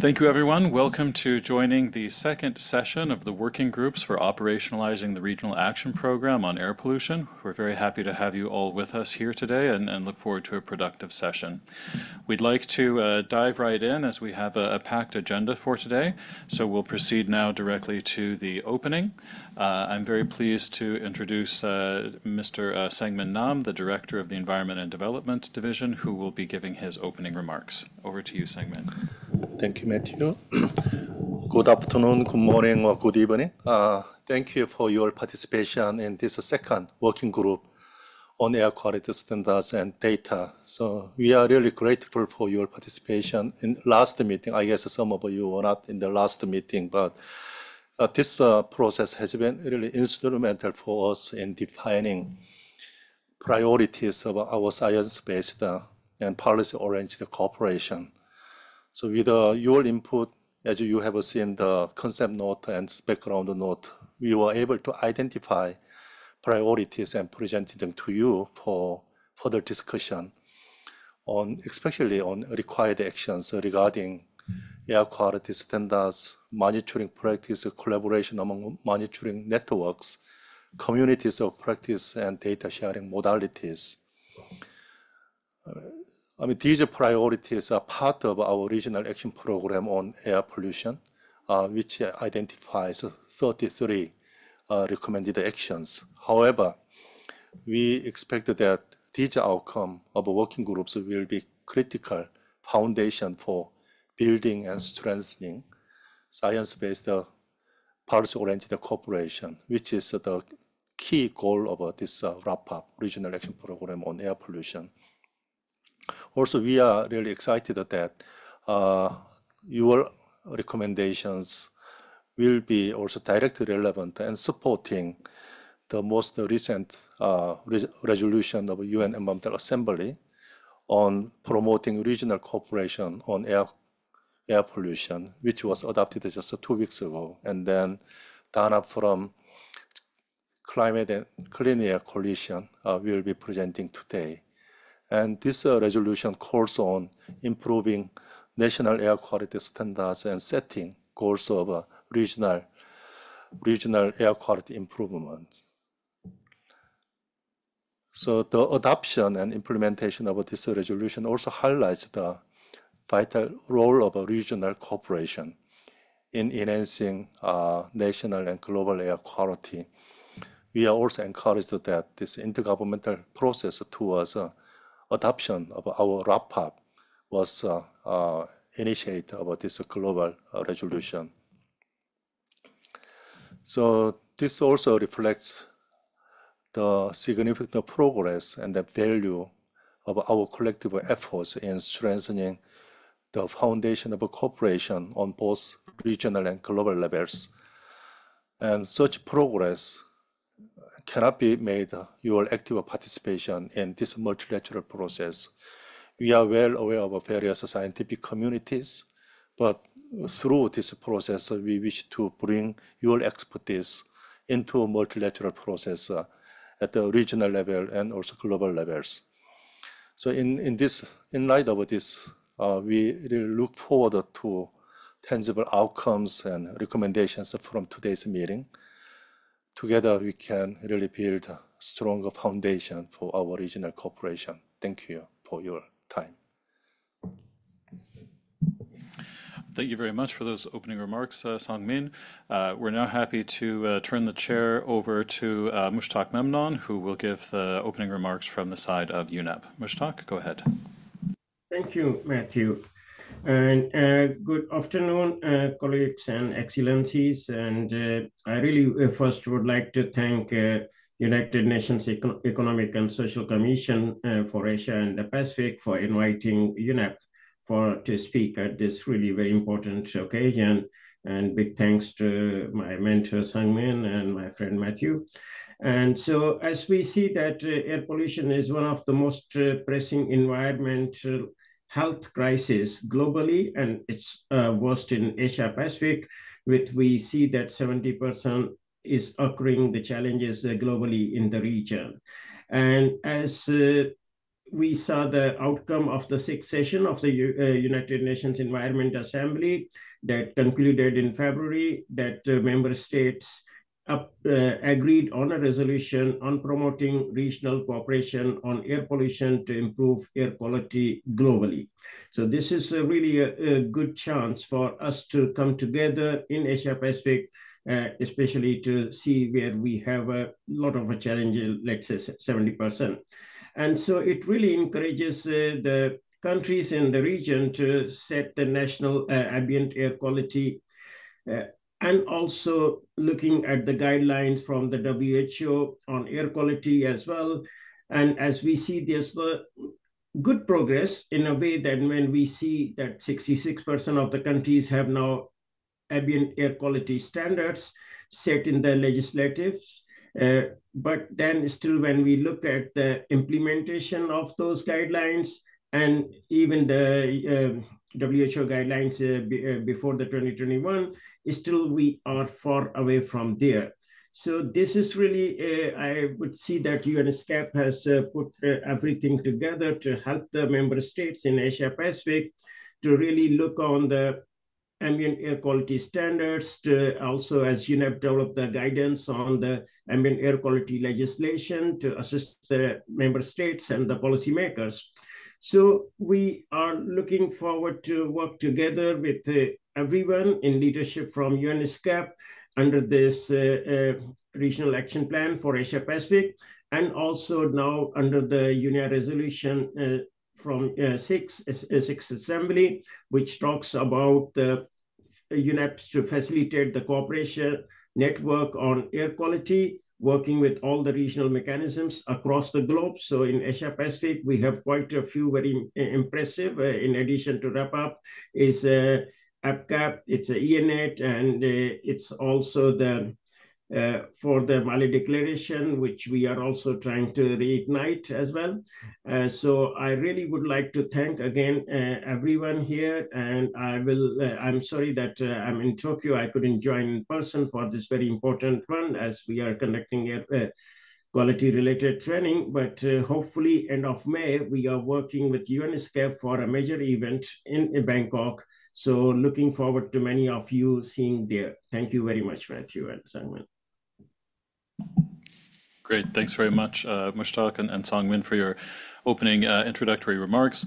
Thank you, everyone. Welcome to joining the second session of the working groups for operationalizing the Regional Action Program on air pollution. We're very happy to have you all with us here today and, and look forward to a productive session. We'd like to uh, dive right in as we have a, a, packed agenda for today. So we'll proceed now directly to the opening. Uh, I'm very pleased to introduce uh, Mr. Uh, Sangmin Nam, the Director of the Environment and Development Division, who will be giving his opening remarks. Over to you, Sangmin. Thank you, Matthew. good afternoon, good morning, or good evening. Uh, thank you for your participation in this second working group on air quality standards and data. So we are really grateful for your participation in last meeting. I guess some of you were not in the last meeting, but uh, this uh, process has been really instrumental for us in defining priorities of our science-based uh, and policy-oriented cooperation. So with uh, your input, as you have seen the concept note and background note, we were able to identify priorities and present them to you for further discussion on, especially on required actions regarding air quality standards, monitoring practice, collaboration among monitoring networks, communities of practice, and data sharing modalities. I mean, these priorities are part of our regional action program on air pollution, uh, which identifies 33 uh, recommended actions. However, we expect that these outcome of working groups will be critical foundation for building and strengthening science-based uh, policy-oriented cooperation, which is the key goal of this uh, Regional Action Program on Air Pollution. Also, we are really excited that uh, your recommendations will be also directly relevant and supporting the most recent uh, re resolution of UN Environmental Assembly on promoting regional cooperation on air, air pollution, which was adopted just two weeks ago. And then Dana from Climate and Clean Air Coalition uh, will be presenting today. And this uh, resolution calls on improving national air quality standards and setting goals of uh, regional, regional air quality improvement. So the adoption and implementation of this resolution also highlights the vital role of regional cooperation in enhancing uh, national and global air quality. We are also encouraged that this intergovernmental process towards uh, adoption of our RAPAP was uh, uh, initiated about this global uh, resolution. So this also reflects the significant progress and the value of our collective efforts in strengthening the foundation of cooperation on both regional and global levels. And such progress cannot be made your active participation in this multilateral process. We are well aware of various scientific communities, but through this process, we wish to bring your expertise into a multilateral process uh, at the regional level and also global levels. So in, in this, in light of this, uh, we really look forward to tangible outcomes and recommendations from today's meeting together we can really build a stronger foundation for our regional cooperation. Thank you for your time. Thank you very much for those opening remarks, uh, Sangmin. Uh, we're now happy to uh, turn the chair over to uh, Mushtaq Memon, who will give the opening remarks from the side of UNEP. Mushtaq, go ahead. Thank you, Matthew. And uh, good afternoon, uh, colleagues and excellencies. And uh, I really uh, first would like to thank uh, United Nations Econ Economic and Social Commission uh, for Asia and the Pacific for inviting UNEP for to speak at this really very important occasion. And big thanks to my mentor Sangmin and my friend Matthew. And so as we see that air pollution is one of the most pressing environmental health crisis globally, and it's uh, worst in Asia Pacific, which we see that 70% is occurring the challenges uh, globally in the region. And as uh, we saw the outcome of the sixth session of the uh, United Nations Environment Assembly that concluded in February that uh, member states uh, agreed on a resolution on promoting regional cooperation on air pollution to improve air quality globally. So this is a really a, a, good chance for us to come together in Asia Pacific, uh, especially to see where we have a lot of a challenge, let's say 70%. And so it really encourages uh, the countries in the region to set the national uh, ambient air quality uh, and also looking at the guidelines from the WHO on air quality as well. And as we see there's the good progress in a way that when we see that 66% of the countries have now ambient air quality standards set in the legislatives. Uh, but then still when we look at the implementation of those guidelines and even the uh, WHO guidelines uh, uh, before the 2021, still we are far away from there. So this is really, uh, I would see that UNESCAP has put everything together to help the member states in Asia Pacific to really look on the ambient air quality standards, to also as UNEP developed the guidance on the ambient air quality legislation to assist the member states and the policymakers. So we are looking forward to work together with uh, everyone in leadership from UNESCAP under this uh, uh, regional action plan for Asia Pacific, and also now under the UNEA resolution from uh, six, uh, sixth assembly, which talks about the UNEP to facilitate the cooperation network on air quality working with all the regional mechanisms across the globe. So in Asia Pacific, we have quite a few very impressive. Uh, in addition to RAPAP, is uh, APCAP, it's EANET, and uh, it's also the uh, for the Malé Declaration, which we are also trying to reignite as well. Uh, so I really would like to thank again uh, everyone here, and I will. Uh, I'm sorry that uh, I'm in Tokyo. I couldn't join in person for this very important one as we are conducting a. quality related training, but uh, hopefully end of May, we are working with UNESCAP for a major event in Bangkok. So looking forward to many of you seeing there. Thank you very much, Matthew and Sangmin. Great. Thanks very much, uh, Mushtaq and, Sangmin, for your opening uh, introductory remarks.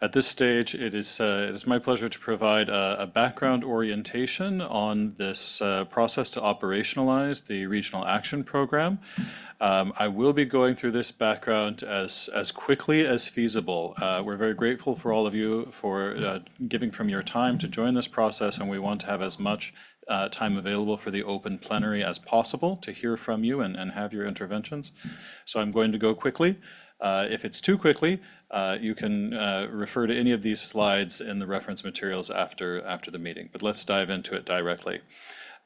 At this stage, it is, uh, it is my pleasure to provide a, background orientation on this process to operationalize the Regional Action Program. Um, I will be going through this background as, as quickly as feasible. We're very grateful for all of you for giving from your time to join this process, and we want to have as much uh, time available for the open plenary as possible to hear from you and, and have your interventions. So I'm going to go quickly. Uh, if it's too quickly, uh, you can uh, refer to any of these slides in the reference materials after, after the meeting, but let's dive into it directly.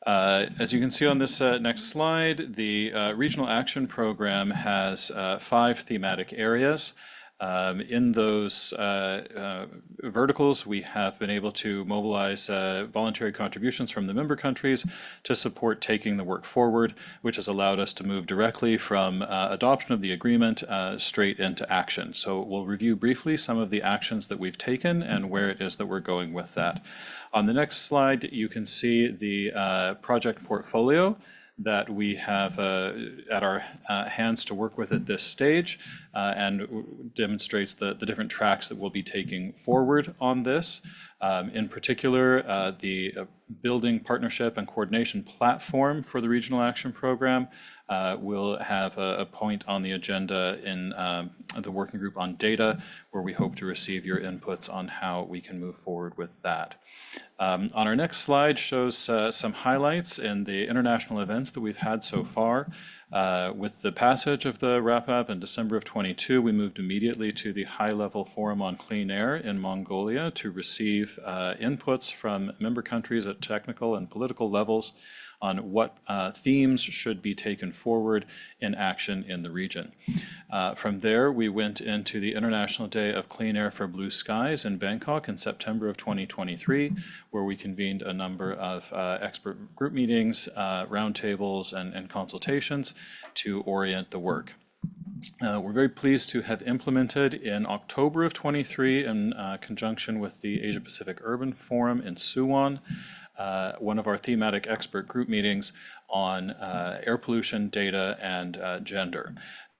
Uh, as you can see on this uh, next slide, the uh, Regional Action Program has five thematic areas. Um, in those uh, uh, verticals, we have been able to mobilize uh, voluntary contributions from the member countries to support taking the work forward, which has allowed us to move directly from adoption of the agreement straight into action. So we'll review briefly some of the actions that we've taken and where it is that we're going with that. On the next slide, you can see the project portfolio that we have at our hands to work with at this stage uh, and demonstrates the, the different tracks that we'll be taking forward on this. Um, in particular, uh, the uh, building partnership and coordination platform for the Regional Action Program uh, will have a, a, point on the agenda in um, the working group on data, where we hope to receive your inputs on how we can move forward with that. Um, on our next slide shows uh, some highlights in the international events that we've had so far. Uh, with the passage of the RAPAP in December of 22, we moved immediately to the high-level forum on clean air in Mongolia to receive uh, inputs from member countries at technical and political levels on what uh, themes should be taken forward in action in the region. Uh, from there, we went into the International Day of Clean Air for Blue Skies in Bangkok in September of 2023, where we convened a number of uh, expert group meetings, uh, roundtables, and, and consultations to orient the work. uh, we're very pleased to have implemented in October of 23 in uh, conjunction with the Asia Pacific Urban Forum in Suwon, uh, one of our thematic expert group meetings on uh, air pollution, data, and uh, gender.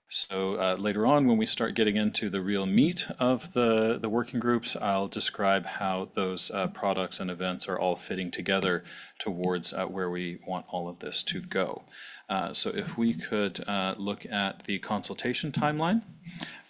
So uh, later on, when we start getting into the real meat of the, the working groups, I'll describe how those uh, products and events are all fitting together towards uh, where we want all of this to go. So if we could look at the consultation timeline.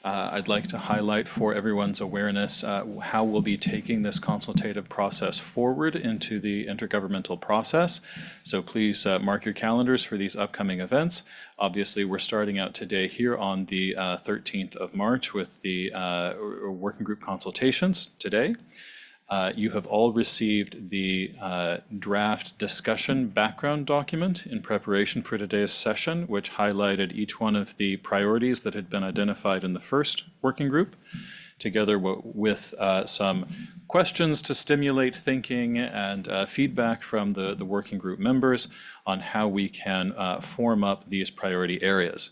Uh, I'd like to highlight for everyone's awareness uh, how we'll be taking this consultative process forward into the intergovernmental process. So please uh, mark your calendars for these upcoming events. Obviously, we're starting out today here on the 13th of March with the working group consultations today. Uh, you have all received the uh, draft discussion background document in preparation for today's session, which highlighted each one of the priorities that had been identified in the first working group, together with uh, some questions to stimulate thinking and uh, feedback from the, the working group members on how we can uh, form up these priority areas.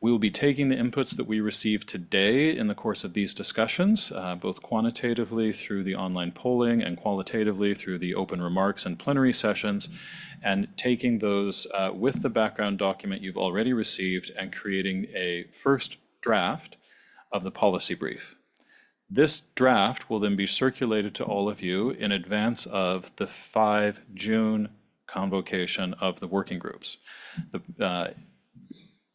We will be taking the inputs that we receive today in the course of these discussions, uh, both quantitatively through the online polling and qualitatively through the open remarks and plenary sessions, and taking those uh, with the background document you've already received and creating a first draft of the policy brief. This draft will then be circulated to all of you in advance of the 5 June convocation of the working groups. The, uh,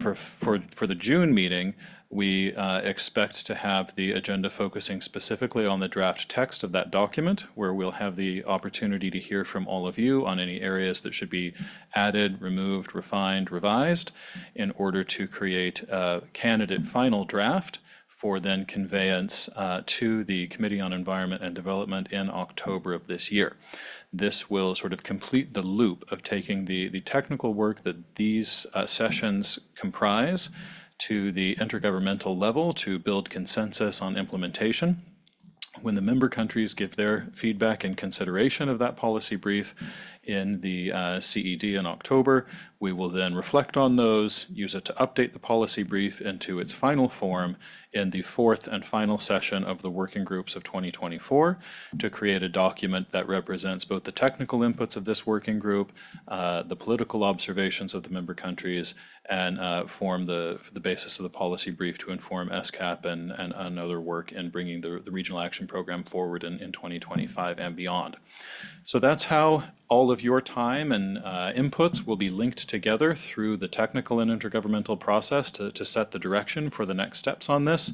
for, the June meeting, we uh, expect to have the agenda focusing specifically on the draft text of that document, where we'll have the opportunity to hear from all of you on any areas that should be added, removed, refined, revised, in order to create a candidate final draft for then conveyance uh, to the Committee on Environment and Development in October of this year this will sort of complete the loop of taking the, the technical work that these uh, sessions comprise to the intergovernmental level to build consensus on implementation. When the member countries give their feedback and consideration of that policy brief, in the uh, CED in October. We will then reflect on those, use it to update the policy brief into its final form in the fourth and final session of the working groups of 2024 to create a document that represents both the technical inputs of this working group, uh, the political observations of the member countries, and uh, form the, the basis of the policy brief to inform ESCAP and, and, and other work in bringing the, the regional action program forward in, in 2025 and beyond. So that's how all of your time and uh, inputs will be linked together through the technical and intergovernmental process to, to set the direction for the next steps on this.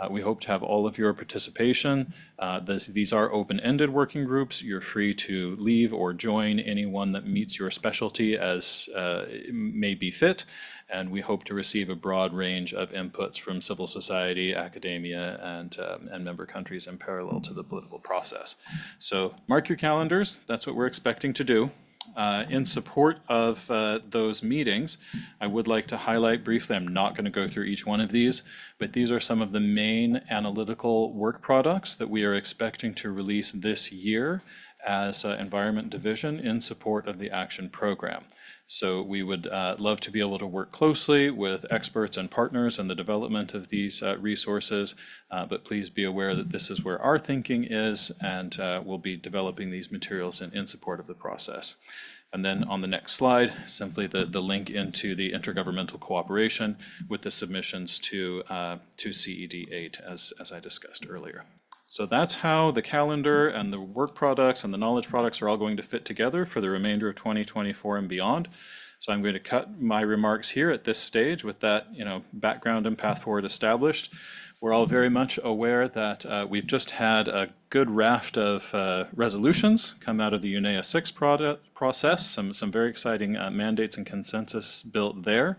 Uh, we hope to have all of your participation. Uh, this, these are open-ended working groups. You're free to leave or join any one that meets your specialty as uh, may be fit. And we hope to receive a broad range of inputs from civil society, academia, and, um, and member countries in parallel to the political process. So mark your calendars. That's what we're expecting to do. Uh, in support of uh, those meetings, I would like to highlight briefly, I'm not going to go through each one of these, but these are some of the main analytical work products that we are expecting to release this year as uh, Environment Division in support of the action program. So we would uh, love to be able to work closely with experts and partners in the development of these uh, resources, uh, but please be aware that this is where our thinking is, and uh, we'll be developing these materials in, in support of the process. And then on the next slide, simply the, the link into the intergovernmental cooperation with the submissions to, uh, to CED8, as, as I discussed earlier. So that's how the calendar and the work products and the knowledge products are all going to fit together for the remainder of 2024 and beyond. So I'm going to cut my remarks here at this stage with that, you know, background and path forward established. We're all very much aware that uh, we've just had a good raft of uh, resolutions come out of the UNEA 6 product, process, some, some very exciting uh, mandates and consensus built there.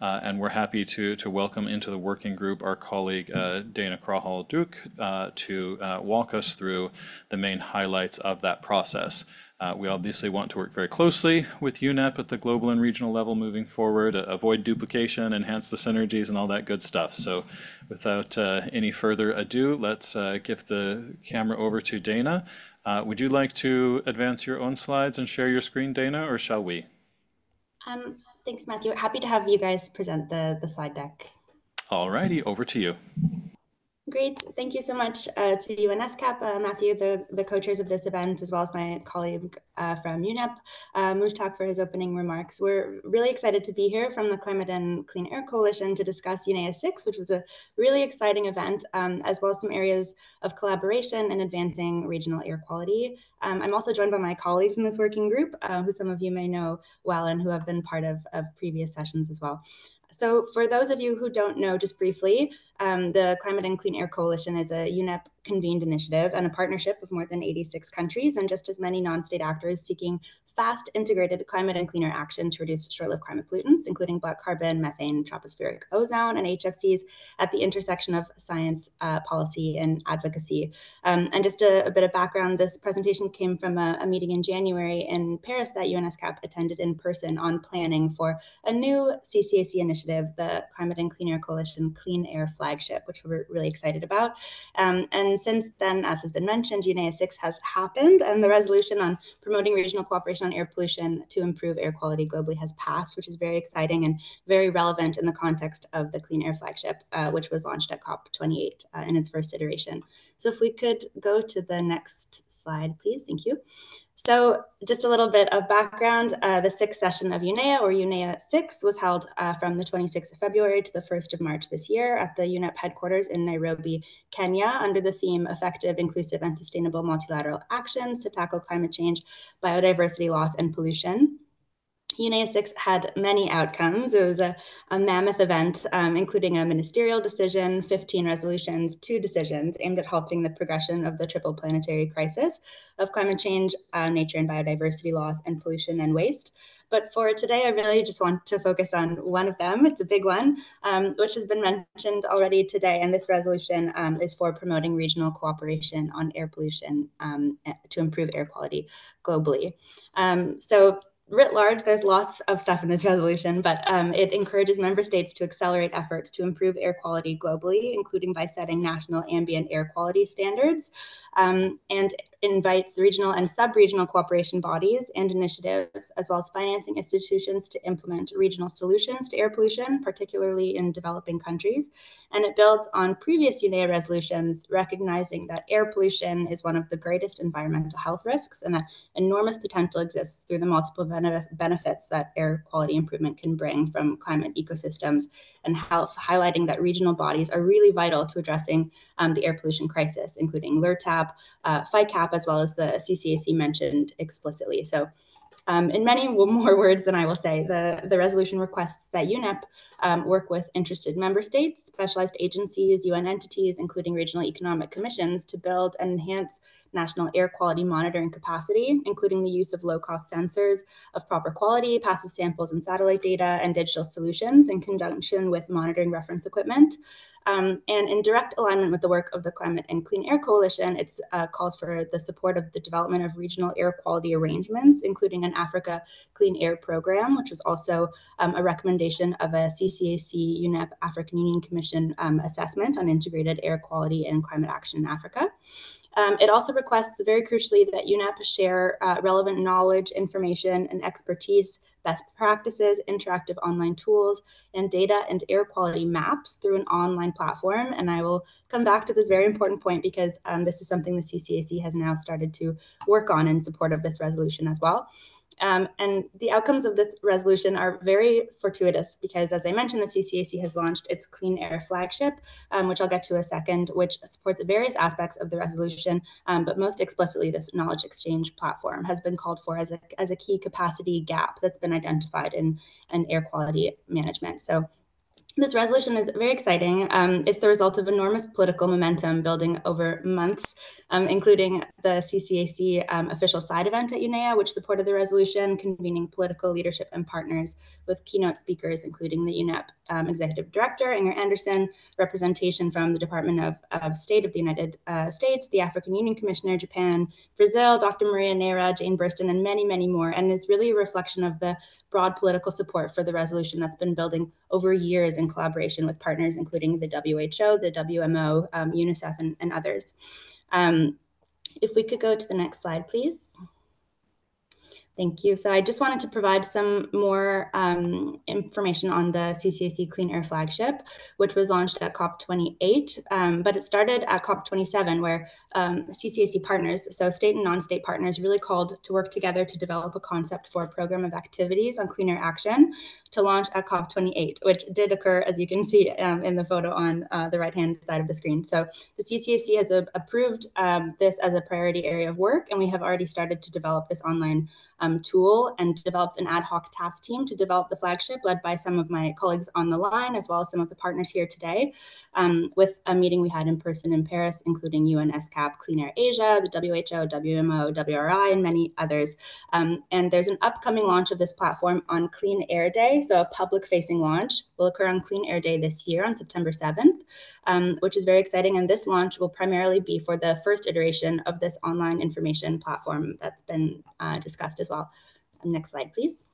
Uh, and we're happy to, to welcome into the working group our colleague uh, Dana Krahal Duke uh, to walk us through the main highlights of that process. Uh, we obviously want to work very closely with UNEP at the global and regional level moving forward, uh, avoid duplication, enhance the synergies, and all that good stuff. So, without uh, any further ado, let's uh, give the camera over to Dana. Uh, would you like to advance your own slides and share your screen, Dana, or shall we? Um, thanks, Matthew. Happy to have you guys present the, the slide deck. All righty, over to you. Great. Thank you so much uh, to UNESCAP, uh, Matthew, the, the co-chairs of this event, as well as my colleague uh, from UNEP, uh, for his opening remarks. We're really excited to be here from the Climate and Clean Air Coalition to discuss UNEA 6, which was a really exciting event, um, as well as some areas of collaboration and advancing regional air quality. Um, I'm also joined by my colleagues in this working group, uh, who some of you may know well and who have been part of, of previous sessions as well. So for those of you who don't know, just briefly, um, the Climate and Clean Air Coalition is a UNEP convened initiative and a partnership of more than 86 countries and just as many non-state actors seeking fast integrated climate and clean air action to reduce short-lived climate pollutants, including black carbon, methane, tropospheric ozone, and HFCs at the intersection of science, uh, policy, and advocacy. Um, and just a, a, bit of background, this presentation came from a, a, meeting in January in Paris that UNESCAP attended in person on planning for a new CCAC initiative, the Climate and Clean Air Coalition Clean Air Flagship, which we're really excited about. Um, and since then, as has been mentioned, UNEA 6 has happened, and the resolution on promoting regional cooperation on air pollution to improve air quality globally has passed, which is very exciting and very relevant in the context of the Clean Air Flagship, uh, which was launched at COP28 uh, in its first iteration. So if we could go to the next slide, please. Thank you. So just a little bit of background, uh, the sixth session of UNEA or UNEA 6 was held uh, from the 26th of February to the 1st of March this year at the UNEP headquarters in Nairobi, Kenya under the theme Effective, Inclusive and Sustainable Multilateral Actions to Tackle Climate Change, Biodiversity Loss and Pollution. UNEA 6 had many outcomes. It was a, a mammoth event, um, including a ministerial decision, 15 resolutions, two decisions aimed at halting the progression of the triple planetary crisis of climate change, uh, nature and biodiversity loss, and pollution and waste. But for today, I really just want to focus on one of them. It's a big one, um, which has been mentioned already today. And this resolution um, is for promoting regional cooperation on air pollution um, to improve air quality globally. Um, so writ large, there's lots of stuff in this resolution, but um, it encourages member states to accelerate efforts to improve air quality globally, including by setting national ambient air quality standards, um, and invites regional and sub-regional cooperation bodies and initiatives, as well as financing institutions to implement regional solutions to air pollution, particularly in developing countries. And it builds on previous UNEA resolutions, recognizing that air pollution is one of the greatest environmental health risks and that enormous potential exists through the multiple benefits that air quality improvement can bring from climate ecosystems and health, highlighting that regional bodies are really vital to addressing um, the air pollution crisis, including LURTAP, uh, FICAP, as well as the CCAC mentioned explicitly. So um, in many more words than I will say, the, the resolution requests that UNEP um, work with interested member states, specialized agencies, UN entities, including regional economic commissions, to build and enhance national air quality monitoring capacity, including the use of low-cost sensors of proper quality, passive samples and satellite data, and digital solutions in conjunction with monitoring reference equipment. Um, and in direct alignment with the work of the Climate and Clean Air Coalition, it uh, calls for the support of the development of regional air quality arrangements, including an Africa Clean Air Program, which was also um, a recommendation of a CCAC UNEP African Union Commission um, assessment on integrated air quality and climate action in Africa. Um, it also requests very crucially that UNEP share uh, relevant knowledge, information, and expertise, best practices, interactive online tools, and data and air quality maps through an online platform. And I will come back to this very important point because um, this is something the CCAC has now started to work on in support of this resolution as well. Um, and the outcomes of this resolution are very fortuitous because, as I mentioned, the CCAC has launched its Clean Air Flagship, um, which I'll get to a second, which supports various aspects of the resolution, um, but most explicitly, this knowledge exchange platform has been called for as a, as a key capacity gap that's been identified in, in air quality management. So this resolution is very exciting. Um, it's the result of enormous political momentum building over months, um, including the CCAC um, official side event at UNEA, which supported the resolution, convening political leadership and partners with keynote speakers, including the UNEP um, Executive Director, Inger Andersen, representation from the Department of, of State of the United uh, States, the African Union Commissioner, Japan, Brazil, Dr. Maria Neira, Jane Burston, and many, many more. And is really a reflection of the broad political support for the resolution that's been building over years in collaboration with partners, including the WHO, the WMO, um, UNICEF, and, and others. Um, if we could go to the next slide, please. Thank you. So I just wanted to provide some more um, information on the CCAC Clean Air Flagship, which was launched at COP28, um, but it started at COP27, where um, CCAC partners, so state and non-state partners, really called to work together to develop a concept for a program of activities on clean air action to launch at COP28, which did occur, as you can see um, in the photo on uh, the right-hand side of the screen. So the CCAC has uh, approved um, this as a priority area of work, and we have already started to develop this online um, tool and developed an ad hoc task team to develop the flagship led by some of my colleagues on the line, as well as some of the partners here today, um, with a meeting we had in person in Paris, including UNESCAP, Clean Air Asia, the WHO, WMO, WRI, and many others. Um, and there's an upcoming launch of this platform on Clean Air Day, so a public-facing launch will occur on Clean Air Day this year on September 7th, um, which is very exciting. And this launch will primarily be for the first iteration of this online information platform that's been uh, discussed as well. Next slide, please.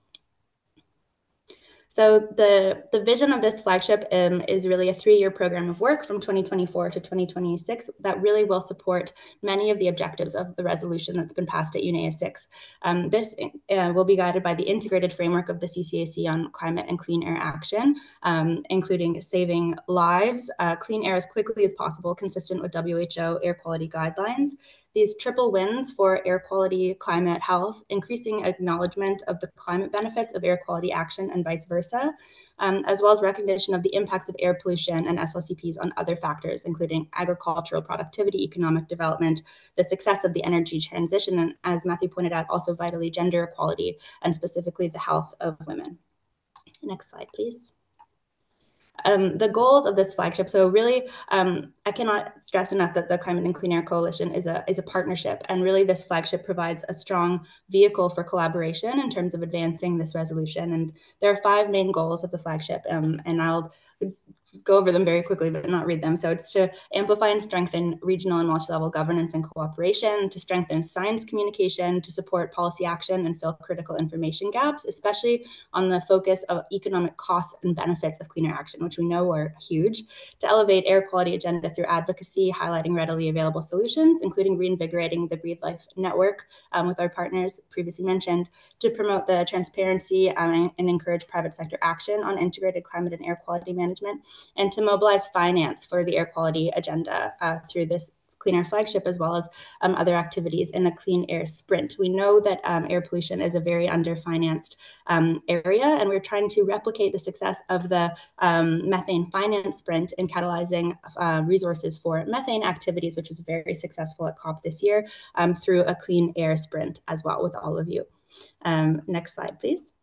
So the, the vision of this flagship um, is really a three-year program of work from 2024 to 2026 that really will support many of the objectives of the resolution that's been passed at UNEA 6. Um, this uh, will be guided by the integrated framework of the CCAC on climate and clean air action, um, including saving lives, uh, clean air as quickly as possible, consistent with WHO air quality guidelines, these triple wins for air quality, climate, health, increasing acknowledgement of the climate benefits of air quality action and vice versa, um, as well as recognition of the impacts of air pollution and SLCPs on other factors, including agricultural productivity, economic development, the success of the energy transition, and as Matthew pointed out, also vitally gender equality, and specifically the health of women. Next slide, please um, the goals of this flagship. So really, um, I cannot stress enough that the Climate and Clean Air Coalition is a is a partnership, and really this flagship provides a strong vehicle for collaboration in terms of advancing this resolution. And there are five main goals of the flagship, um, and I'll go over them very quickly, but not read them. So it's to amplify and strengthen regional and multi-level governance and cooperation, to strengthen science communication, to support policy action and fill critical information gaps, especially on the focus of economic costs and benefits of clean air action, which we know are huge, to elevate air quality agenda through advocacy, highlighting readily available solutions, including reinvigorating the Breathe Life network um, with our partners previously mentioned, to promote the transparency um, and encourage private sector action on integrated climate and air quality management, and to mobilize finance for the air quality agenda uh, through this Clean Air Flagship, as well as um, other activities in the Clean Air Sprint. We know that um, air pollution is a very underfinanced um, area, and we're trying to replicate the success of the um, methane finance sprint in catalyzing uh, resources for methane activities, which was very successful at COP this year, um, through a Clean Air Sprint as well with all of you. Um, next slide, please.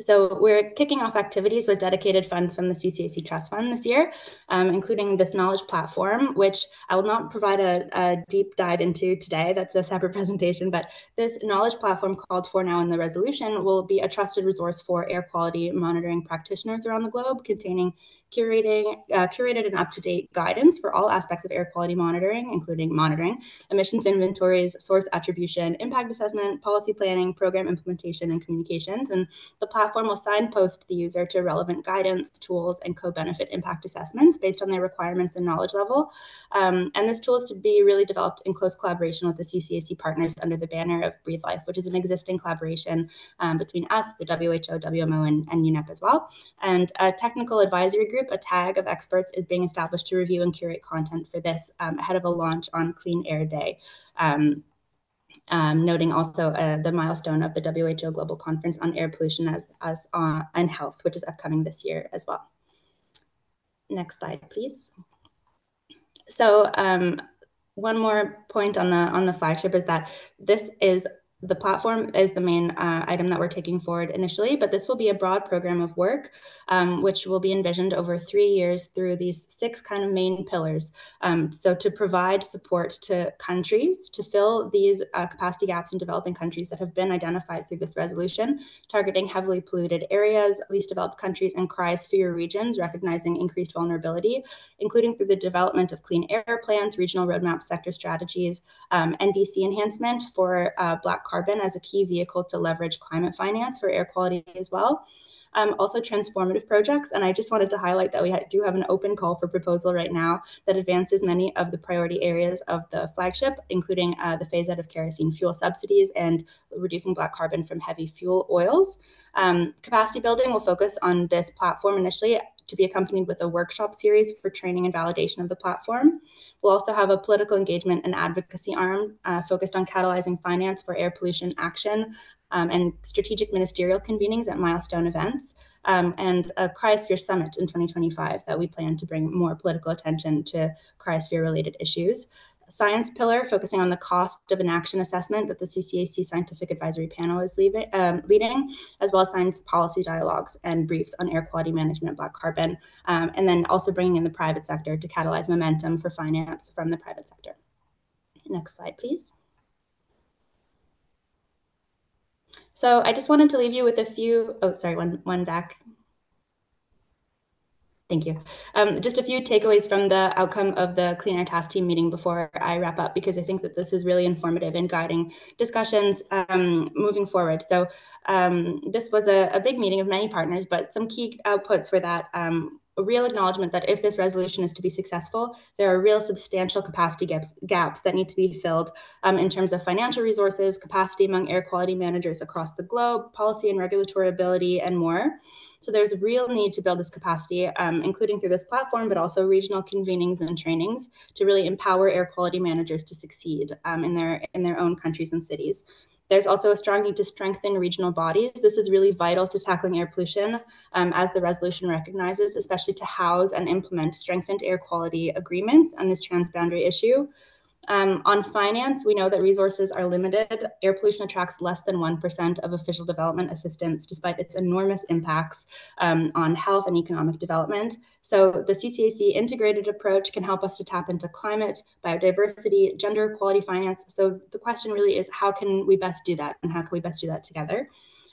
So we're kicking off activities with dedicated funds from the CCAC Trust Fund this year, um, including this knowledge platform, which I will not provide a, a, deep dive into today. That's a separate presentation, but this knowledge platform called for now in the resolution will be a trusted resource for air quality monitoring practitioners around the globe, containing curating, uh, curated and up-to-date guidance for all aspects of air quality monitoring, including monitoring, emissions inventories, source attribution, impact assessment, policy planning, program implementation, and communications. And the platform will signpost the user to relevant guidance, tools, and co-benefit impact assessments based on their requirements and knowledge level. Um, and this tool is to be really developed in close collaboration with the CCAC partners under the banner of Breathe Life, which is an existing collaboration um, between us, the WHO, WMO, and, and UNEP as well. And a technical advisory group group, a tag of experts is being established to review and curate content for this um, ahead of a launch on Clean Air Day. Um, um, noting also uh, the milestone of the WHO Global Conference on Air Pollution as, as uh, and Health, which is upcoming this year as well. Next slide, please. So um, one more point on the on the flagship is that this is the platform is the main uh, item that we're taking forward initially, but this will be a broad program of work, um, which will be envisioned over three years through these six kind of main pillars. Um, so to provide support to countries to fill these uh, capacity gaps in developing countries that have been identified through this resolution, targeting heavily polluted areas, least developed countries, and cryosphere regions, recognizing increased vulnerability, including through the development of clean air plans, regional roadmap sector strategies, um, NDC enhancement for uh, Black carbon as a key vehicle to leverage climate finance for air quality as well. um, also transformative projects. And I just wanted to highlight that we ha- do have an open call for proposal right now that advances many of the priority areas of the flagship, including uh, the phase out of kerosene fuel subsidies and reducing black carbon from heavy fuel oils. Um, capacity building will focus on this platform initially to be accompanied with a workshop series for training and validation of the platform. We'll also have a political engagement and advocacy arm uh, focused on catalyzing finance for air pollution action um, and strategic ministerial convenings at milestone events, um, and a cryosphere summit in 2025 that we plan to bring more political attention to cryosphere related issues science pillar focusing on the cost of an action assessment that the CCAC Scientific Advisory Panel is leaving, um, leading, as well as science policy dialogues and briefs on air quality management, black carbon, um, and then also bringing in the private sector to catalyze momentum for finance from the private sector. Next slide, please. So I just wanted to leave you with a few, oh, sorry, one, one back. Thank you. Um, just a few takeaways from the outcome of the Clean Air Task Team meeting before I wrap up, because I think that this is really informative in guiding discussions um, moving forward. So um, this was a, a, big meeting of many partners, but some key outputs were that um, a real acknowledgement that if this resolution is to be successful, there are real substantial capacity gaps, gaps that need to be filled um, in terms of financial resources, capacity among air quality managers across the globe, policy and regulatory ability, and more. So there's a real need to build this capacity, um, including through this platform, but also regional convenings and trainings to really empower air quality managers to succeed um, in their in their own countries and cities. There's also a strong need to strengthen regional bodies. This is really vital to tackling air pollution, um, as the resolution recognizes, especially to house and implement strengthened air quality agreements on this transboundary issue. Um, on finance, we know that resources are limited. Air pollution attracts less than 1% of official development assistance, despite its enormous impacts um, on health and economic development. So the CCAC integrated approach can help us to tap into climate, biodiversity, gender equality finance. So the question really is how can we best do that and how can we best do that together?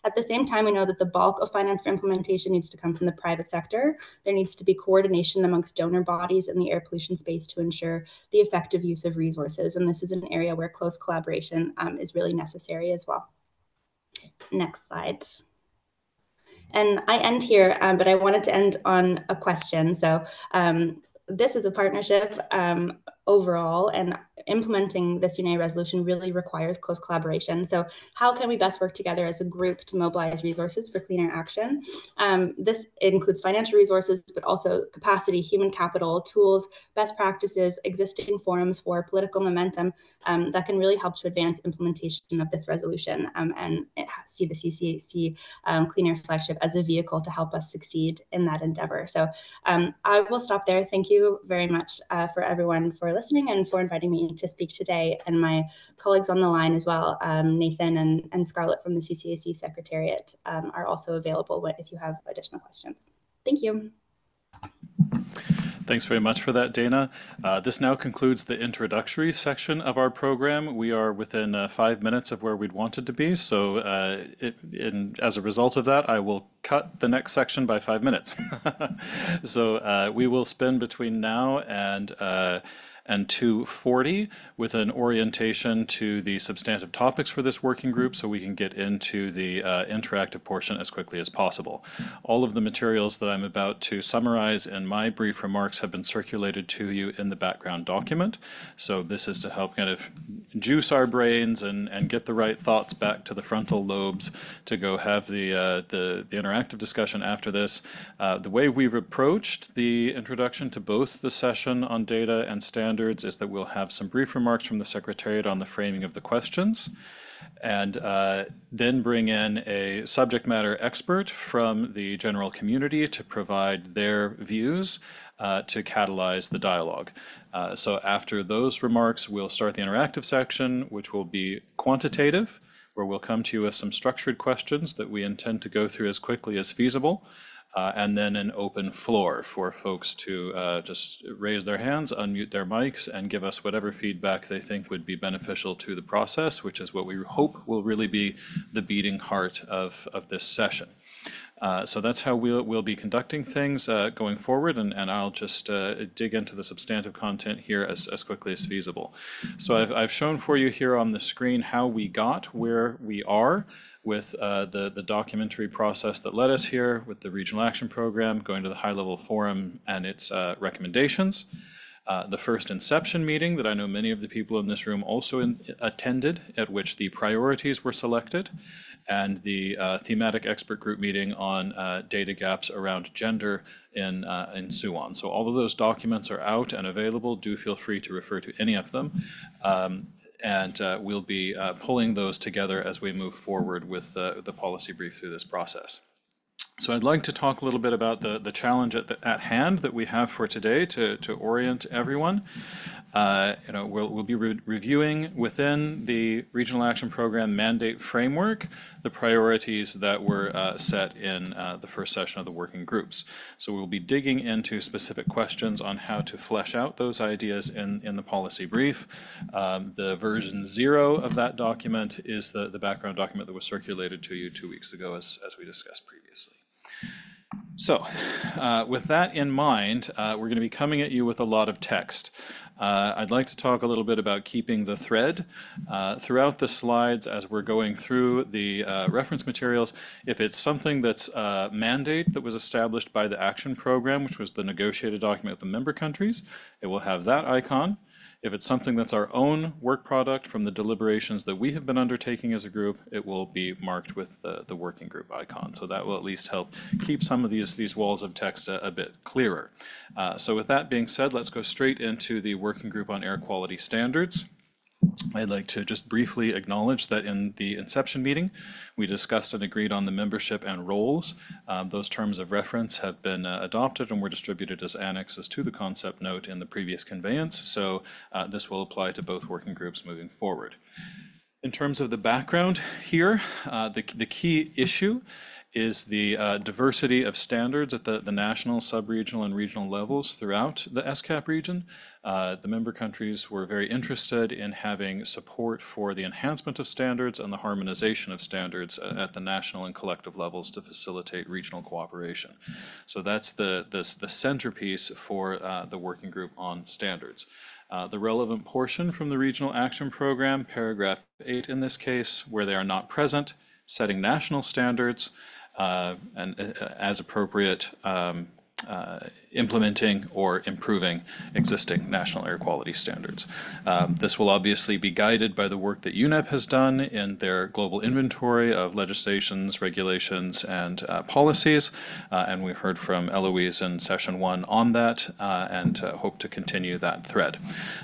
At the same time, we know that the bulk of finance for implementation needs to come from the private sector. There needs to be coordination amongst donor bodies in the air pollution space to ensure the effective use of resources. And this is an area where close collaboration um, is really necessary as well. Next slide. And I end here, um, but I wanted to end on a question. So um, this is a partnership um, overall, and implementing this UNEA resolution really requires close collaboration. So how can we best work together as a group to mobilize resources for clean air action? Um, this includes financial resources, but also capacity, human capital, tools, best practices, existing forums for political momentum um, that can really help to advance implementation of this resolution um, and see the CCAC um, Clean Air flagship as a vehicle to help us succeed in that endeavor. So um, I will stop there. Thank you very much uh, for everyone for listening and for inviting me to speak today, and my colleagues on the line as well, um, Nathan and, and Scarlett from the CCAC Secretariat, um, are also available if you have additional questions. Thank you. Thanks very much for that, Dana. Uh, this now concludes the introductory section of our program. We are within uh, five minutes of where we'd wanted to be, so uh, it, in, as a result of that, I will cut the next section by five minutes. so uh, we will spend between now and uh, and 240 with an orientation to the substantive topics for this working group so we can get into the uh, interactive portion as quickly as possible. All of the materials that I'm about to summarize in my brief remarks have been circulated to you in the background document. So this is to help kind of juice our brains and, and get the right thoughts back to the frontal lobes to go have the, uh, the, the interactive discussion after this. Uh, the way we've approached the introduction to both the session on data and standards standards is that we'll have some brief remarks from the Secretariat on the framing of the questions, and uh, then bring in a subject matter expert from the general community to provide their views uh, to catalyze the dialogue. Uh, so after those remarks, we'll start the interactive section, which will be quantitative, where we'll come to you with some structured questions that we intend to go through as quickly as feasible uh, and then an open floor for folks to uh, just raise their hands, unmute their mics, and give us whatever feedback they think would be beneficial to the process, which is what we hope will really be the beating heart of, of this session. Uh, So that's how we'll, we'll be conducting things uh, going forward, and, and I'll just uh, dig into the substantive content here as, as quickly as feasible. So I've, I've shown for you here on the screen how we got where we are with uh, the, the documentary process that led us here with the Regional Action Program, going to the high-level forum and its uh, recommendations. Uh, the first inception meeting that I know many of the people in this room also in, attended, at which the priorities were selected, and the uh, thematic expert group meeting on uh, data gaps around gender in, uh, in Suwon. So all of those documents are out and available. Do feel free to refer to any of them. Um, and uh, we'll be uh, pulling those together as we move forward with the policy brief through this process. So I'd like to talk a little bit about the, the challenge at, the, at hand that we have for today to, to orient everyone. Uh, you know, we'll, we'll be re reviewing within the Regional Action Program mandate framework the priorities that were uh, set in uh, the first session of the working groups. So we'll be digging into specific questions on how to flesh out those ideas in, in the policy brief. Um, the version zero of that document is the, the background document that was circulated to you two weeks ago as, as we discussed previously. So, uh, with that in mind, uh, we're going to be coming at you with a lot of text. Uh, I'd like to talk a little bit about keeping the thread. Uh, throughout the slides, as we're going through the uh, reference materials, if it's something that's a mandate that was established by the action program, which was the negotiated document with the member countries, it will have that icon. If it's something that's our own work product from the deliberations that we have been undertaking as a group, it will be marked with the, the working group icon. So that will at least help keep some of these, these walls of text a, a bit clearer. Uh, so with that being said, let's go straight into the working group on air quality standards. I'd like to just briefly acknowledge that in the inception meeting, we discussed and agreed on the membership and roles. Um, those terms of reference have been uh, adopted and were distributed as annexes to the concept note in the previous conveyance, so uh, this will apply to both working groups moving forward. In terms of the background here, uh, the, the key issue is the uh, diversity of standards at the, the national, sub-regional, and regional levels throughout the ESCAP region. Uh, the member countries were very interested in having support for the enhancement of standards and the harmonization of standards uh, at the national and collective levels to facilitate regional cooperation. So that's the, the, the centerpiece for uh, the working group on standards. Uh, the relevant portion from the Regional Action Program, paragraph 8 in this case, where they are not present, setting national standards, and uh, as appropriate, um, uh, implementing or improving existing national air quality standards. Um, this will obviously be guided by the work that UNEP has done in their global inventory of legislations, regulations, and uh, policies. Uh, and we heard from Eloise in session one on that uh, and uh, hope to continue that thread.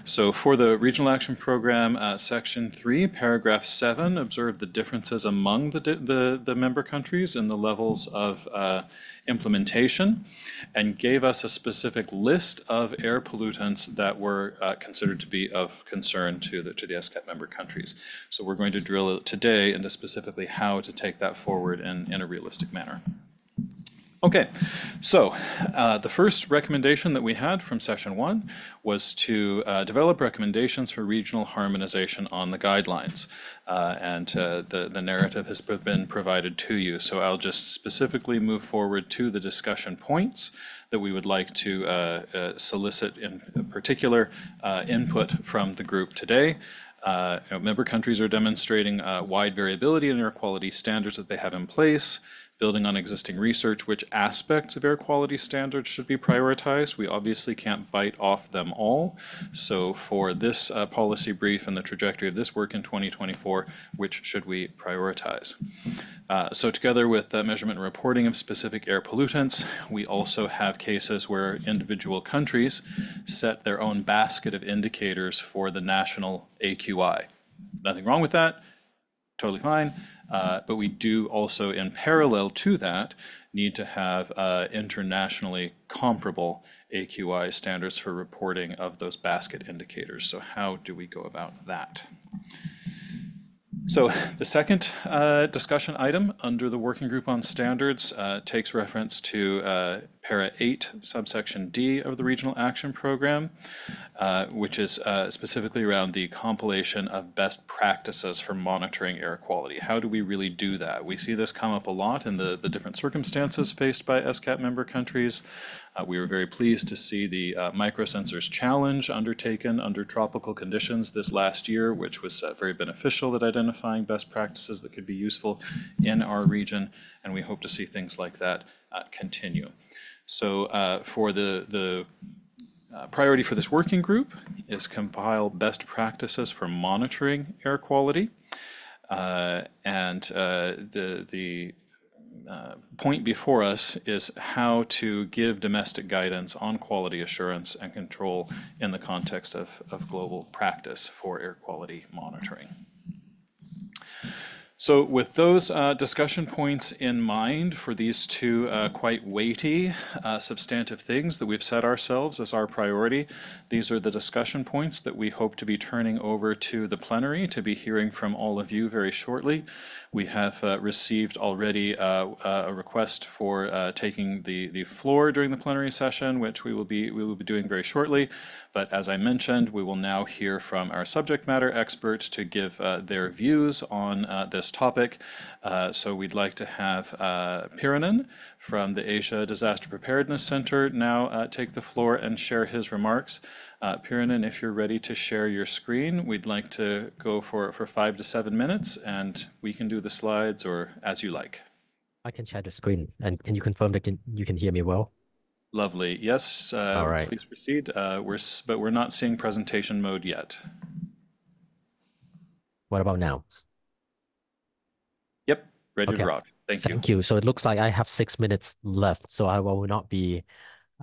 So for the Regional Action Program, uh, section three, paragraph seven, observe the differences among the, the, the member countries in the levels of uh, implementation and gave us a specific list of air pollutants that were uh, considered to be of concern to the, to the ESCAP member countries. So we're going to drill today into specifically how to take that forward in, in a realistic manner. Okay, so uh, the first recommendation that we had from session one was to uh, develop recommendations for regional harmonization on the guidelines. Uh, and uh, the, the narrative has been provided to you. So I'll just specifically move forward to the discussion points that we would like to uh, uh, solicit in particular input from the group today. Uh, you know, member countries are demonstrating uh, wide variability in air quality standards that they have in place building on existing research, which aspects of air quality standards should be prioritized. We obviously can't bite off them all. So for this uh, policy brief and the trajectory of this work in 2024, which should we prioritize? Uh, so together with the measurement and reporting of specific air pollutants, we also have cases where individual countries set their own basket of indicators for the national AQI. Nothing wrong with that, totally fine. Uh, but we do also, in parallel to that, need to have uh, internationally comparable AQI standards for reporting of those basket indicators. So how do we go about that? So the second uh, discussion item under the working group on standards uh, takes reference to uh, para 8, subsection D of the Regional Action Program, uh, which is uh, specifically around the compilation of best practices for monitoring air quality. How do we really do that? We see this come up a lot in the, the different circumstances faced by ESCAP member countries. Uh, we were very pleased to see the uh, Microsensors Challenge undertaken under tropical conditions this last year, which was uh, very beneficial at identifying best practices that could be useful in our region, and we hope to see things like that uh, continue. So uh, for the, the uh, priority for this working group is compile best practices for monitoring air quality. Uh, and uh, the, the uh, point before us is how to give domestic guidance on quality assurance and control in the context of, of global practice for air quality monitoring. So with those uh, discussion points in mind for these two uh, quite weighty uh, substantive things that we've set ourselves as our priority, these are the discussion points that we hope to be turning over to the plenary to be hearing from all of you very shortly. We have uh, received already uh, uh, a request for taking the, the floor during the plenary session, which we will be we will be doing very shortly. But as I mentioned, we will now hear from our subject matter experts to give their views on this topic. So we'd like to have uh, Peeranan from the Asia Disaster Preparedness Center now take the floor and share his remarks. Uh, Peeranan, if you're ready to share your screen, we'd like to go for, for five to seven minutes, and we can do the slides or as you like. I can share the screen. And can you confirm that can, you can hear me well? Lovely. Yes, uh, All right. please proceed. Uh, we're, but we're not seeing presentation mode yet. What about now? Yep. Ready Okay. to rock. Thank you. Thank you. So it looks like I have six minutes left, so I will not be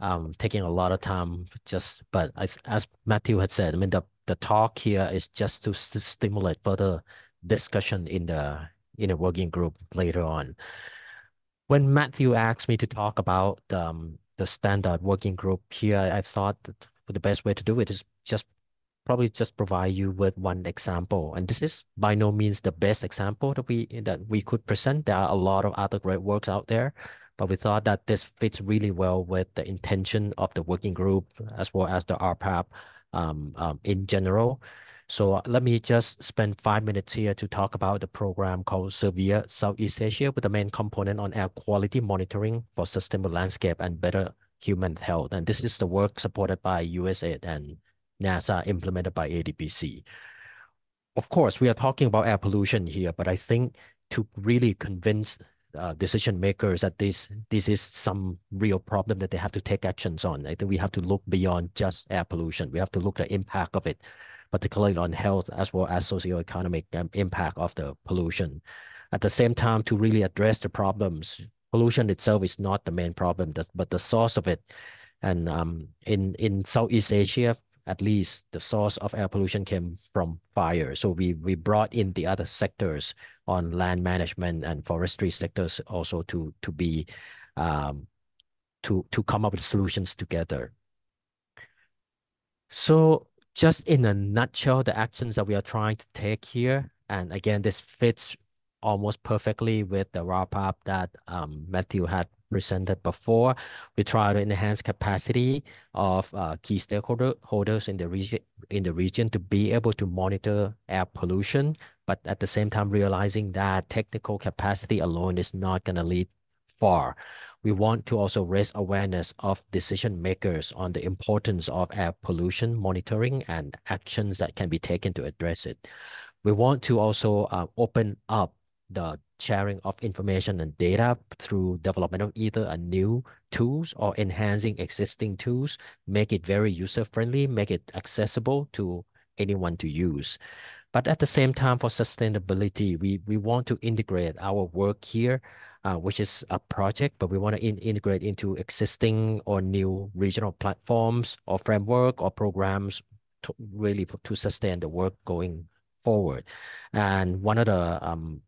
um, taking a lot of time. Just, but as, as Matthew had said, I mean the the talk here is just to, stimulate further discussion in the in a working group later on. When Matthew asked me to talk about um, the standard working group here, I thought that the best way to do it is just probably just provide you with one example. And this is by no means the best example that we that we could present. There are a lot of other great works out there, but we thought that this fits really well with the intention of the working group as well as the RAPAP um, um, in general. So uh, let me just spend five minutes here to talk about the program called SERVIR Southeast Asia with the main component on air quality monitoring for sustainable landscape and better human health. And this is the work supported by USAID and NASA implemented by ADPC. Of course, we are talking about air pollution here, but I think to really convince uh, decision makers that this this is some real problem that they have to take actions on. I think we have to look beyond just air pollution. We have to look at the impact of it, particularly on health as well as socioeconomic um, impact of the pollution. At the same time, to really address the problems, pollution itself is not the main problem, but the source of it. And um, in in Southeast Asia, at least the source of air pollution came from fire. So we, we brought in the other sectors on land management and forestry sectors also to, to be, um, to, to come up with solutions together. So just in a nutshell, the actions that we are trying to take here, and again, this fits almost perfectly with the wrap up that um, Matthew had presented before. We try to enhance capacity of uh, key stakeholders in the region in the region to be able to monitor air pollution, but at the same time realizing that technical capacity alone is not going to lead far. We want to also raise awareness of decision makers on the importance of air pollution monitoring and actions that can be taken to address it. We want to also uh, open up the sharing of information and data through development of either a new tools or enhancing existing tools, make it very user-friendly, make it accessible to anyone to use. But at the same time, for sustainability, we, we want to integrate our work here, uh, which is a project, but we want to in integrate into existing or new regional platforms or framework or programs to really to sustain the work going forward. And one of the um,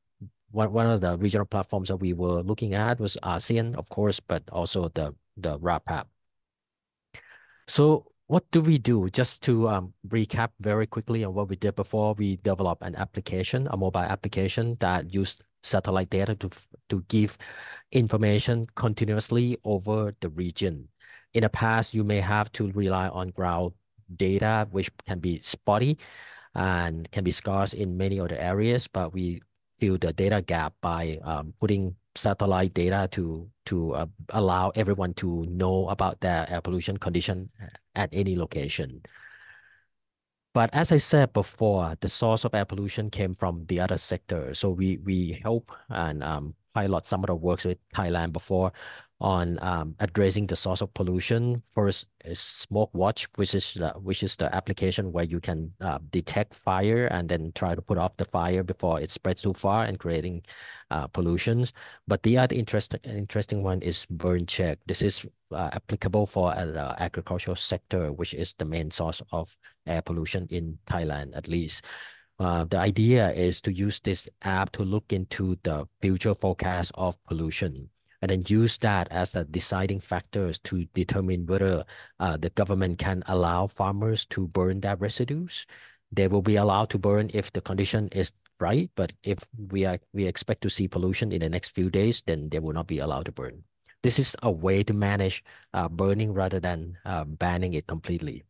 one, one of the regional platforms that we were looking at was ASEAN, of course, but also the, the RAPAP. So what do we do? Just to um, recap very quickly on what we did before, we developed an application, a mobile application that used satellite data to to give information continuously over the region. In the past, you may have to rely on ground data, which can be spotty and can be scarce in many other areas, but we fill the data gap by um, putting satellite data to to uh, allow everyone to know about their air pollution condition at any location. But as I said before, the source of air pollution came from the other sector. So we we help and um, pilot some of the works with Thailand before on um, addressing the source of pollution. First is Smoke Watch, which is the, which is the application where you can uh, detect fire and then try to put off the fire before it spreads too far and creating uh, pollutions. But the other interesting interesting one is Burn Check. This is uh, applicable for uh, the agricultural sector, which is the main source of air pollution in Thailand, at least. Uh, the idea is to use this app to look into the future forecast of pollution and then use that as the deciding factors to determine whether uh, the government can allow farmers to burn their residues. They will be allowed to burn if the condition is right, but if we are we expect to see pollution in the next few days, then they will not be allowed to burn. This is a way to manage uh, burning rather than uh, banning it completely.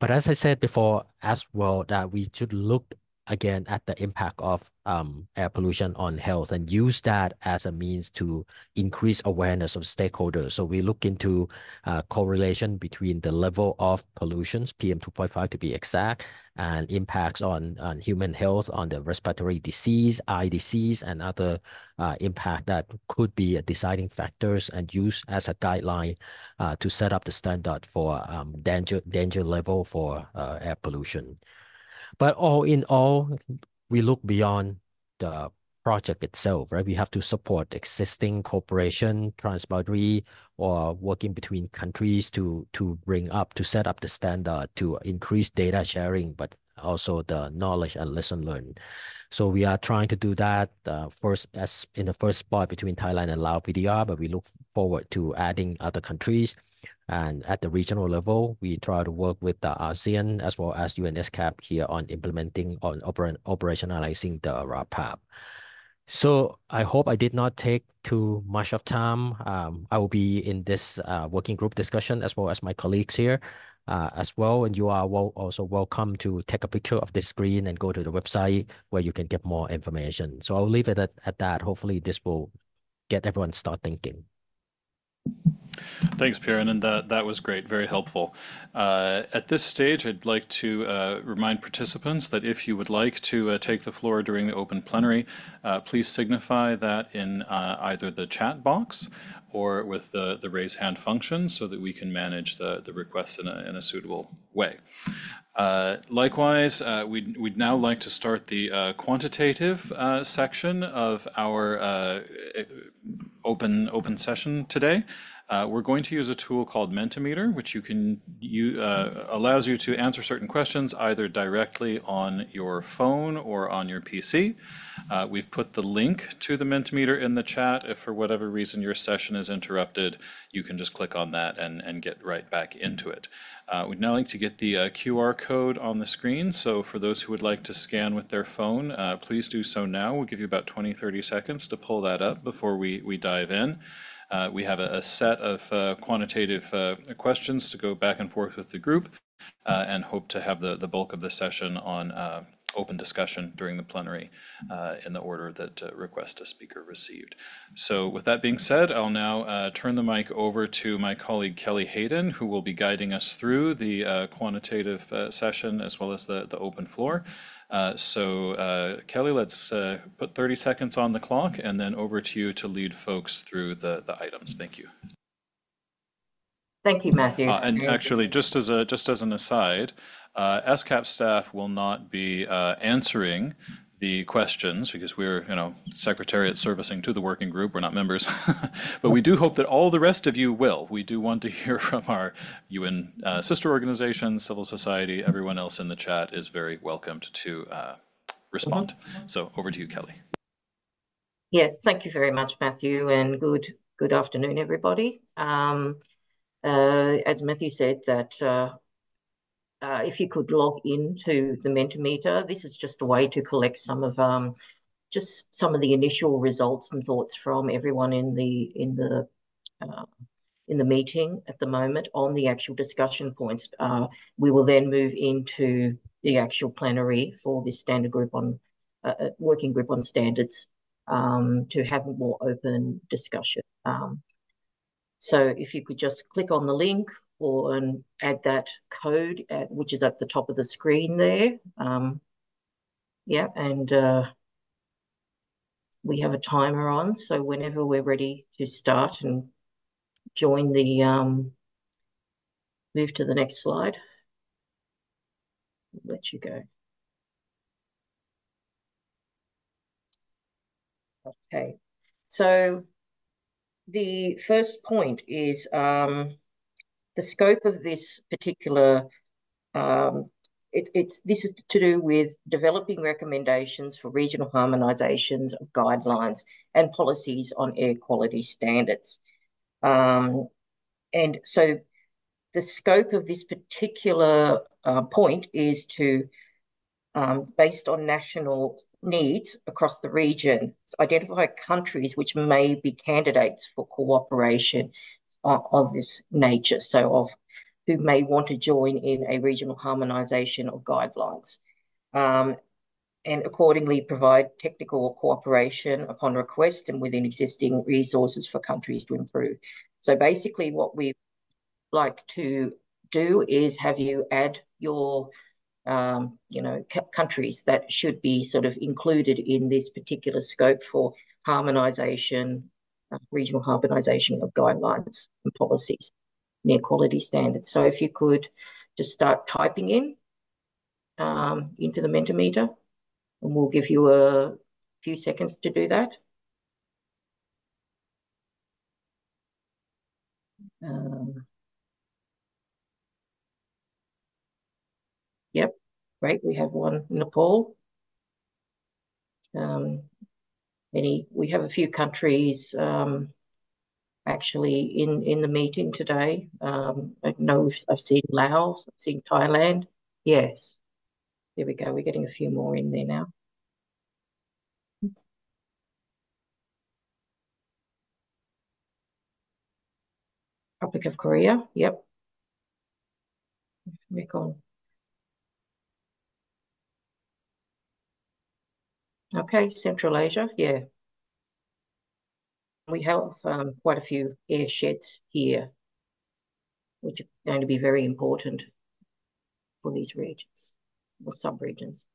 But as I said before as well, that we should look again at the impact of um, air pollution on health and use that as a means to increase awareness of stakeholders. So we look into uh, correlation between the level of pollutions, PM2.5 to be exact, and impacts on, on human health, on the respiratory disease, eye disease, and other uh, impact that could be deciding factors and use as a guideline uh, to set up the standard for um, danger, danger level for uh, air pollution. But all in all, we look beyond the project itself, right? We have to support existing cooperation, transboundary, or working between countries to to bring up to set up the standard to increase data sharing, but also the knowledge and lesson learned. So we are trying to do that uh, first as in the first spot between Thailand and Laos PDR, but we look forward to adding other countries. And at the regional level, we try to work with the ASEAN as well as UNESCAP here on implementing on oper operationalizing the RAPAP. So I hope I did not take too much of time. Um, I will be in this uh, working group discussion as well as my colleagues here uh, as well. And you are well, also welcome to take a picture of the screen and go to the website where you can get more information. So I'll leave it at, at that. Hopefully this will get everyone start thinking. Thanks, Pierre, and that, that was great, very helpful. Uh, at this stage, I'd like to uh, remind participants that if you would like to uh, take the floor during the open plenary, uh, please signify that in uh, either the chat box or with the, the raise hand function so that we can manage the, the requests in a, in a suitable way. Uh, likewise, uh, we'd, we'd now like to start the uh, quantitative uh, section of our open, open session today. Uh, we're going to use a tool called Mentimeter, which you can you uh, allows you to answer certain questions either directly on your phone or on your PC. Uh, we've put the link to the Mentimeter in the chat. If for whatever reason your session is interrupted, you can just click on that and, and get right back into it. Uh, we'd now like to get the uh, QR code on the screen. So for those who would like to scan with their phone, uh, please do so now. We'll give you about 20, 30 seconds to pull that up before we, we dive in. Uh, we have a, a set of uh, quantitative uh, questions to go back and forth with the group uh, and hope to have the, the bulk of the session on uh, open discussion during the plenary uh, in the order that request a speaker received. So with that being said, I'll now turn the mic over to my colleague Kelly Hayden, who will be guiding us through the quantitative session as well as the, the open floor. Uh, so uh, Kelly, let's uh, put 30 seconds on the clock and then over to you to lead folks through the, the items. Thank you. Thank you, Matthew. Uh, and actually, just as a just as an aside, uh, ESCAP staff will not be answering the questions because we're, you know, secretariat servicing to the working group. We're not members, but we do hope that all the rest of you will. We do want to hear from our UN uh, sister organizations, civil society, everyone else in the chat is very welcomed to uh, respond. So over to you, Kelly. Yes, thank you very much, Matthew, and good good afternoon, everybody. Um, uh, as Matthew said, that uh, uh, if you could log into the Mentimeter, this is just a way to collect some of um, just some of the initial results and thoughts from everyone in the in the uh, in the meeting at the moment on the actual discussion points. Uh, we will then move into the actual plenary for this standard group on uh, uh working group on standards um, to have a more open discussion. Um, so if you could just click on the link or and add that code, at, which is at the top of the screen there. Um, yeah, and uh, we have a timer on, so whenever we're ready to start and join the, um, move to the next slide. I'll let you go. Okay, so the first point is um, the scope of this particular um, it, it's this is to do with developing recommendations for regional harmonizations of guidelines and policies on air quality standards. Um, and so the scope of this particular uh, point is to, um, based on national needs across the region, identify countries which may be candidates for cooperation of, this nature. So of who may want to join in a regional harmonisation of guidelines. Um, and accordingly provide technical cooperation upon request and within existing resources for countries to improve. So basically what we like to do is have you add your um, you know, countries that should be sort of included in this particular scope for harmonisation, uh, regional harmonisation of guidelines and policies near quality standards. So if you could just start typing in um, into the Mentimeter, and we'll give you a few seconds to do that. Um, yep, great. We have one Nepal. Um, any, we have a few countries um, actually in, in the meeting today. Um, I know I've seen Laos, I've seen Thailand. Yes, there we go. We're getting a few more in there now. Republic of Korea, yep. Recon. Okay, Central Asia, yeah. We have um, quite a few air sheds here, which are going to be very important for these regions or sub-regions.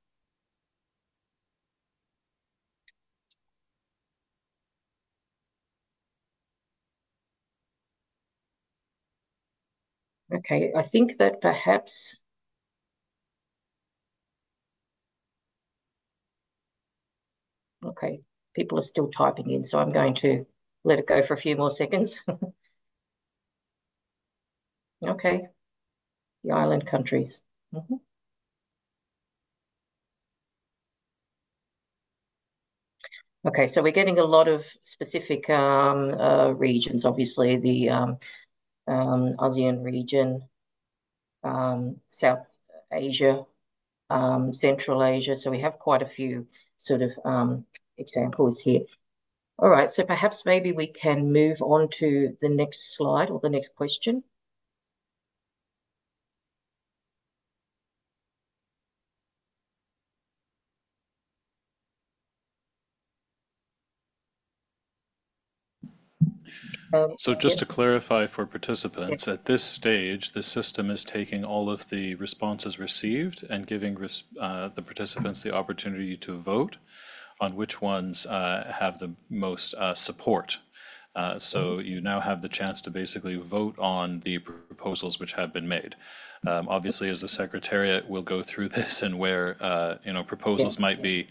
Okay, I think that perhaps Okay, people are still typing in, so I'm going to let it go for a few more seconds. okay, the island countries. Mm -hmm. Okay, so we're getting a lot of specific um, uh, regions, obviously the um, um, ASEAN region, um, South Asia, um, Central Asia. So we have quite a few sort of um, examples here. All right, so perhaps maybe we can move on to the next slide or the next question. Um, so just to clarify for participants, at this stage, the system is taking all of the responses received and giving res uh, the participants the opportunity to vote on which ones uh, have the most uh, support. Uh, so mm -hmm. you now have the chance to basically vote on the proposals which have been made. Um, obviously, as the Secretariat, we'll go through this and where uh, you know proposals might be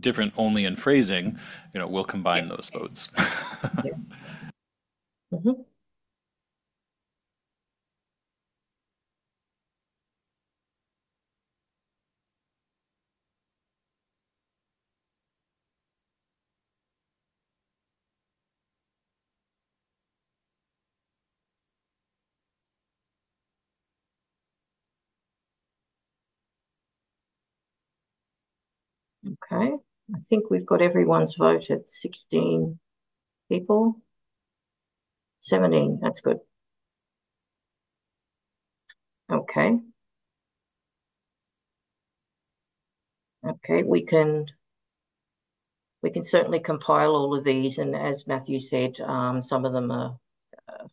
different only in phrasing, you know, we'll combine those votes. Mhm. Okay, I think we've got everyone's vote at 16 people. 17, that's good. Okay. Okay, we can we can certainly compile all of these, and as Matthew said, um, some of them are uh,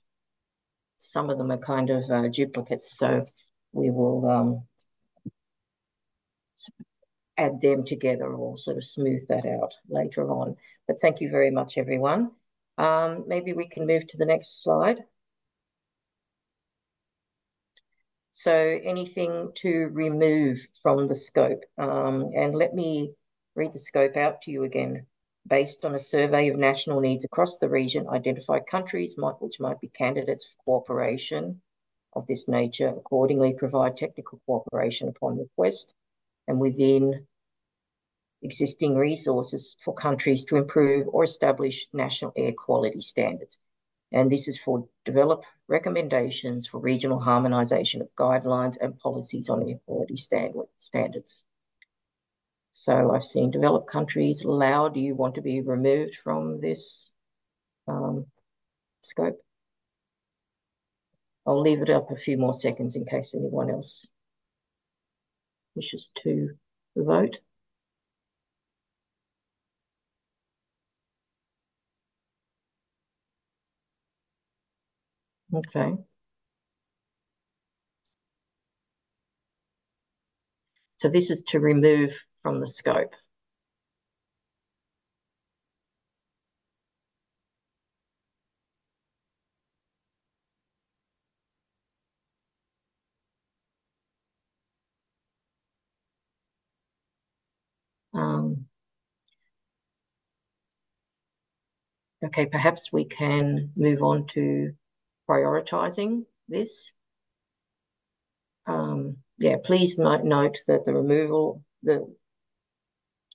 some of them are kind of uh, duplicates, so we will um, add them together or sort of smooth that out later on. But thank you very much, everyone. Um, maybe we can move to the next slide. So anything to remove from the scope. Um, and let me read the scope out to you again. Based on a survey of national needs across the region, identify countries might, which might be candidates for cooperation of this nature, accordingly provide technical cooperation upon request, and within existing resources for countries to improve or establish national air quality standards. And this is for develop recommendations for regional harmonisation of guidelines and policies on air quality standard, standards. So I've seen developed countries allow, do you want to be removed from this um, scope? I'll leave it up a few more seconds in case anyone else wishes to vote. Okay. So this is to remove from the scope. Um, okay, perhaps we can move on to prioritizing this. Um, yeah, please note that the removal, the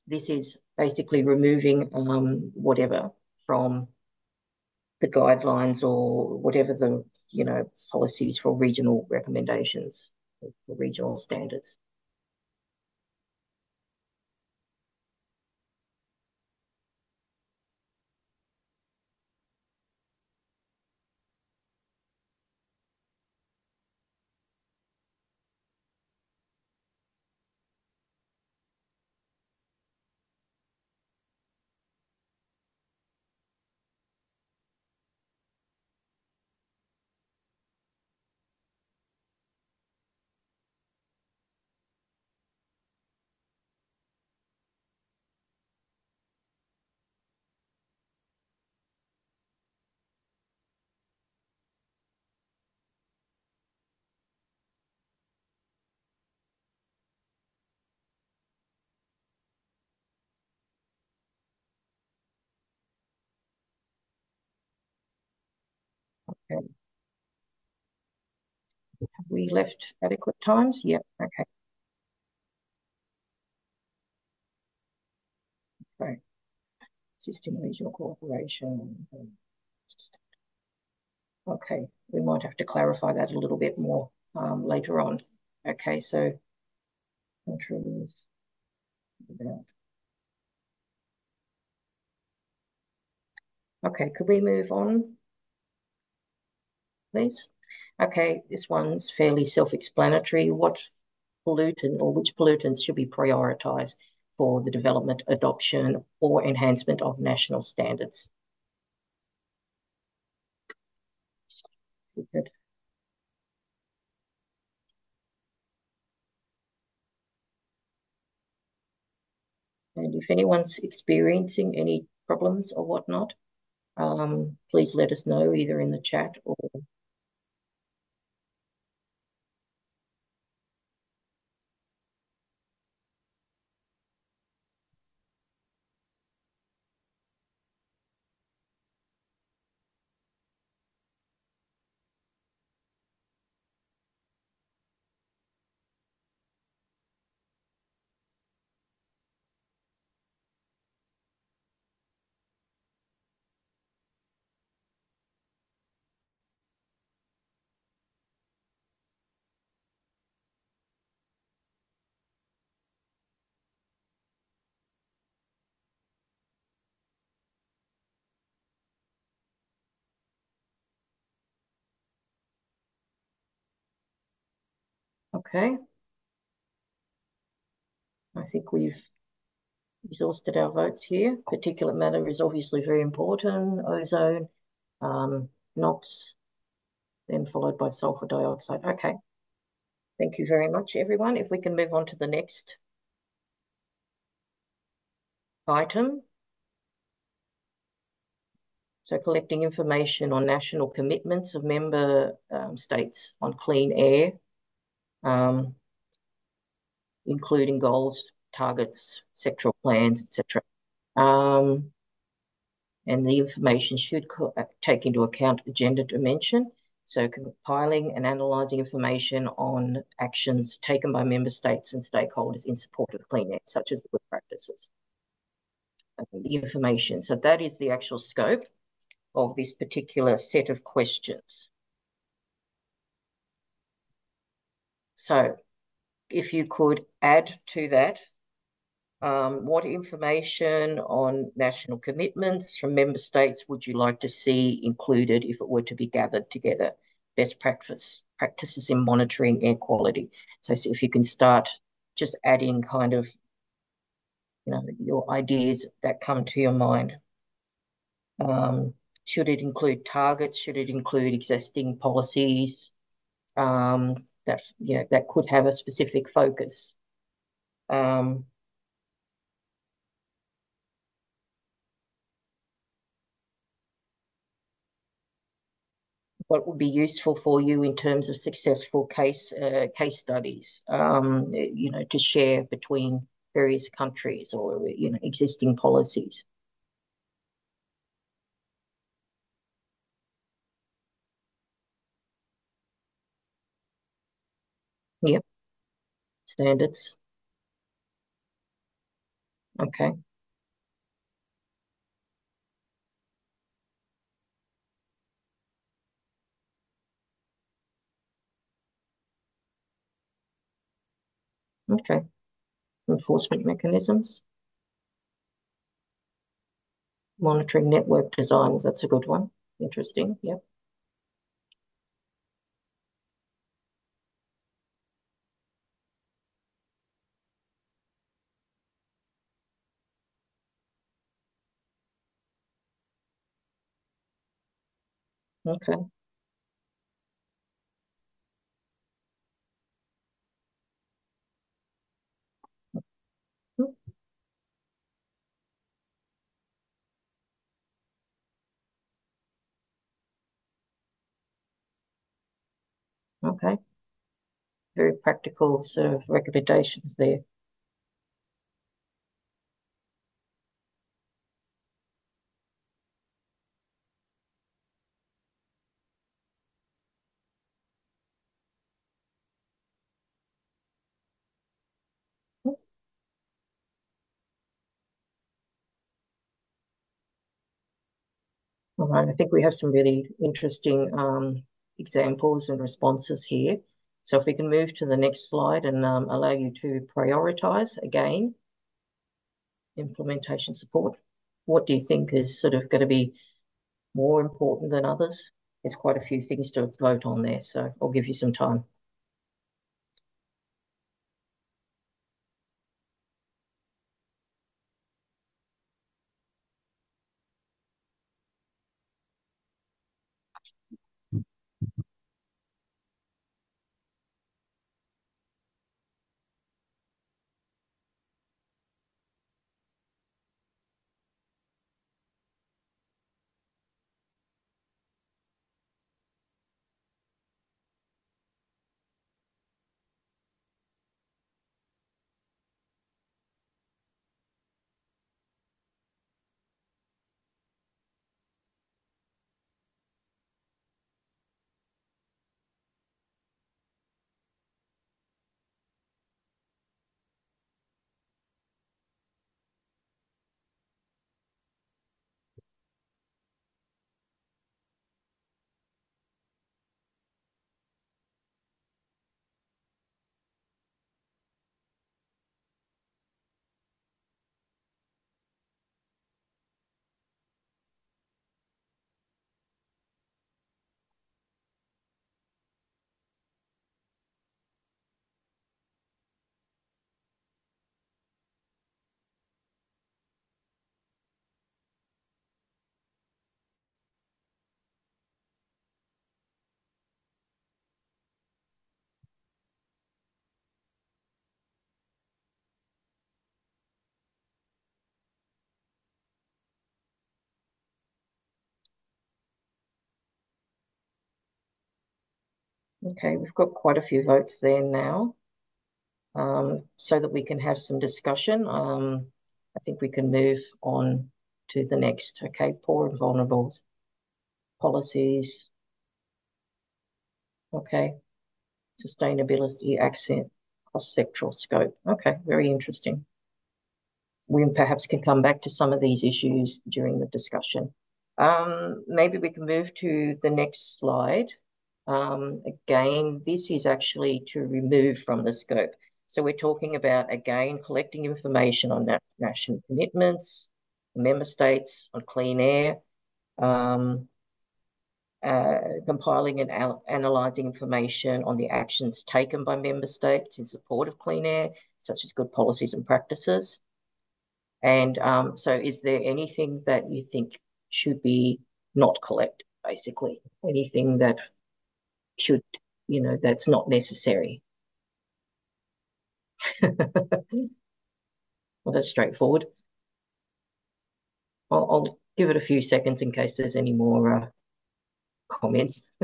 this is basically removing um, whatever from the guidelines or whatever the you know policies for regional recommendations for regional standards. Okay. Have we left adequate times? Yep. Okay. Okay. Existing regional cooperation. Okay, we might have to clarify that a little bit more um, later on. Okay, so countries. Okay, could we move on please? Okay, this one's fairly self-explanatory. What pollutant or which pollutants should be prioritised for the development, adoption or enhancement of national standards? Good. And if anyone's experiencing any problems or whatnot, um, please let us know either in the chat or Okay. I think we've exhausted our votes here. Particulate matter is obviously very important. Ozone, um, NOx, then followed by sulfur dioxide. Okay. Thank you very much, everyone. If we can move on to the next item. So collecting information on national commitments of member um, states on clean air, um, including goals, targets, sectoral plans, etc. Um, and the information should uh, take into account gender dimension. So compiling and analysing information on actions taken by member states and stakeholders in support of clean air, such as good practices. the information. So that is the actual scope of this particular set of questions. So if you could add to that, um, what information on national commitments from member states would you like to see included if it were to be gathered together? Best practice practices in monitoring air quality. So if you can start just adding kind of, you know, your ideas that come to your mind. Um, should it include targets? Should it include existing policies um, that you know, that could have a specific focus? Um, what would be useful for you in terms of successful case uh, case studies, um, you know, to share between various countries or you know existing policies. Yep. Standards. Okay. Okay. Enforcement mechanisms. Monitoring network designs, that's a good one. Interesting, yep. Okay. Okay. Very practical sort of recommendations there. I think we have some really interesting um, examples and responses here. So if we can move to the next slide and um, allow you to prioritize again, implementation support. What do you think is sort of going to be more important than others? There's quite a few things to vote on there, so I'll give you some time. Okay, we've got quite a few votes there now. Um, so that we can have some discussion. Um, I think we can move on to the next. Okay, poor and vulnerable policies. Okay, sustainability accent, cross-sectoral scope. Okay, very interesting. We perhaps can come back to some of these issues during the discussion. Um, maybe we can move to the next slide. Um, again, this is actually to remove from the scope. So we're talking about, again, collecting information on national commitments, member states on clean air, um, uh, compiling and analysing information on the actions taken by member states in support of clean air, such as good policies and practices. And um, so is there anything that you think should be not collected, basically? Anything that should, you know, that's not necessary? well, that's straightforward. I'll, I'll, give it a few seconds in case there's any more uh, comments.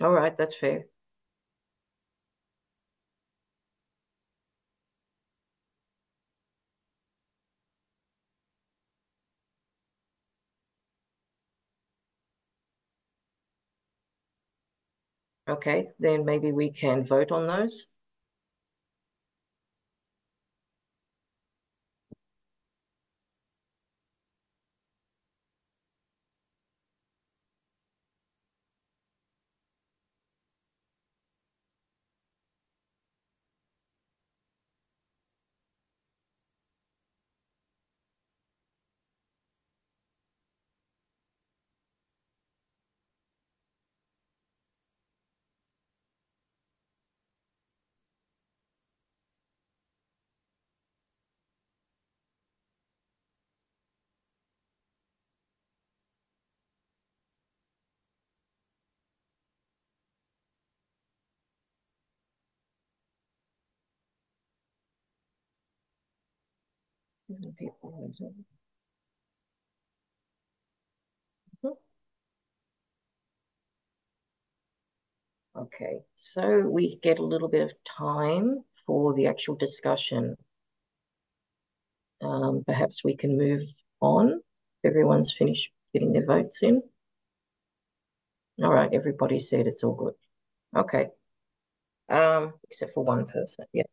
All right, that's fair. Okay, then maybe we can vote on those. People. Okay, so we get a little bit of time for the actual discussion. Um, perhaps we can move on. Everyone's finished getting their votes in. All right, everybody said it's all good. Okay. Um, except for one person. Yeah.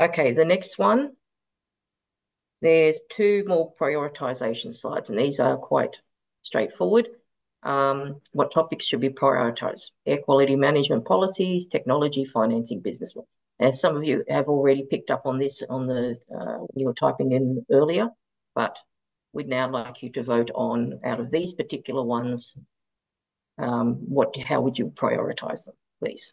Okay, the next one there's two more prioritization slides, and these are quite straightforward. Um, what topics should be prioritized? Air quality management policies, technology, financing, business. As some of you have already picked up on this on the uh, when you were typing in earlier, but we'd now like you to vote on out of these particular ones. Um, what? How would you prioritize them, please?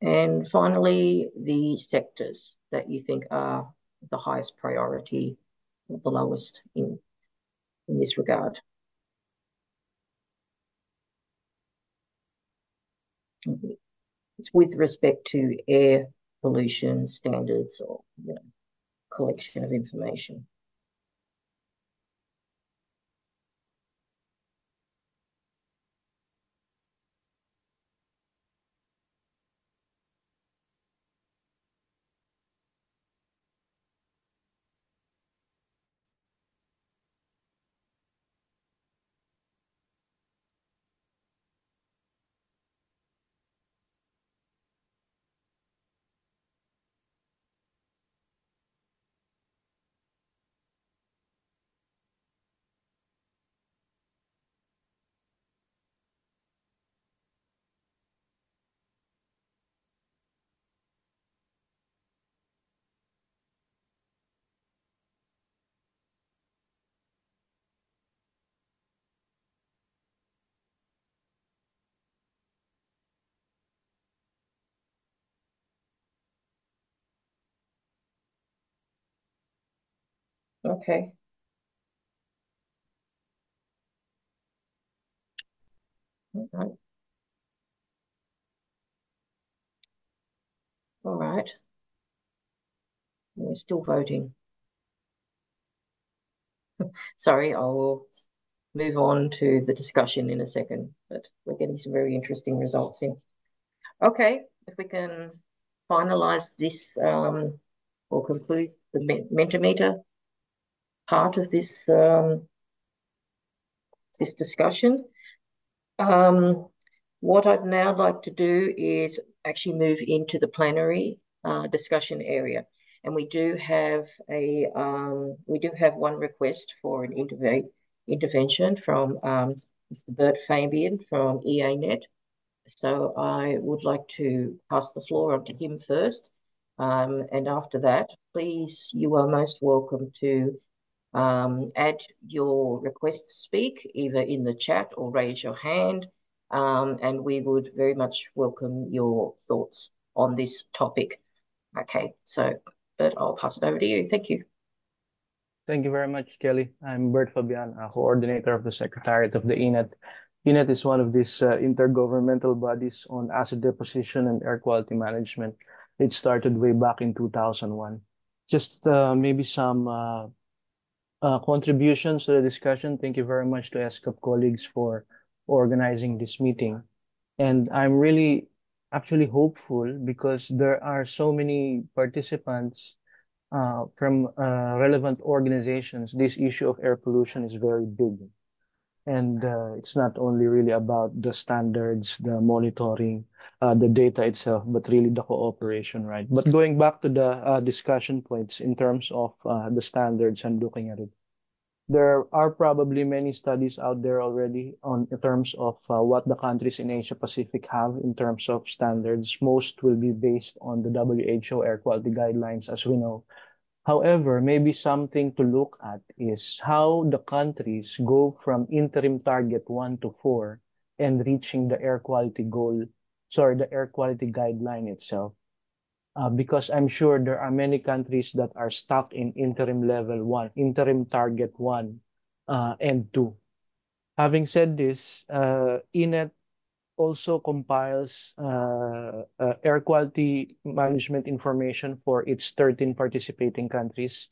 And finally, the sectors that you think are the highest priority, or the lowest in, in this regard. It's with respect to air pollution standards or you know, collection of information. Okay. All right. All right. We're still voting. Sorry, I will move on to the discussion in a second, but we're getting some very interesting results here. Okay, if we can finalize this um, or conclude the Mentimeter part of this um, this discussion. Um, what I'd now like to do is actually move into the plenary uh, discussion area. And we do have a um, we do have one request for an interve intervention from um, Mr. Bert Fabian from EANet. So I would like to pass the floor on to him first. Um, and after that, please, you are most welcome to um, add your request to speak either in the chat or raise your hand. Um, and we would very much welcome your thoughts on this topic. Okay, so Bert, I'll pass it over to you. Thank you. Thank you very much, Kelly. I'm Bert Fabian, a coordinator of the Secretariat of the EANET. EANET is one of these uh, intergovernmental bodies on acid deposition and air quality management. It started way back in 2001. Just uh, maybe some uh, uh, contributions to the discussion. Thank you very much to ESCAP colleagues for organizing this meeting. And I'm really actually hopeful because there are so many participants uh, from uh, relevant organizations. This issue of air pollution is very big. And uh, it's not only really about the standards, the monitoring, uh, the data itself, but really the cooperation, right? But going back to the uh, discussion points in terms of uh, the standards and looking at it, there are probably many studies out there already on in terms of uh, what the countries in Asia Pacific have in terms of standards. Most will be based on the WHO air quality guidelines, as we know. However, maybe something to look at is how the countries go from interim target one to four and reaching the air quality goal, sorry, the air quality guideline itself uh, because I'm sure there are many countries that are stuck in interim level one, interim target one uh, and two. Having said this, uh, EANet also compiles uh, uh, air quality management information for its 13 participating countries.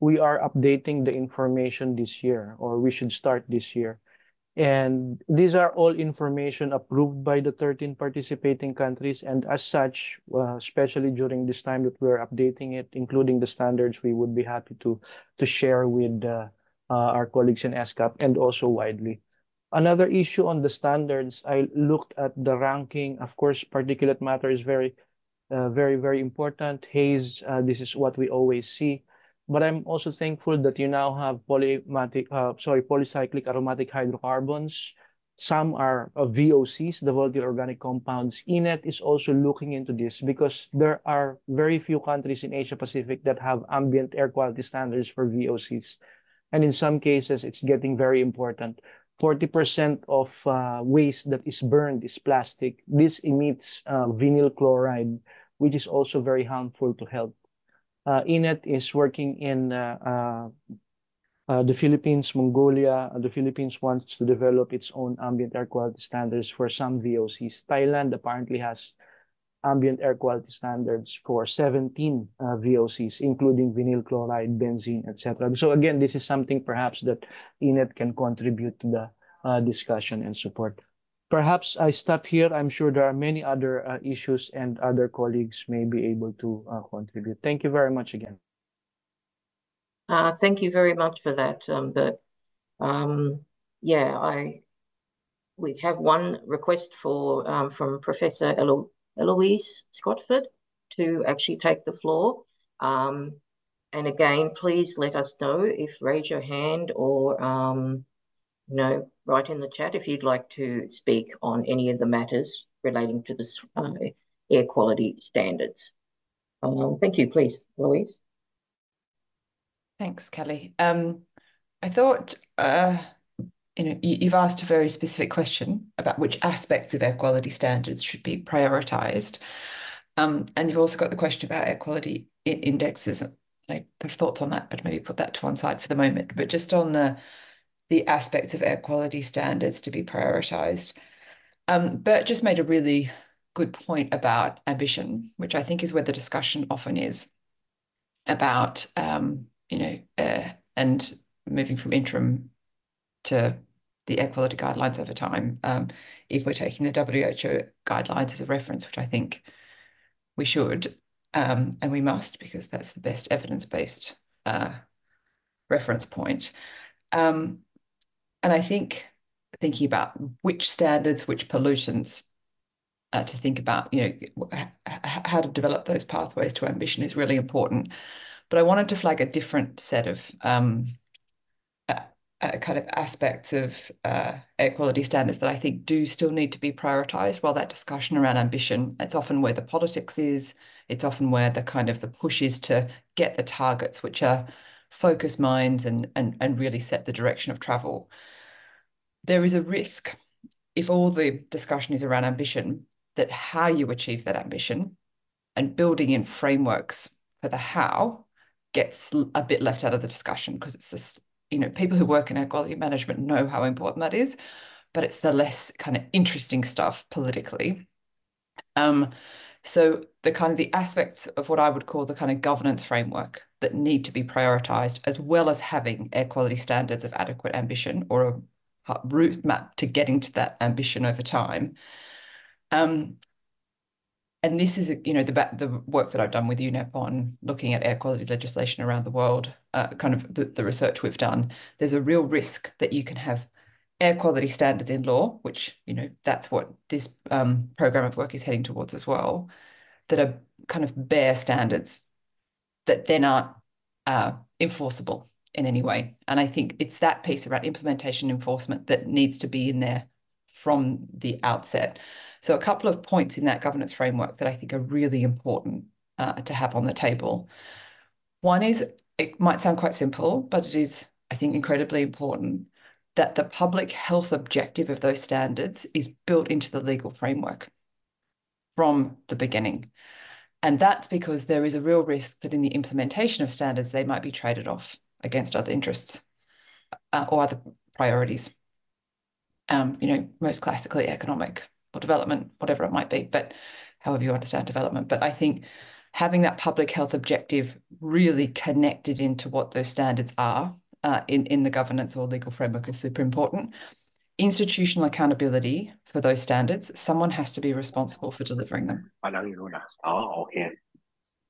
We are updating the information this year, or we should start this year. And these are all information approved by the 13 participating countries. And as such, uh, especially during this time that we're updating it, including the standards, we would be happy to, to share with uh, uh, our colleagues in ESCAP and also widely. Another issue on the standards, I looked at the ranking. Of course, particulate matter is very, uh, very, very important. Haze, uh, this is what we always see. But I'm also thankful that you now have polymatic, uh, sorry, polycyclic aromatic hydrocarbons. Some are uh, VOCs, the volatile organic compounds. EANet is also looking into this because there are very few countries in Asia Pacific that have ambient air quality standards for VOCs. And in some cases, it's getting very important. 40% of uh, waste that is burned is plastic. This emits uh, vinyl chloride, which is also very harmful to health uh, EANet is working in uh, uh, uh, the Philippines, Mongolia. The Philippines wants to develop its own ambient air quality standards for some VOCs. Thailand apparently has ambient air quality standards for 17 uh, VOCs, including vinyl chloride, benzene, etc. So again, this is something perhaps that EANET can contribute to the uh, discussion and support. Perhaps I stop here. I'm sure there are many other uh, issues and other colleagues may be able to uh, contribute. Thank you very much again. Uh, thank you very much for that, um, Bert. Um, yeah, I we have one request for um, from Professor Elo Eloise Scotford to actually take the floor. Um, and again, please let us know if raise your hand or um, you know, write in the chat if you'd like to speak on any of the matters relating to the uh, air quality standards. Um, thank you, please, Eloise. Thanks, Kelly. Um, I thought, uh, you know, you, have asked a very specific question about which aspects of air quality standards should be prioritised. Um, and you've also got the question about air quality indexes I have thoughts on that, but maybe put that to one side for the moment. But just on the the aspects of air quality standards to be prioritized. Um, Bert just made a really good point about ambition, which I think is where the discussion often is about, um, you know, uh, and moving from interim to the air quality guidelines over time. Um, if we're taking the WHO guidelines as a reference, which I think we should, um, and we must, because that's the best evidence-based uh, reference point. Um, and I think thinking about which standards, which pollutants uh, to think about, you know, how to develop those pathways to ambition is really important. But I wanted to flag a different set of um, uh, kind of aspects of uh, air quality standards that I think do still need to be prioritized. While that discussion around ambition, it's often where the politics is. It's often where the kind of the push is to get the targets, which are focus minds and and and really set the direction of travel there is a risk if all the discussion is around ambition that how you achieve that ambition and building in frameworks for the how gets a bit left out of the discussion because it's this you know people who work in air quality management know how important that is but it's the less kind of interesting stuff politically um so the kind of the aspects of what I would call the kind of governance framework that need to be prioritized as well as having air quality standards of adequate ambition or a route map to getting to that ambition over time. Um, and this is, you know, the the work that I've done with UNEP on looking at air quality legislation around the world, uh, kind of the, the research we've done. There's a real risk that you can have air quality standards in law, which, you know, that's what this um, program of work is heading towards as well, that are kind of bare standards that then aren't uh, enforceable in any way. And I think it's that piece around implementation enforcement that needs to be in there from the outset. So a couple of points in that governance framework that I think are really important uh, to have on the table. One is, it might sound quite simple, but it is, I think, incredibly important that the public health objective of those standards is built into the legal framework from the beginning. And that's because there is a real risk that in the implementation of standards, they might be traded off against other interests uh, or other priorities. Um, you know, most classically economic or development, whatever it might be, but however you understand development. But I think having that public health objective really connected into what those standards are uh, in, in the governance or legal framework is super important. Institutional accountability for those standards, someone has to be responsible for delivering them. Oh, okay.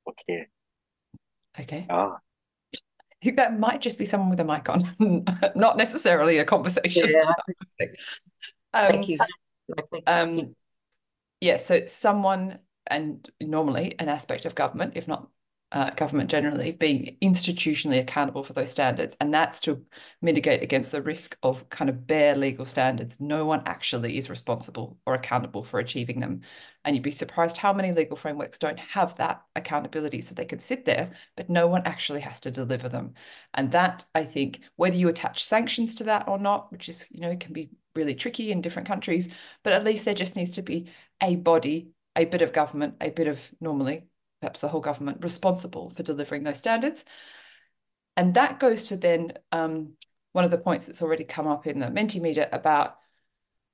Okay. Okay. Oh, think that might just be someone with a mic on, not necessarily a conversation. Yeah. um, Thank you. Um, yeah, so someone, and normally an aspect of government, if not uh, government generally, being institutionally accountable for those standards. And that's to mitigate against the risk of kind of bare legal standards. No one actually is responsible or accountable for achieving them. And you'd be surprised how many legal frameworks don't have that accountability so they can sit there, but no one actually has to deliver them. And that, I think, whether you attach sanctions to that or not, which is, you know, can be really tricky in different countries, but at least there just needs to be a body, a bit of government, a bit of normally perhaps the whole government responsible for delivering those standards. And that goes to then um, one of the points that's already come up in the Mentimeter about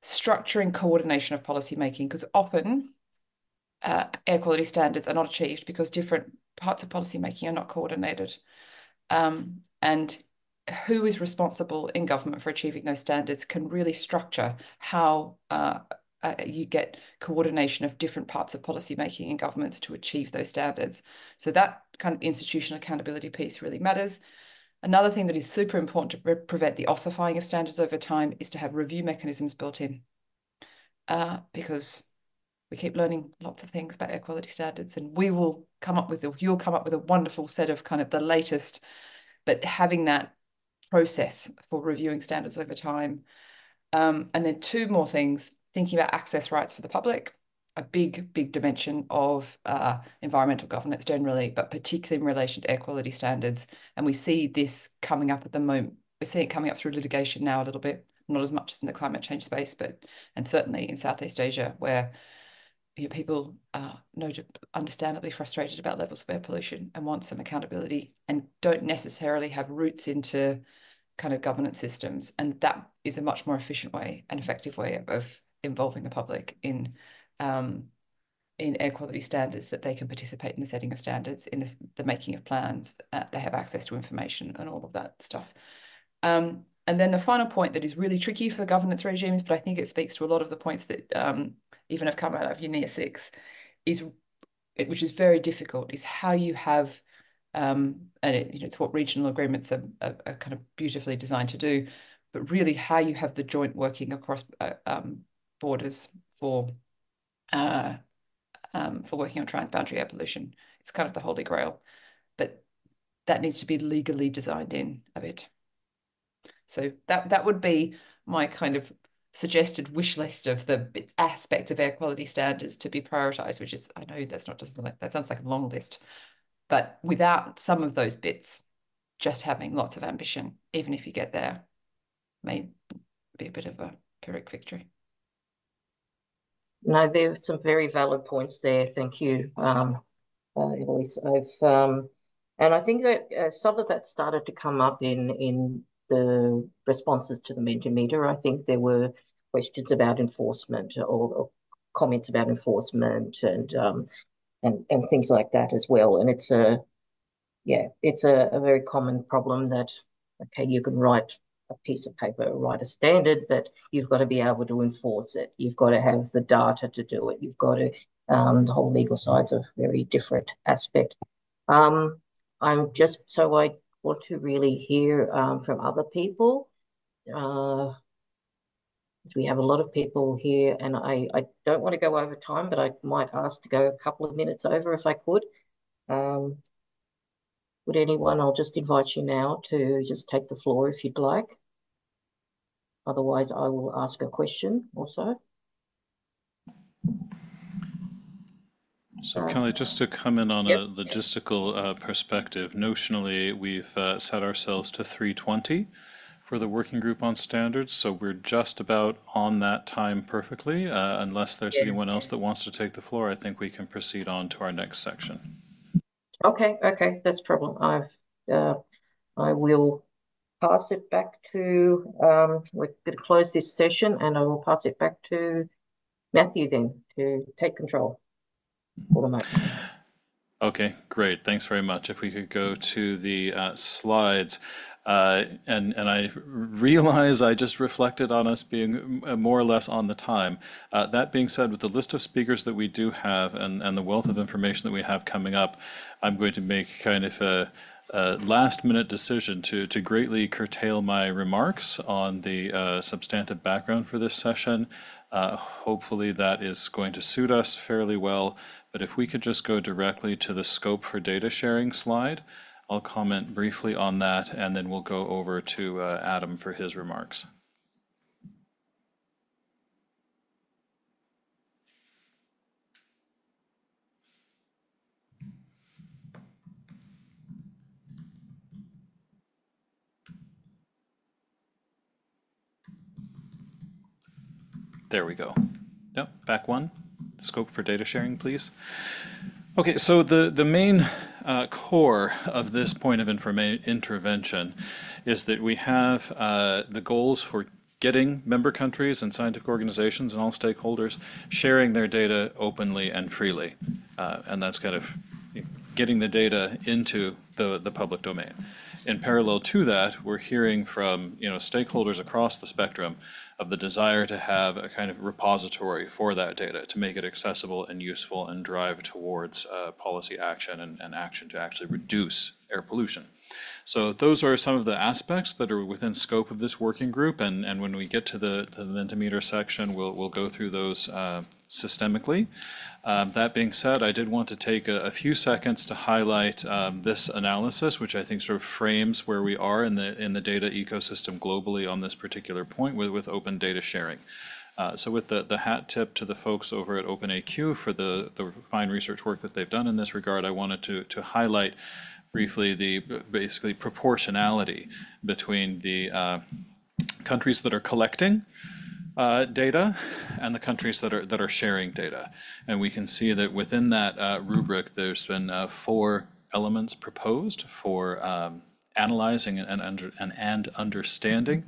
structuring coordination of policymaking, because often uh, air quality standards are not achieved because different parts of policymaking are not coordinated. Um, and who is responsible in government for achieving those standards can really structure how uh, uh, you get coordination of different parts of policy making in governments to achieve those standards. So that kind of institutional accountability piece really matters. Another thing that is super important to pre prevent the ossifying of standards over time is to have review mechanisms built in. Uh, because we keep learning lots of things about air quality standards and we will come up with, a, you'll come up with a wonderful set of kind of the latest, but having that process for reviewing standards over time. Um, and then two more things thinking about access rights for the public, a big, big dimension of uh, environmental governance generally, but particularly in relation to air quality standards. And we see this coming up at the moment. We're seeing it coming up through litigation now a little bit, not as much in the climate change space, but and certainly in Southeast Asia, where you know, people are understandably frustrated about levels of air pollution and want some accountability and don't necessarily have roots into kind of governance systems. And that is a much more efficient way and effective way of involving the public in um, in air quality standards that they can participate in the setting of standards, in this, the making of plans, uh, they have access to information and all of that stuff. Um, and then the final point that is really tricky for governance regimes, but I think it speaks to a lot of the points that um, even have come out of UNEA 6, is, which is very difficult, is how you have, um, and it, you know, it's what regional agreements are, are, are, kind of beautifully designed to do, but really how you have the joint working across uh, um, borders for uh, um, for working on transboundary air pollution. It's kind of the holy grail, but that needs to be legally designed in a bit. So that that would be my kind of suggested wish list of the aspects of air quality standards to be prioritized, which is I know that's not just like that sounds like a long list, but without some of those bits, just having lots of ambition, even if you get there, may be a bit of a pyrrhic victory. No, there are some very valid points there. Thank you, um, uh, Eloise. I've um, and I think that uh, some of that started to come up in in the responses to the Mentimeter. I think there were questions about enforcement or, or comments about enforcement and um, and and things like that as well. And it's a yeah, it's a, a very common problem that okay, you can write a piece of paper, write a standard, but you've got to be able to enforce it. You've got to have the data to do it. You've got to, um, the whole legal side's a very different aspect. Um, I'm just, so I want to really hear um, from other people. Uh, we have a lot of people here and I, I don't want to go over time, but I might ask to go a couple of minutes over if I could. Um, would anyone, I'll just invite you now to just take the floor if you'd like. Otherwise, I will ask a question also. So uh, Kelly, just to come in on yep, a logistical uh, perspective, notionally, we've uh, set ourselves to 320 for the working group on standards. So we're just about on that time perfectly. Uh, unless there's yeah. anyone else that wants to take the floor, I think we can proceed on to our next section. Okay, okay, that's problem. I've uh, I will pass it back to um, we're going to close this session, and I will pass it back to Matthew then to take control. Okay, great. Thanks very much. If we could go to the uh, slides. Uh, and and I realize I just reflected on us being more or less on the time. Uh, that being said, with the list of speakers that we do have and, and the wealth of information that we have coming up, I'm going to make kind of a, a last minute decision to, to greatly curtail my remarks on the uh, substantive background for this session. Uh, hopefully that is going to suit us fairly well, but if we could just go directly to the scope for data sharing slide. I'll comment briefly on that, and then we'll go over to uh, Adam for his remarks. There we go. Yep, back one. Scope for data sharing, please. Okay, so the, the main uh, core of this point of intervention is that we have uh, the goals for getting member countries and scientific organizations and all stakeholders sharing their data openly and freely. Uh, and that's kind of getting the data into the, the public domain. In parallel to that, we're hearing from you know stakeholders across the spectrum of the desire to have a kind of repository for that data to make it accessible and useful and drive towards uh, policy action and, and action to actually reduce air pollution. So those are some of the aspects that are within scope of this working group, and, and when we get to the, to the Mentimeter section, we'll, we'll go through those uh, systemically. Um, that being said, I did want to take a, a few seconds to highlight um, this analysis, which I think sort of frames where we are in the in the data ecosystem globally on this particular point with, with open data sharing. Uh, so with the, the hat tip to the folks over at OpenAQ for the, the fine research work that they've done in this regard, I wanted to, to highlight briefly the basically proportionality between the uh, countries that are collecting uh, data and the countries that are that are sharing data. And we can see that within that uh, rubric, there's been uh, four elements proposed for um, analyzing and, and, and, and understanding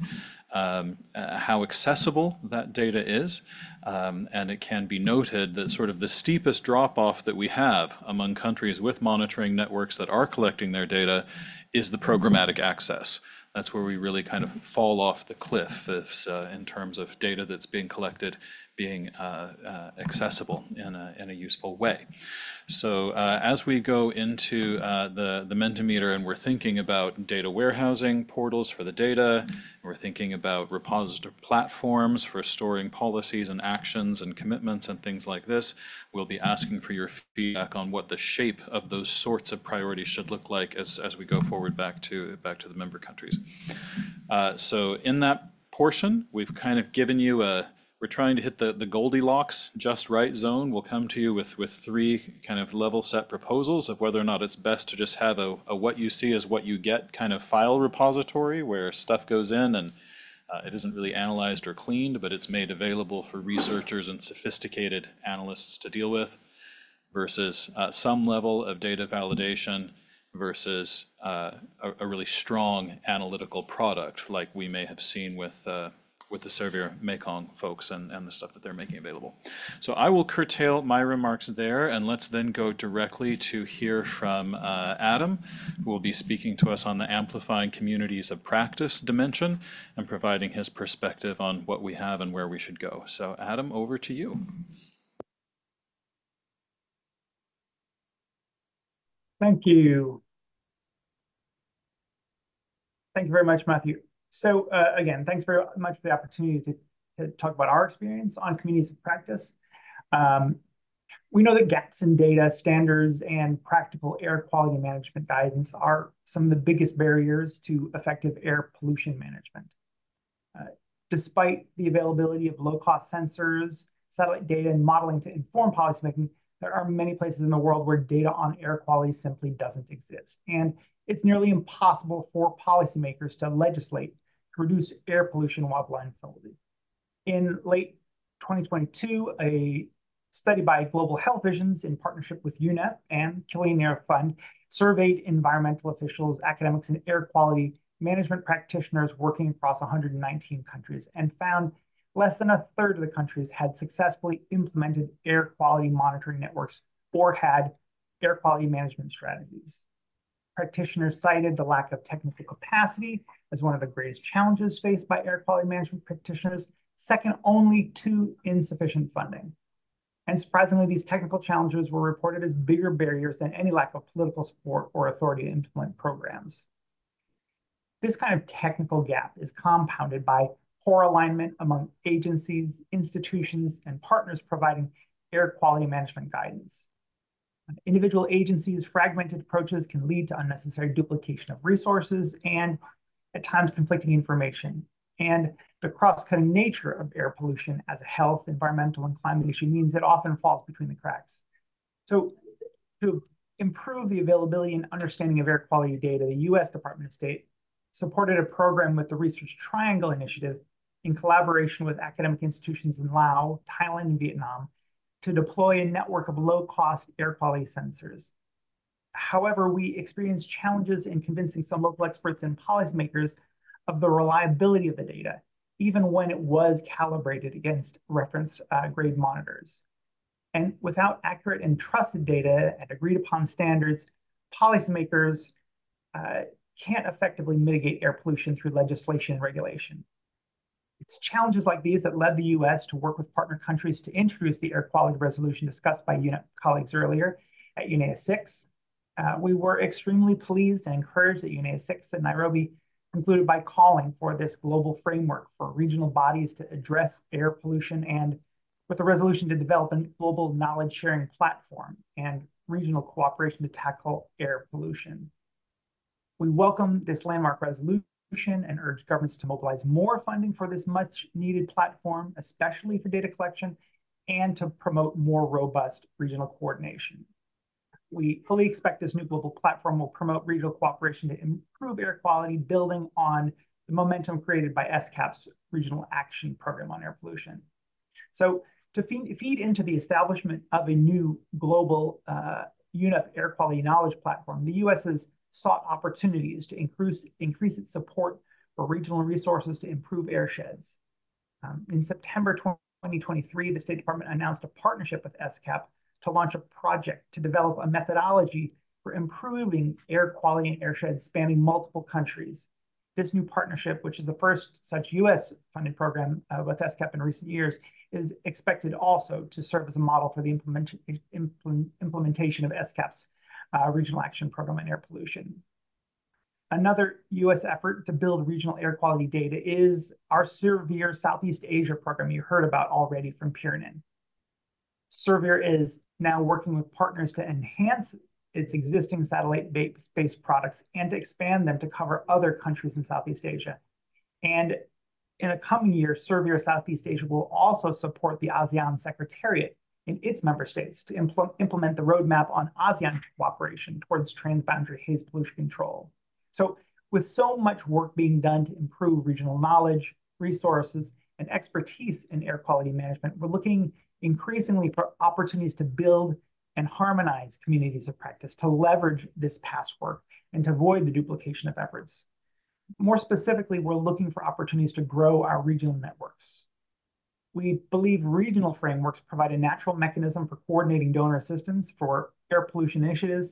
um, uh, how accessible that data is. Um, and it can be noted that sort of the steepest drop off that we have among countries with monitoring networks that are collecting their data is the programmatic access. That's where we really kind of fall off the cliff if, uh, in terms of data that's being collected being uh, uh, accessible in a, in a useful way. So uh, as we go into uh, the, the Mentimeter and we're thinking about data warehousing portals for the data, we're thinking about repository platforms for storing policies and actions and commitments and things like this, we'll be asking for your feedback on what the shape of those sorts of priorities should look like as, as we go forward back to, back to the member countries. Uh, so in that portion, we've kind of given you a, we're trying to hit the, the Goldilocks just right zone. We'll come to you with, with three kind of level set proposals of whether or not it's best to just have a, a what you see is what you get kind of file repository where stuff goes in and uh, it isn't really analyzed or cleaned, but it's made available for researchers and sophisticated analysts to deal with versus uh, some level of data validation versus uh, a, a, really strong analytical product like we may have seen with uh, with the SERVIR Mekong folks and, and the stuff that they're making available. So I will curtail my remarks there, and let's then go directly to hear from uh, Adam, who will be speaking to us on the amplifying communities of practice dimension and providing his perspective on what we have and where we should go. So Adam, over to you. Thank you. Thank you very much, Matthew. So uh, again, thanks very much for the opportunity to, to, talk about our experience on communities of practice. Um, we know that gaps in data, standards, and practical air quality management guidance are some of the biggest barriers to effective air pollution management. Uh, despite the availability of low-cost sensors, satellite data, and modeling to inform policymaking, there are many places in the world where data on air quality simply doesn't exist. And it's nearly impossible for policymakers to legislate to reduce air pollution while blindfolded. In late 2022, a study by Global Health Visions in partnership with UNEP and Clean Air Fund surveyed environmental officials, academics, and air quality management practitioners working across 119 countries and found less than a third of the countries had successfully implemented air quality monitoring networks or had air quality management strategies. Practitioners cited the lack of technical capacity as one of the greatest challenges faced by air quality management practitioners, second only to insufficient funding. And surprisingly, these technical challenges were reported as bigger barriers than any lack of political support or authority to implement programs. This kind of technical gap is compounded by poor alignment among agencies, institutions, and partners providing air quality management guidance. Individual agencies' fragmented approaches can lead to unnecessary duplication of resources and, at times, conflicting information. And the cross-cutting nature of air pollution as a health, environmental, and climate issue means it often falls between the cracks. So to improve the availability and understanding of air quality data, the U.S. Department of State supported a program with the Research Triangle Initiative in collaboration with academic institutions in Laos, Thailand, and Vietnam to deploy a network of low-cost air quality sensors. However, we experienced challenges in convincing some local experts and policymakers of the reliability of the data, even when it was calibrated against reference uh, grade monitors. And without accurate and trusted data and agreed upon standards, policymakers uh, can't effectively mitigate air pollution through legislation and regulation. It's challenges like these that led the US to work with partner countries to introduce the air quality resolution discussed by UNEP colleagues earlier at UNEA 6. Uh, we were extremely pleased and encouraged that UNEA 6 in Nairobi concluded by calling for this global framework for regional bodies to address air pollution and with a resolution to develop a global knowledge sharing platform and regional cooperation to tackle air pollution. We welcome this landmark resolution and urge governments to mobilize more funding for this much needed platform, especially for data collection, and to promote more robust regional coordination. We fully expect this new global platform will promote regional cooperation to improve air quality, building on the momentum created by ESCAP's Regional Action Program on Air Pollution. So to feed, into the establishment of a new global uh, UNEP air quality knowledge platform, the U.S. sought opportunities to increase, increase its support for regional resources to improve airsheds. Um, in September 2023, the State Department announced a partnership with ESCAP to launch a project to develop a methodology for improving air quality in airsheds spanning multiple countries. This new partnership, which is the first such U.S. funded program uh, with ESCAP in recent years, is expected also to serve as a model for the implement implement implementation of ESCAP's uh, Regional Action Program on Air Pollution. Another U.S. effort to build regional air quality data is our SERVIR Southeast Asia program you heard about already from Peeranan. SERVIR is now working with partners to enhance its existing satellite-based products and to expand them to cover other countries in Southeast Asia. And in the coming year, SERVIR Southeast Asia will also support the ASEAN Secretariat in its member states to impl implement the roadmap on ASEAN cooperation towards transboundary haze pollution control. So with so much work being done to improve regional knowledge, resources, and expertise in air quality management, we're looking increasingly for opportunities to build and harmonize communities of practice to leverage this past work and to avoid the duplication of efforts. More specifically, we're looking for opportunities to grow our regional networks. We believe regional frameworks provide a natural mechanism for coordinating donor assistance for air pollution initiatives,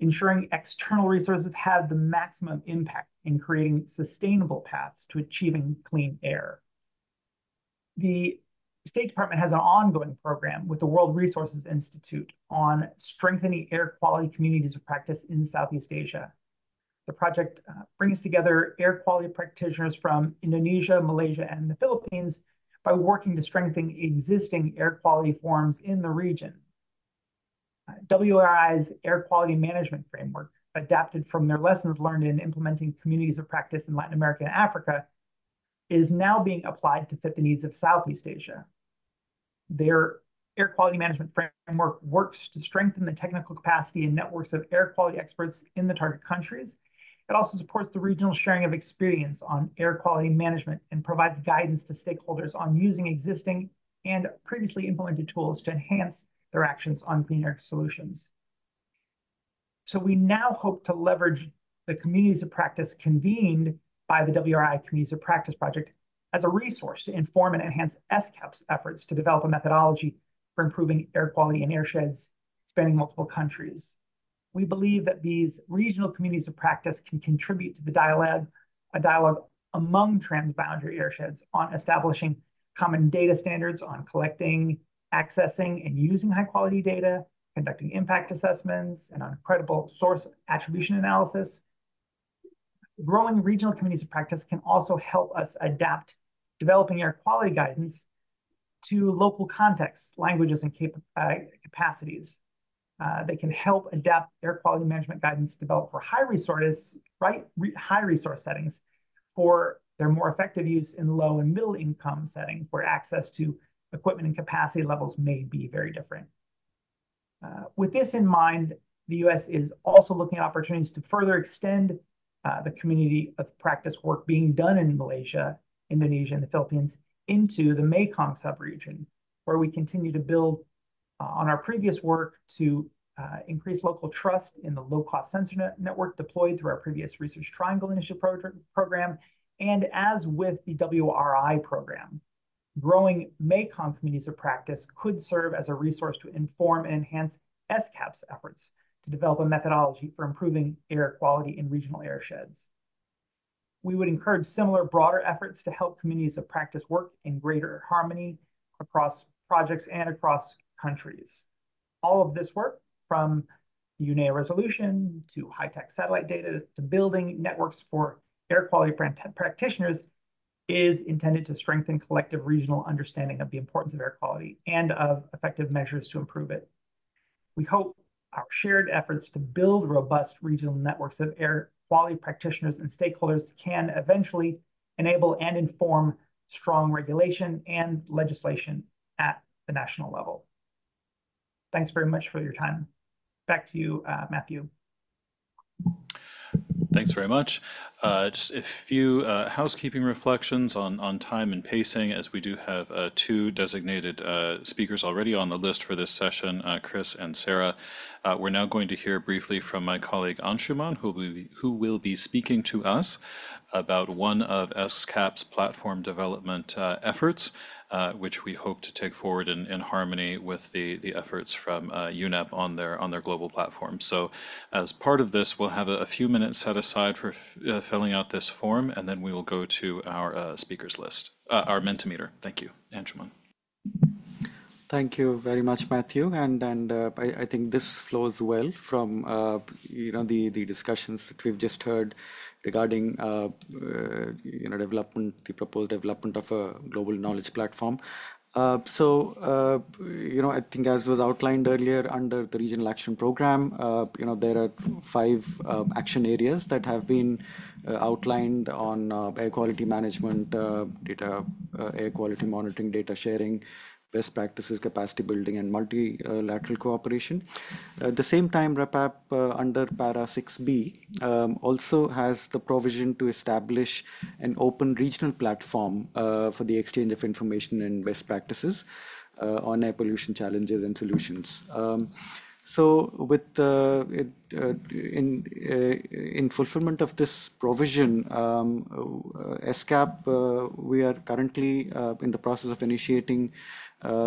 ensuring external resources have the maximum impact in creating sustainable paths to achieving clean air. The State Department has an ongoing program with the World Resources Institute on strengthening air quality communities of practice in Southeast Asia. The project uh, brings together air quality practitioners from Indonesia, Malaysia, and the Philippines by working to strengthen existing air quality forums in the region. Uh, WRI's air quality management framework, adapted from their lessons learned in implementing communities of practice in Latin America and Africa, is now being applied to fit the needs of Southeast Asia. Their air quality management framework works to strengthen the technical capacity and networks of air quality experts in the target countries. It also supports the regional sharing of experience on air quality management and provides guidance to stakeholders on using existing and previously implemented tools to enhance their actions on clean air solutions. So we now hope to leverage the communities of practice convened by the WRI Communities of Practice Project as a resource to inform and enhance ESCAP's efforts to develop a methodology for improving air quality in airsheds spanning multiple countries. We believe that these regional communities of practice can contribute to the dialogue, a dialogue among transboundary airsheds on establishing common data standards on collecting, accessing, and using high quality data, conducting impact assessments, and on credible source attribution analysis. Growing regional communities of practice can also help us adapt developing air quality guidance to local contexts, languages, and cap uh, capacities. Uh, they can help adapt air quality management guidance developed for high resource, right, re high resource settings for their more effective use in low and middle income settings where access to equipment and capacity levels may be very different. Uh, with this in mind, the US is also looking at opportunities to further extend uh, the community of practice work being done in Malaysia Indonesia, and the Philippines into the Mekong subregion, where we continue to build uh, on our previous work to uh, increase local trust in the low-cost sensor net network deployed through our previous Research Triangle Initiative pro program, and as with the WRI program, growing Mekong communities of practice could serve as a resource to inform and enhance SCAP's efforts to develop a methodology for improving air quality in regional airsheds we would encourage similar broader efforts to help communities of practice work in greater harmony across projects and across countries. All of this work from UNEA resolution to high-tech satellite data to building networks for air quality practitioners is intended to strengthen collective regional understanding of the importance of air quality and of effective measures to improve it. We hope our shared efforts to build robust regional networks of air quality practitioners and stakeholders can eventually enable and inform strong regulation and legislation at the national level. Thanks very much for your time. Back to you, uh, Matthew. Thanks very much. Uh, just a few uh, housekeeping reflections on, on time and pacing, as we do have uh, two designated uh, speakers already on the list for this session, uh, Chris and Sarah. Uh, we're now going to hear briefly from my colleague Anshuman, who will be, who will be speaking to us about one of ESCAP's platform development efforts, uh, which we hope to take forward in, in harmony with the, the efforts from uh, UNEP on their on their global platform. So as part of this, we'll have a, a few minutes set aside for uh, filling out this form, and then we will go to our uh, speakers list, uh, our Mentimeter. Thank you, Anshuman. Thank you very much, Matthew. And and uh, I, I, think this flows well from uh, you know the the discussions that we've just heard regarding uh, uh, you know development, the proposed development of a global knowledge platform. Uh, so, uh, you know, I think as was outlined earlier under the regional action program, you know, there are five action areas that have been outlined on air quality management, data, air quality monitoring, data sharing, best practices, capacity building, and multilateral cooperation. At the same time, RAPAP uh, under para 6b um, also has the provision to establish an open regional platform uh, for the exchange of information and best practices uh, on air pollution challenges and solutions. Um, so, with uh, it, uh, in uh, in fulfillment of this provision, um, ESCAP we are currently in the process of initiating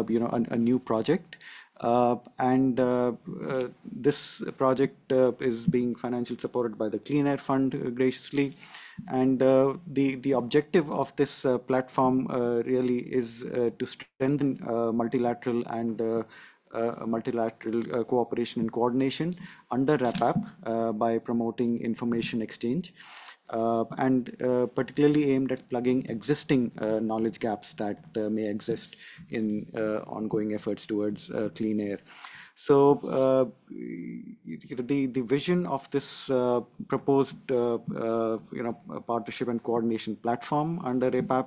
you know, a, a new project. Uh, and uh, uh, this project uh, is being financially supported by the Clean Air Fund uh, graciously. And the, the objective of this platform really is to strengthen multilateral and multilateral cooperation and coordination under RAPAP by promoting information exchange uh, and uh, particularly aimed at plugging existing uh, knowledge gaps that uh, may exist in uh, ongoing efforts towards uh, clean air. So the the vision of this proposed you know partnership and coordination platform under uh,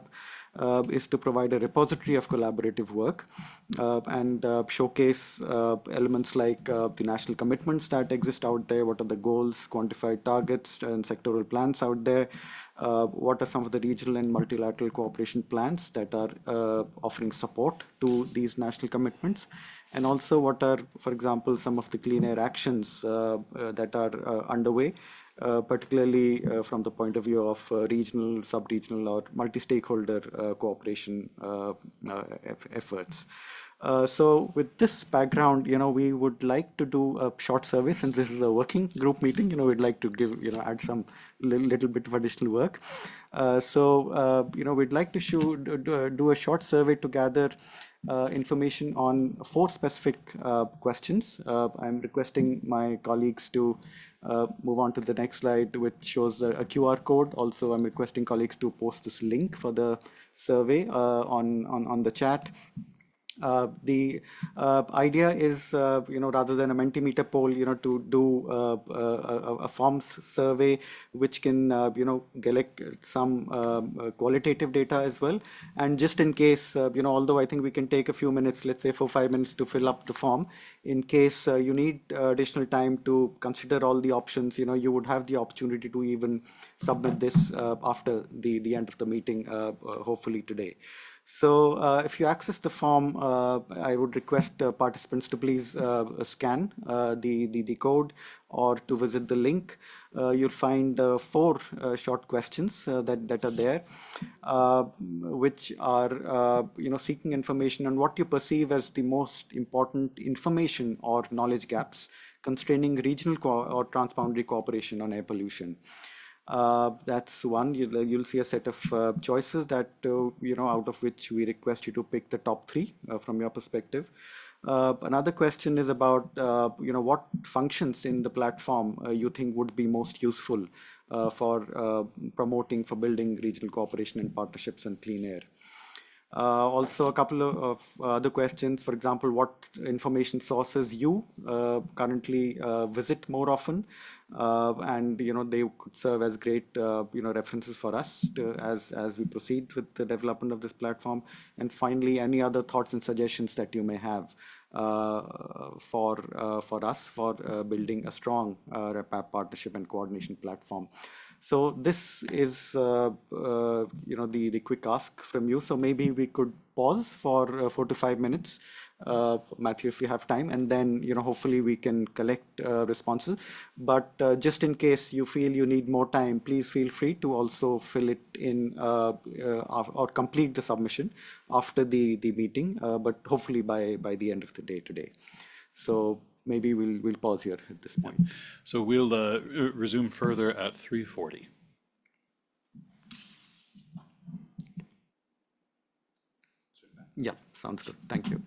is to provide a repository of collaborative work uh, and uh, showcase uh, elements like uh, the national commitments that exist out there, what are the goals, quantified targets, and sectoral plans out there, uh, what are some of the regional and multilateral cooperation plans that are offering support to these national commitments, and also what are, for example, some of the clean air actions that are underway uh, particularly uh, from the point of view of uh, regional, sub-regional, or multi-stakeholder cooperation efforts. Uh, so with this background, you know, we would like to do a short survey since this is a working group meeting, you know, we'd like to give, you know, add some little, little bit of additional work. Uh, so, uh, you know, we'd like to show, do, do a short survey to gather information on four specific questions. I'm requesting my colleagues to uh, move on to the next slide, which shows a, QR code. Also, I'm requesting colleagues to post this link for the survey uh, on, on, on the chat. Uh, the uh, idea is, uh, you know, rather than a Mentimeter poll, you know, to do uh, a, a, forms survey, which can, uh, you know, collect some um, qualitative data as well. And just in case, you know, although I think we can take a few minutes, let's say for five minutes to fill up the form, in case you need additional time to consider all the options, you know, you would have the opportunity to even submit this after the, the end of the meeting, hopefully today. So uh, if you access the form, uh, I would request uh, participants to please uh, scan uh, the, the, the, code or to visit the link. Uh, you'll find four short questions that, that are there, which are you know, seeking information on what you perceive as the most important information or knowledge gaps constraining regional or transboundary cooperation on air pollution. Uh, that's one. You'll, you'll see a set of uh, choices that, uh, you know, out of which we request you to pick the top three uh, from your perspective. Uh, another question is about, uh, you know, what functions in the platform you think would be most useful for promoting, for building regional cooperation and partnerships and clean air. Uh, also, a couple of, of, other questions. For example, what information sources you uh, currently uh, visit more often, uh, and you know they could serve as great uh, you know references for us to, as as we proceed with the development of this platform. And finally, any other thoughts and suggestions that you may have uh, for uh, for us for uh, building a strong uh, RAPAP partnership and coordination platform. So this is, uh, uh, you know, the, the quick ask from you. So maybe we could pause for uh, four to five minutes, uh, Matthew, if you have time, and then, you know, hopefully we can collect uh, responses. But uh, just in case you feel you need more time, please feel free to also fill it in or complete the submission after the, the meeting, but hopefully by, by the end of the day today. So maybe we'll we'll pause here at this point. So we'll uh, resume further at 3:40. Yeah, sounds good. Thank you.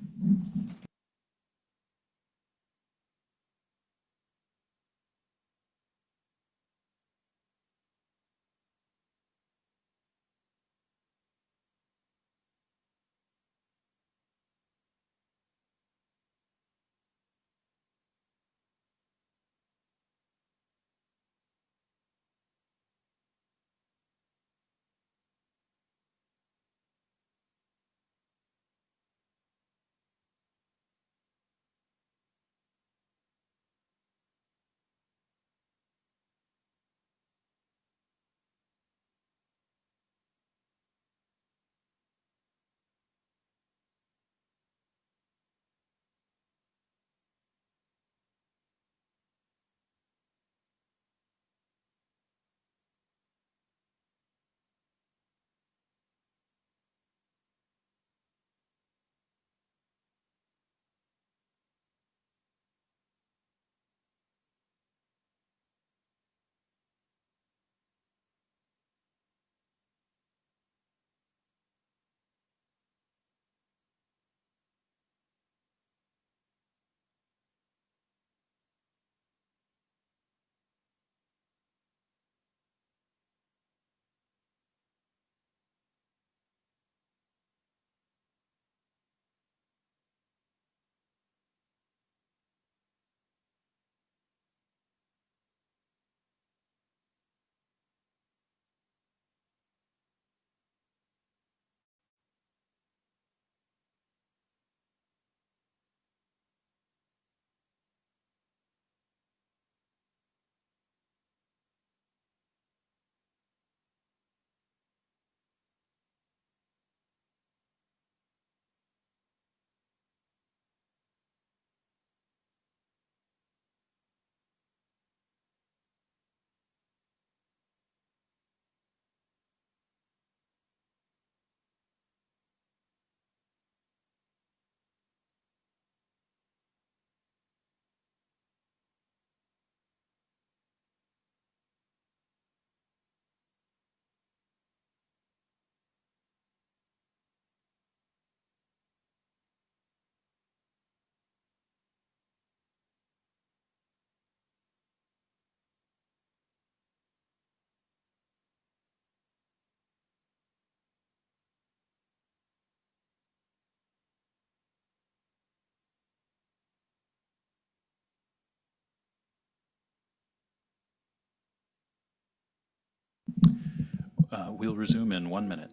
Uh, we'll resume in one minute.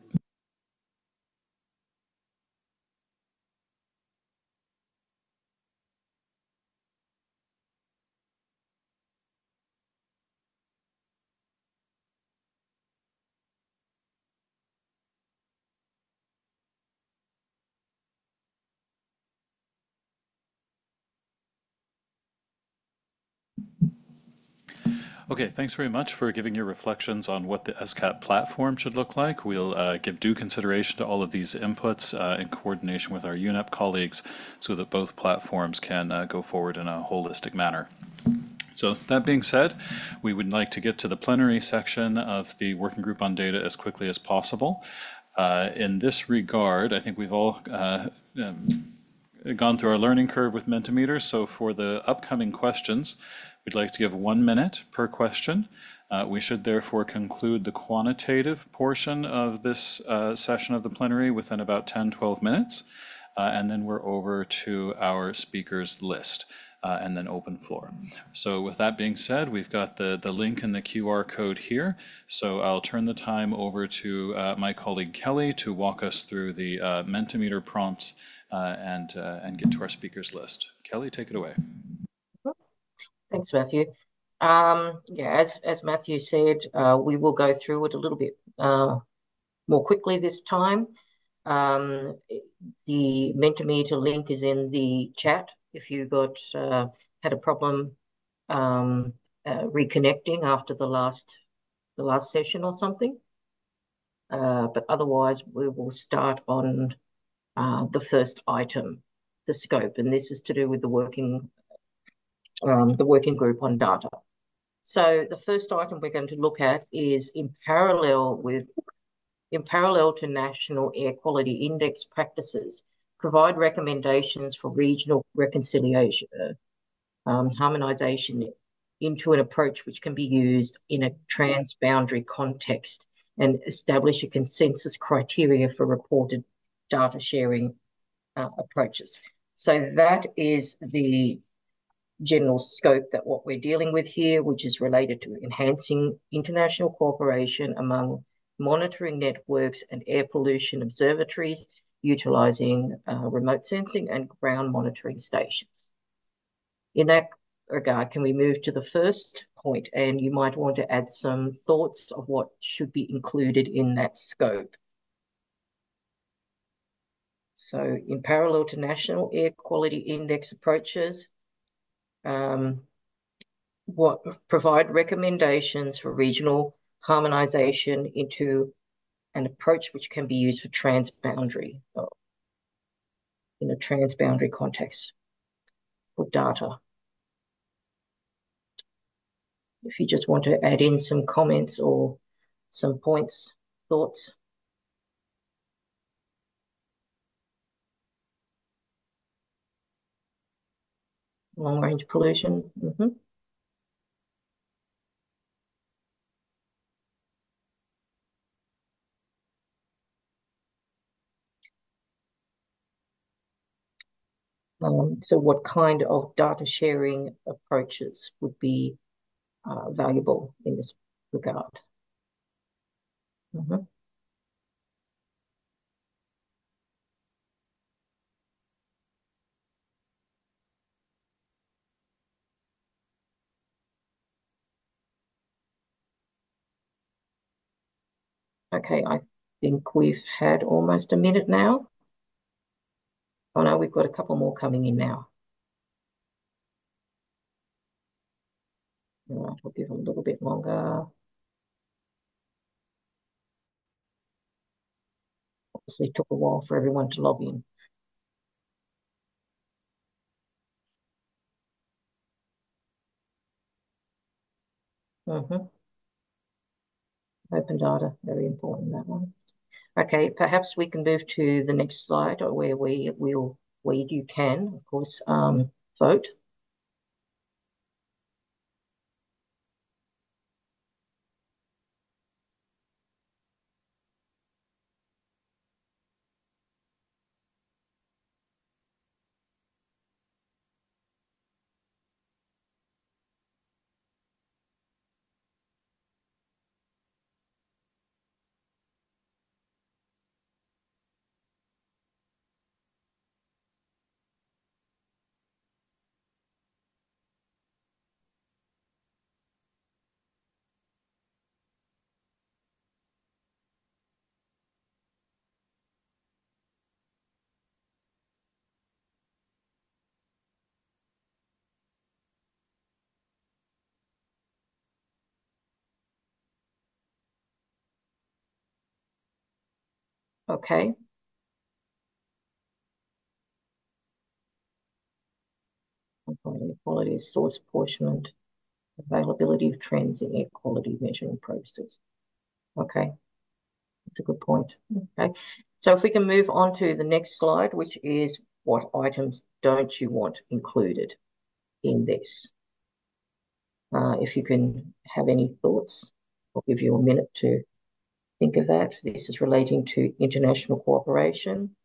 Okay, thanks very much for giving your reflections on what the ESCAP platform should look like. We'll uh, give due consideration to all of these inputs uh, in coordination with our UNEP colleagues so that both platforms can uh, go forward in a holistic manner. So that being said, we would like to get to the plenary section of the working group on data as quickly as possible. Uh, in this regard, I think we've all uh, um, gone through our learning curve with Mentimeter. So for the upcoming questions, we'd like to give one minute per question. Uh, we should therefore conclude the quantitative portion of this uh, session of the plenary within about 10, 12 minutes. Uh, and then we're over to our speakers list. uh, and then open floor. So with that being said, we've got the, the link and the QR code here. So I'll turn the time over to uh, my colleague Kelly to walk us through the uh, Mentimeter prompts uh, and, uh, and get to our speakers list. Kelly, take it away. Thanks, Matthew. Um, yeah, as, as Matthew said, uh, we will go through it a little bit more quickly this time. Um, the Mentimeter link is in the chat if you got uh, had a problem um, uh, reconnecting after the last the last session or something. Uh, but otherwise, we will start on uh, the first item, the scope, and this is to do with the working um, the working group on data. So the first item we're going to look at is in parallel with in parallel to national air quality index practices, provide recommendations for regional reconciliation, um, harmonisation into an approach which can be used in a transboundary context and establish a consensus criteria for reported data sharing uh, approaches. So that is the general scope that what we're dealing with here, which is related to enhancing international cooperation among monitoring networks and air pollution observatories, utilizing uh, remote sensing and ground monitoring stations. In that regard, can we move to the first point? And you might want to add some thoughts of what should be included in that scope. So in parallel to national air quality index approaches, um, what provide recommendations for regional harmonization into an approach which can be used for transboundary uh, in a transboundary context for data. If you just want to add in some comments or some points, thoughts. Long range pollution. Mm -hmm. Um, so what kind of data sharing approaches would be uh, valuable in this regard? Mm -hmm. Okay, I think we've had almost a minute now. Oh no, we've got a couple more coming in now. All right, we'll give them a little bit longer. Obviously took a while for everyone to log in. Mm -hmm. Open data, very important, that one. Okay, perhaps we can move to the next slide or where we will, where you can, of course, um, vote. Okay. Quality of source apportionment, availability of trends in air quality measuring processes. Okay, that's a good point. Okay, so if we can move on to the next slide, which is what items don't you want included in this? Uh, if you can have any thoughts, I'll give you a minute to think of that. This is relating to international cooperation.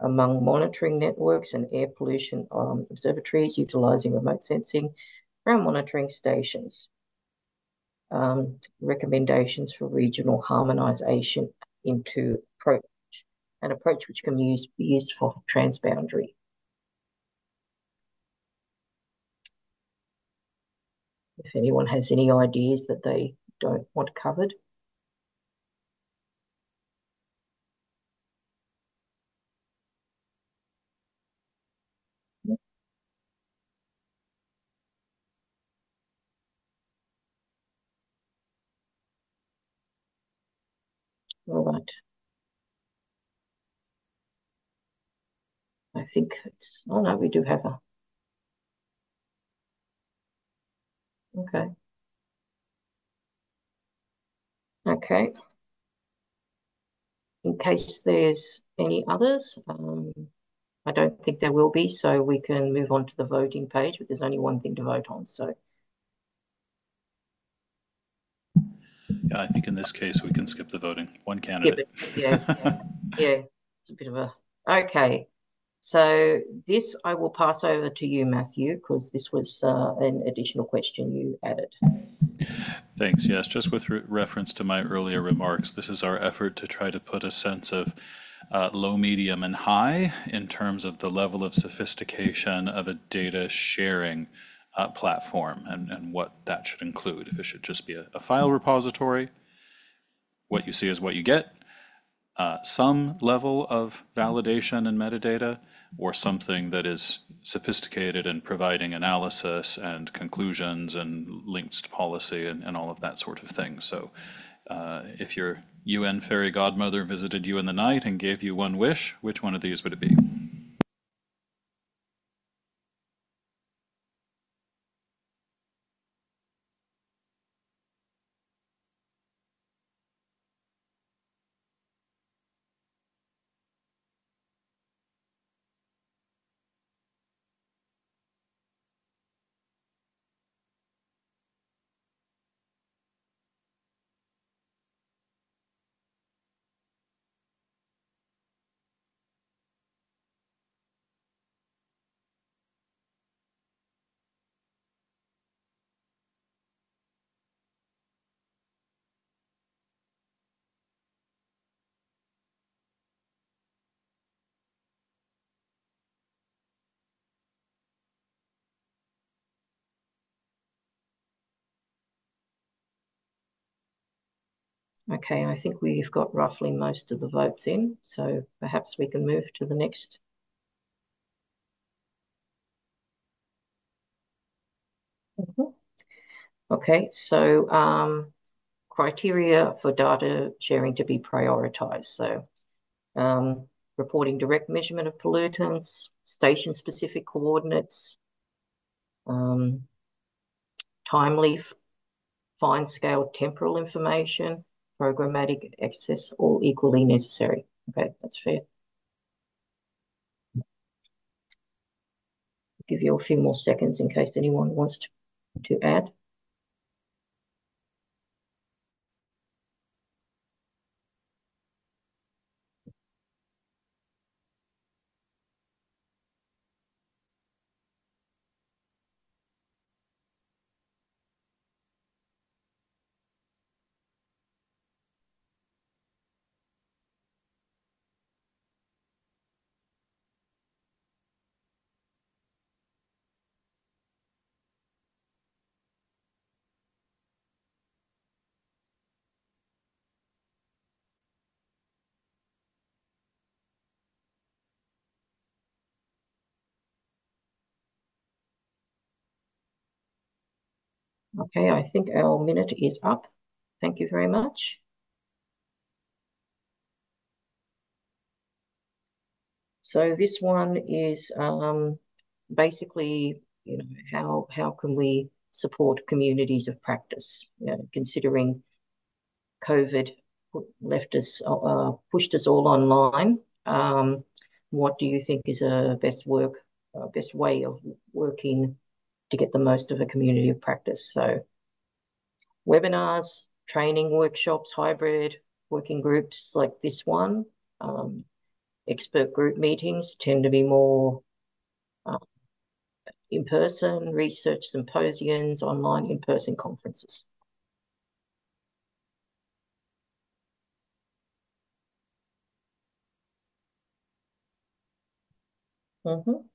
among monitoring networks and air pollution um, observatories utilizing remote sensing around monitoring stations. Um, recommendations for regional harmonization into approach, an approach which can use, be used for transboundary. If anyone has any ideas that they don't want covered. All right. I think it's, oh no, we do have a. Okay. Okay. In case there's any others, um, I don't think there will be, so we can move on to the voting page, but there's only one thing to vote on, so. Yeah, I think in this case, we can skip the voting. One candidate. Yeah, yeah, yeah. It's a bit of a, okay. So this I will pass over to you, Matthew, because this was uh, an additional question you added. Thanks. Yes, just with re- reference to my earlier remarks, this is our effort to try to put a sense of uh, low, medium, and high in terms of the level of sophistication of a data sharing uh, platform and, and what that should include. If it should just be a, a file repository, what you see is what you get, uh, some level of validation and metadata, or something that is sophisticated in providing analysis and conclusions and links to policy and, and all of that sort of thing. So uh, if your UN fairy godmother visited you in the night and gave you one wish, which one of these would it be? Okay, I think we've got roughly most of the votes in, so perhaps we can move to the next. Mhm. Okay, so um, criteria for data sharing to be prioritized. So um, reporting direct measurement of pollutants, station-specific coordinates, um, timely fine-scale temporal information, programmatic access, all equally necessary. Okay, that's fair. Give you a few more seconds in case anyone wants to, to add. Okay, I think our minute is up. Thank you very much. So this one is um, basically, you know, how how can we support communities of practice, you know, considering COVID left us uh, pushed us all online. Um, what do you think is a best work, uh, best way of working to get the most of a community of practice? So webinars, training workshops, hybrid working groups like this one. Um, expert group meetings tend to be more uh, in-person, research symposiums, online in-person conferences. Mm-hmm.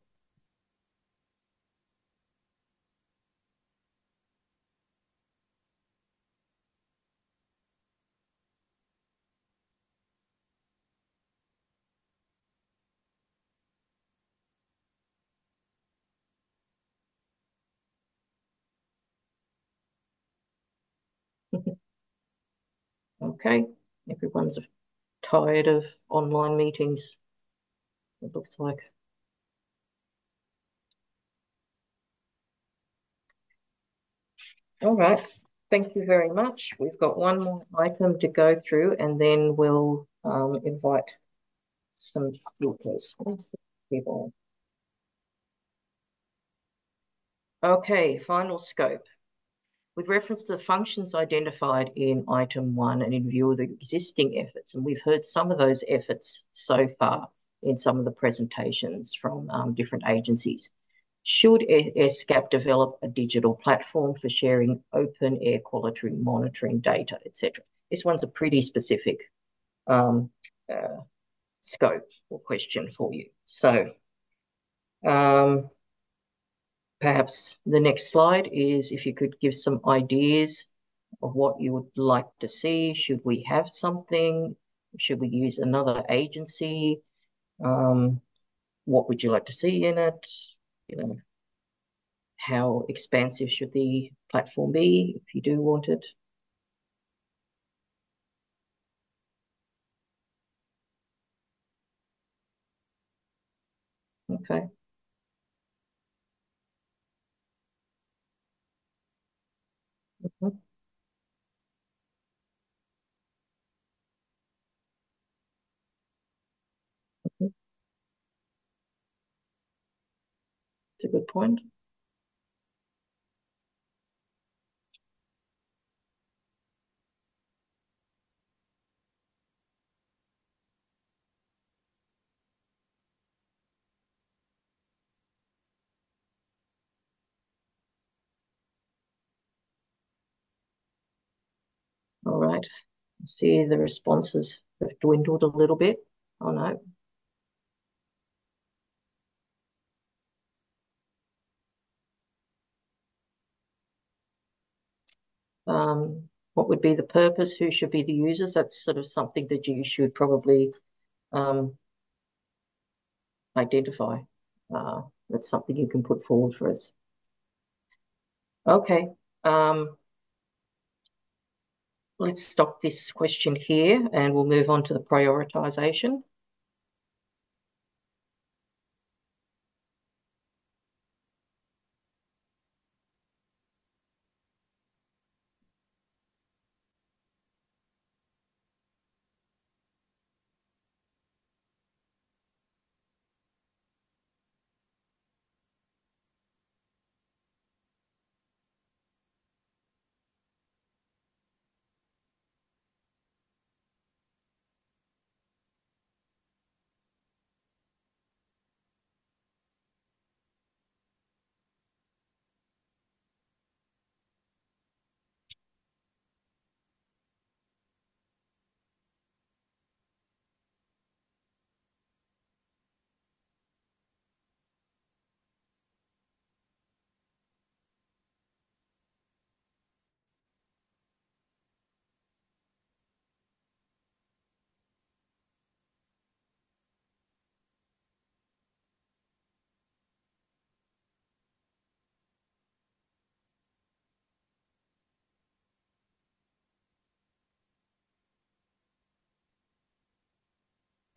Okay, everyone's tired of online meetings. It looks like. All right, thank you very much. We've got one more item to go through and then we'll um, invite some speakers. Okay, final scope. With reference to the functions identified in item one and in view of the existing efforts, and we've heard some of those efforts so far in some of the presentations from um, different agencies. Should ESCAP develop a digital platform for sharing open air quality monitoring data, etc.? This one's a pretty specific um, uh, scope or question for you. So, um, perhaps the next slide is if you could give some ideas of what you would like to see. Should we have something? Should we use another agency? Um, what would you like to see in it? You know, how expansive should the platform be if you do want it? Okay. Mm -hmm. It's a good point. All right. See the responses have dwindled a little bit. Oh no. Um, what would be the purpose? Who should be the users? That's sort of something that you should probably um, identify. Uh, that's something you can put forward for us. Okay. Um, let's stop this question here and we'll move on to the prioritization.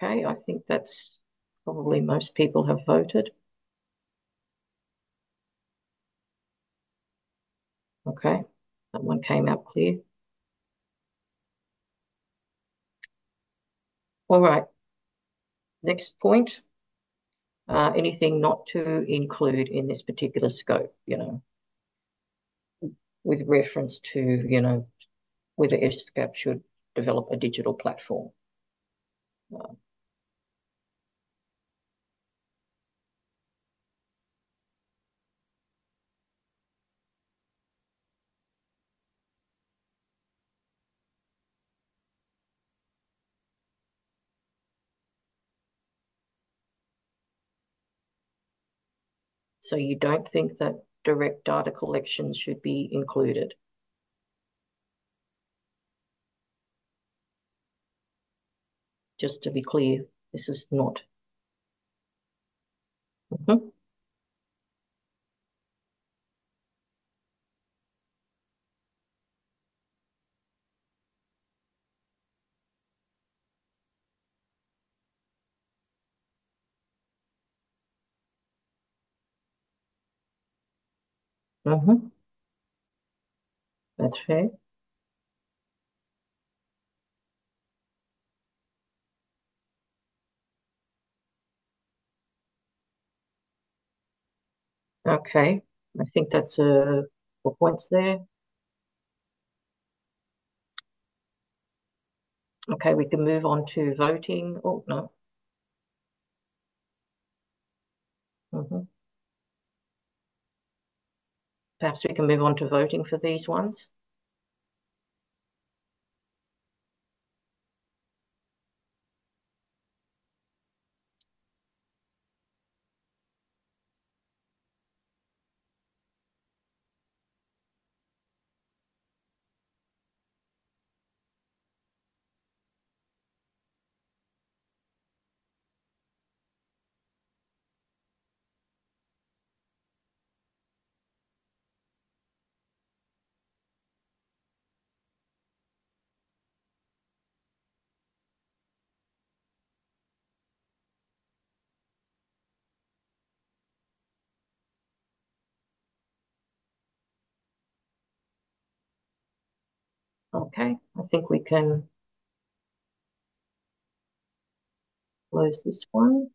Okay, I think that's probably most people have voted. Okay, that one came out clear. All right. Next point. Uh, anything not to include in this particular scope, you know, with reference to, you know, whether ESCAP should develop a digital platform. Uh, So you don't think that direct data collection should be included? Just to be clear, this is not. Mhm. Mhm. That's fair. Okay, I think that's uh four points there. Okay, we can move on to voting. Oh, no. Mhm. Perhaps we can move on to voting for these ones. Okay, I think we can close this one.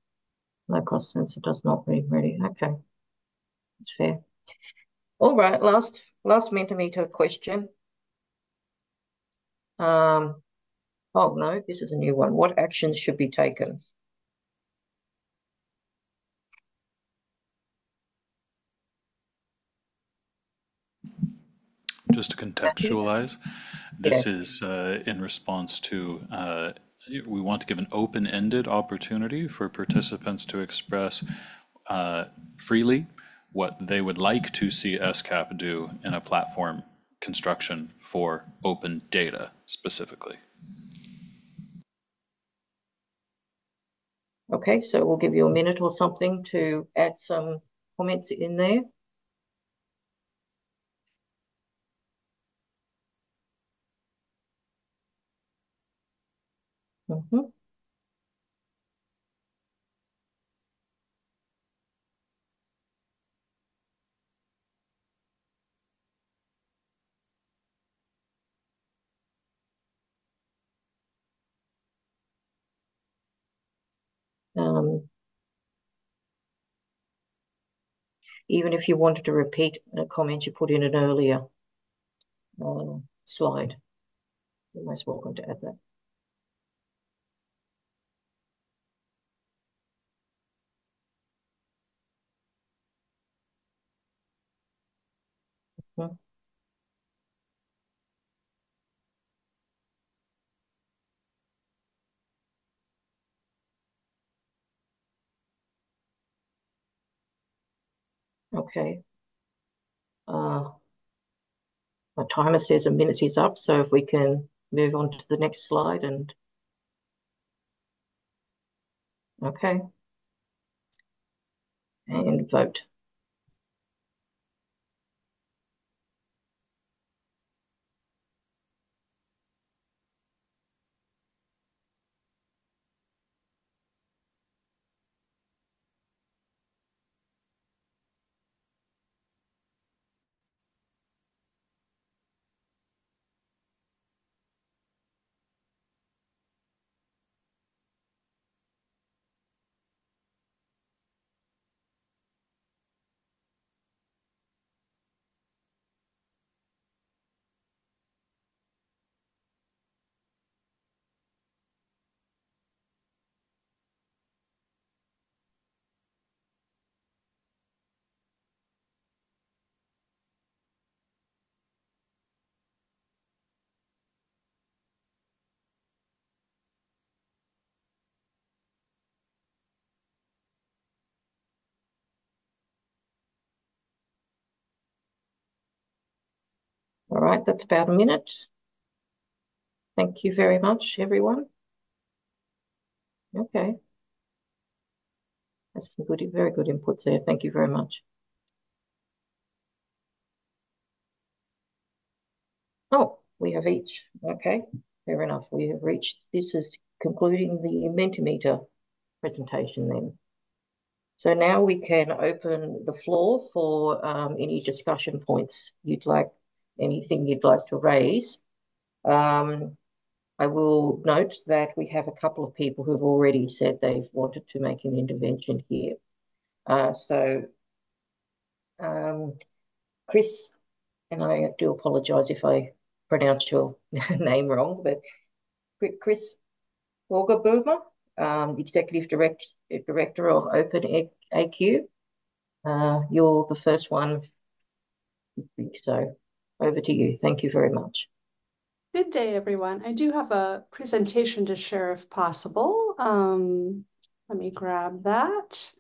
No cost sensor does not read ready. Okay, that's fair. All right, last last Mentimeter question. Um, oh no, this is a new one. What actions should be taken? Just to contextualize, this is uh, in response to, uh, we want to give an open-ended opportunity for participants to express uh, freely what they would like to see ESCAP do in a platform construction for open data specifically. Okay, so we'll give you a minute or something to add some comments in there. Mhm. Um, even if you wanted to repeat a comment you put in an earlier uh, slide, you're most welcome to add that. Mhm. Okay. Uh, my timer says a minute is up, so if we can move on to the next slide and okay. And vote. All right, that's about a minute. Thank you very much, everyone. Okay. That's some good, very good inputs there. Thank you very much. Oh, we have each. Okay, fair enough. We have reached, this is concluding the Mentimeter presentation then. So now we can open the floor for um, any discussion points you'd like, anything you'd like to raise. Um, I will note that we have a couple of people who've already said they've wanted to make an intervention here. Uh, so, um, Chris, and I do apologise if I pronounce your name wrong, but Chris Borger um, Executive Direct, Director of Open AQ. Uh, you're the first one. I think so over to you. Thank you very much. Good day, everyone. I do have a presentation to share if possible. Um, let me grab that.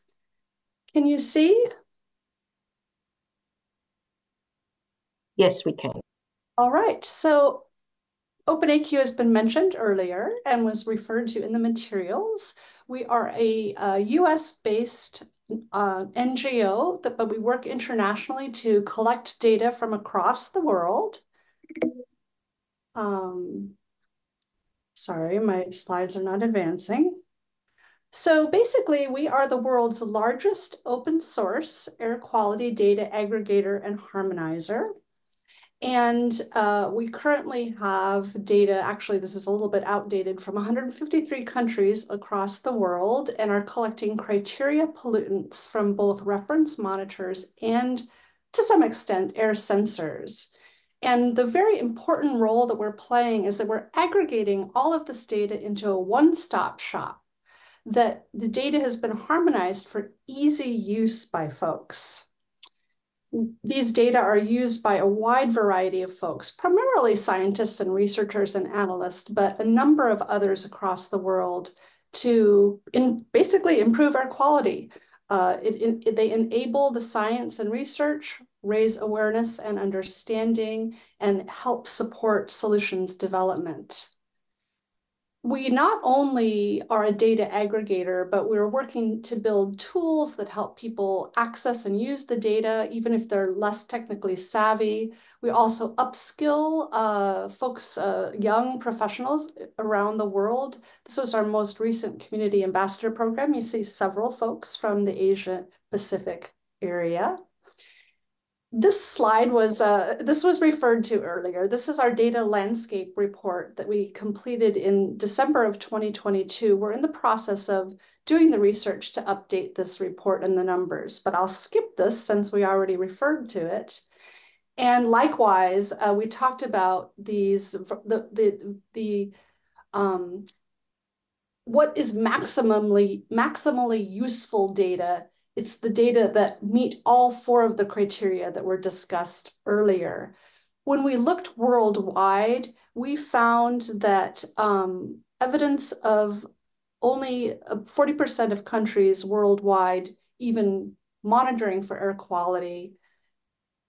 Can you see? Yes, we can. All right. So OpenAQ has been mentioned earlier and was referred to in the materials. We are a, a US-based uh, NGO, that, but we work internationally to collect data from across the world. Um, sorry, my slides are not advancing. So basically, we are the world's largest open source air quality data aggregator and harmonizer. And uh, we currently have data, actually, this is a little bit outdated, from 153 countries across the world and are collecting criteria pollutants from both reference monitors and, to some extent, air sensors. And the very important role that we're playing is that we're aggregating all of this data into a one-stop shop, that the data has been harmonized for easy use by folks. These data are used by a wide variety of folks, primarily scientists and researchers and analysts, but a number of others across the world to in basically improve our quality. Uh, it, it, they enable the science and research raise awareness and understanding, and help support solutions development. We not only are a data aggregator, but we're working to build tools that help people access and use the data, even if they're less technically savvy. We also upskill uh, folks, uh, young professionals around the world. This was our most recent community ambassador program. You see several folks from the Asia Pacific area. This slide was, uh, this was referred to earlier. This is our data landscape report that we completed in December of 2022. We're in the process of doing the research to update this report and the numbers, but I'll skip this since we already referred to it. And likewise, uh, we talked about these, the, the, the um, what is maximally, maximally useful data it's the data that meet all four of the criteria that were discussed earlier. When we looked worldwide, we found that um, evidence of only 40% uh, of countries worldwide even monitoring for air quality.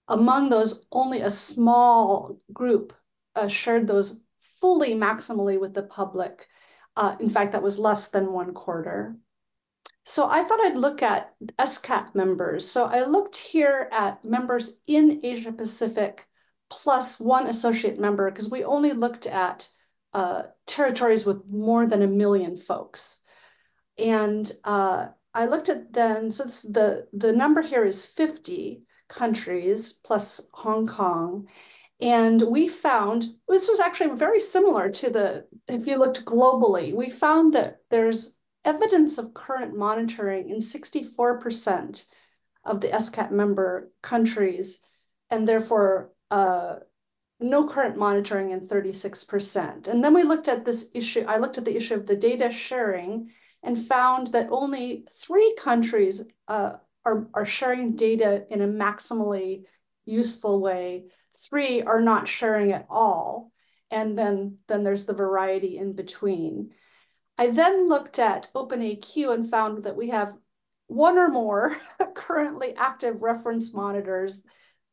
Among those, only a small group uh, shared those fully maximally with the public. Uh, in fact, that was less than one quarter. So I thought I'd look at ESCAP members. So I looked here at members in Asia Pacific plus one associate member because we only looked at uh, territories with more than a million folks. And uh, I looked at then, so this, the, the number here is 50 countries plus Hong Kong. And we found, this was actually very similar to the, if you looked globally, we found that there's evidence of current monitoring in 64% of the ESCAP member countries, and therefore uh, no current monitoring in 36%. And then we looked at this issue, I looked at the issue of the data sharing and found that only three countries uh, are, are sharing data in a maximally useful way. Three are not sharing at all. And then, then there's the variety in between. I then looked at OpenAQ and found that we have one or more currently active reference monitors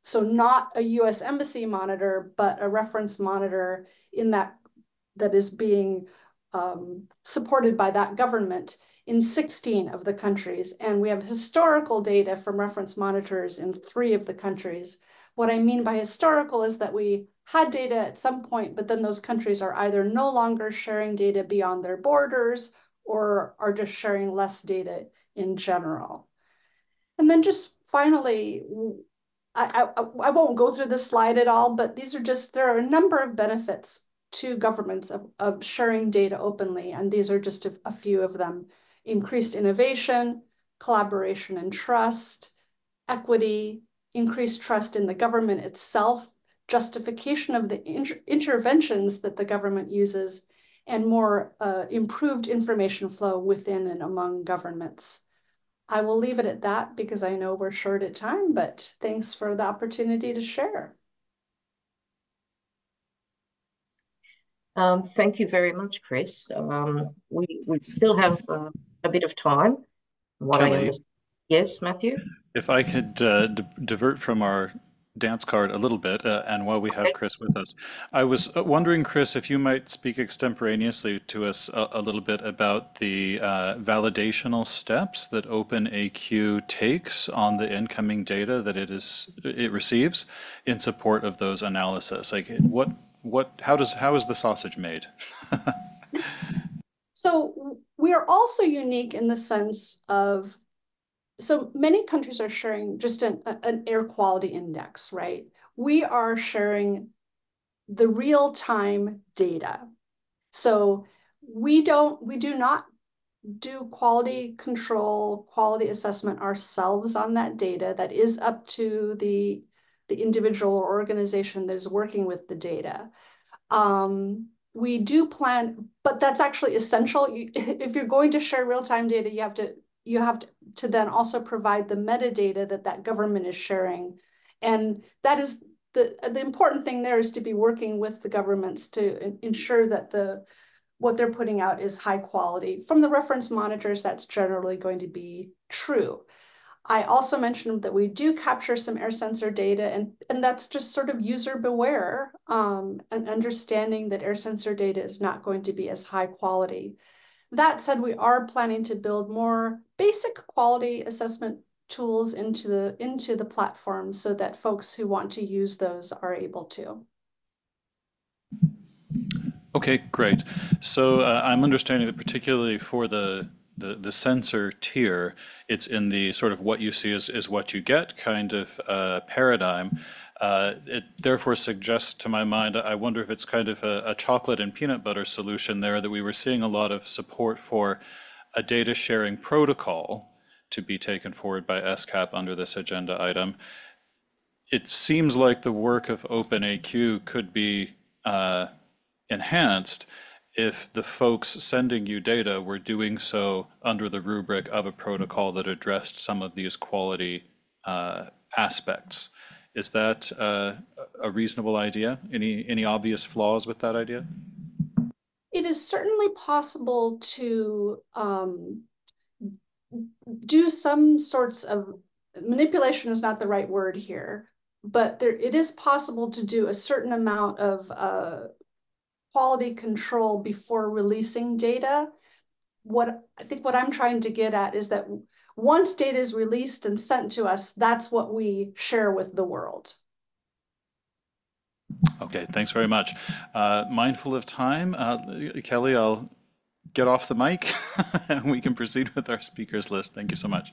so not a US embassy monitor, but a reference monitor in that that is being um, supported by that government in 16 of the countries. And we have historical data from reference monitors in three of the countries. What I mean by historical is that we had data at some point, but then those countries are either no longer sharing data beyond their borders or are just sharing less data in general. And then just finally, I, I, I won't go through this slide at all, but these are just, there are a number of benefits to governments of, of sharing data openly, and these are just a, a few of them. Increased innovation, collaboration and trust, equity, increased trust in the government itself, justification of the inter interventions that the government uses, and more uh, improved information flow within and among governments. I will leave it at that because I know we're short at time, but thanks for the opportunity to share. Um, thank you very much, Chris. Um, we, we still have uh, a bit of time. What Kelly, I understand. Yes, Matthew? If I could uh, divert from our dance card a little bit, uh, and while we have. Chris with us, I was uh, wondering, Chris, if you might speak extemporaneously to us a, a little bit about the uh, validational steps that OpenAQ takes on the incoming data that it is it receives in support of those analysis. Like, what what how does how is the sausage made? So we are also unique in the sense of, so many countries are sharing just an, an air quality index, right? We are sharing the real time data. So we don't, we do not do quality control, quality assessment ourselves on that data. That is up to the, the individual or organization that is working with the data. Um, we do plan, but that's actually essential. You, if you're going to share real-time data, you have to you have to, to then also provide the metadata that that government is sharing, and that is the the important thing there is to be working with the governments to ensure that the what they're putting out is high quality. From the reference monitors, that's generally going to be true. I also mentioned that we do capture some air sensor data, and, and that's just sort of user beware um, and understanding that air sensor data is not going to be as high quality. That said, we are planning to build more basic quality assessment tools into the into the platform so that folks who want to use those are able to. Okay, great. So uh, I'm understanding that particularly for the, the the sensor tier, it's in the sort of what you see is, is what you get kind of uh, paradigm. Uh, it therefore suggests to my mind, I wonder if it's kind of a, a chocolate and peanut butter solution there that we were seeing a lot of support for a data sharing protocol to be taken forward by ESCAP under this agenda item. It seems like the work of OpenAQ could be uh, enhanced if the folks sending you data were doing so under the rubric of a protocol that addressed some of these quality uh, aspects. Is that uh, a reasonable idea? Any any obvious flaws with that idea? It is certainly possible to um, do some sorts of manipulation is not the right word here, but there it is possible to do a certain amount of uh, quality control before releasing data. What I think what I'm trying to get at is that once data is released and sent to us, that's what we share with the world. Okay, thanks very much. Uh, mindful of time, uh, Kelly, I'll get off the mic and we can proceed with our speakers list. Thank you so much.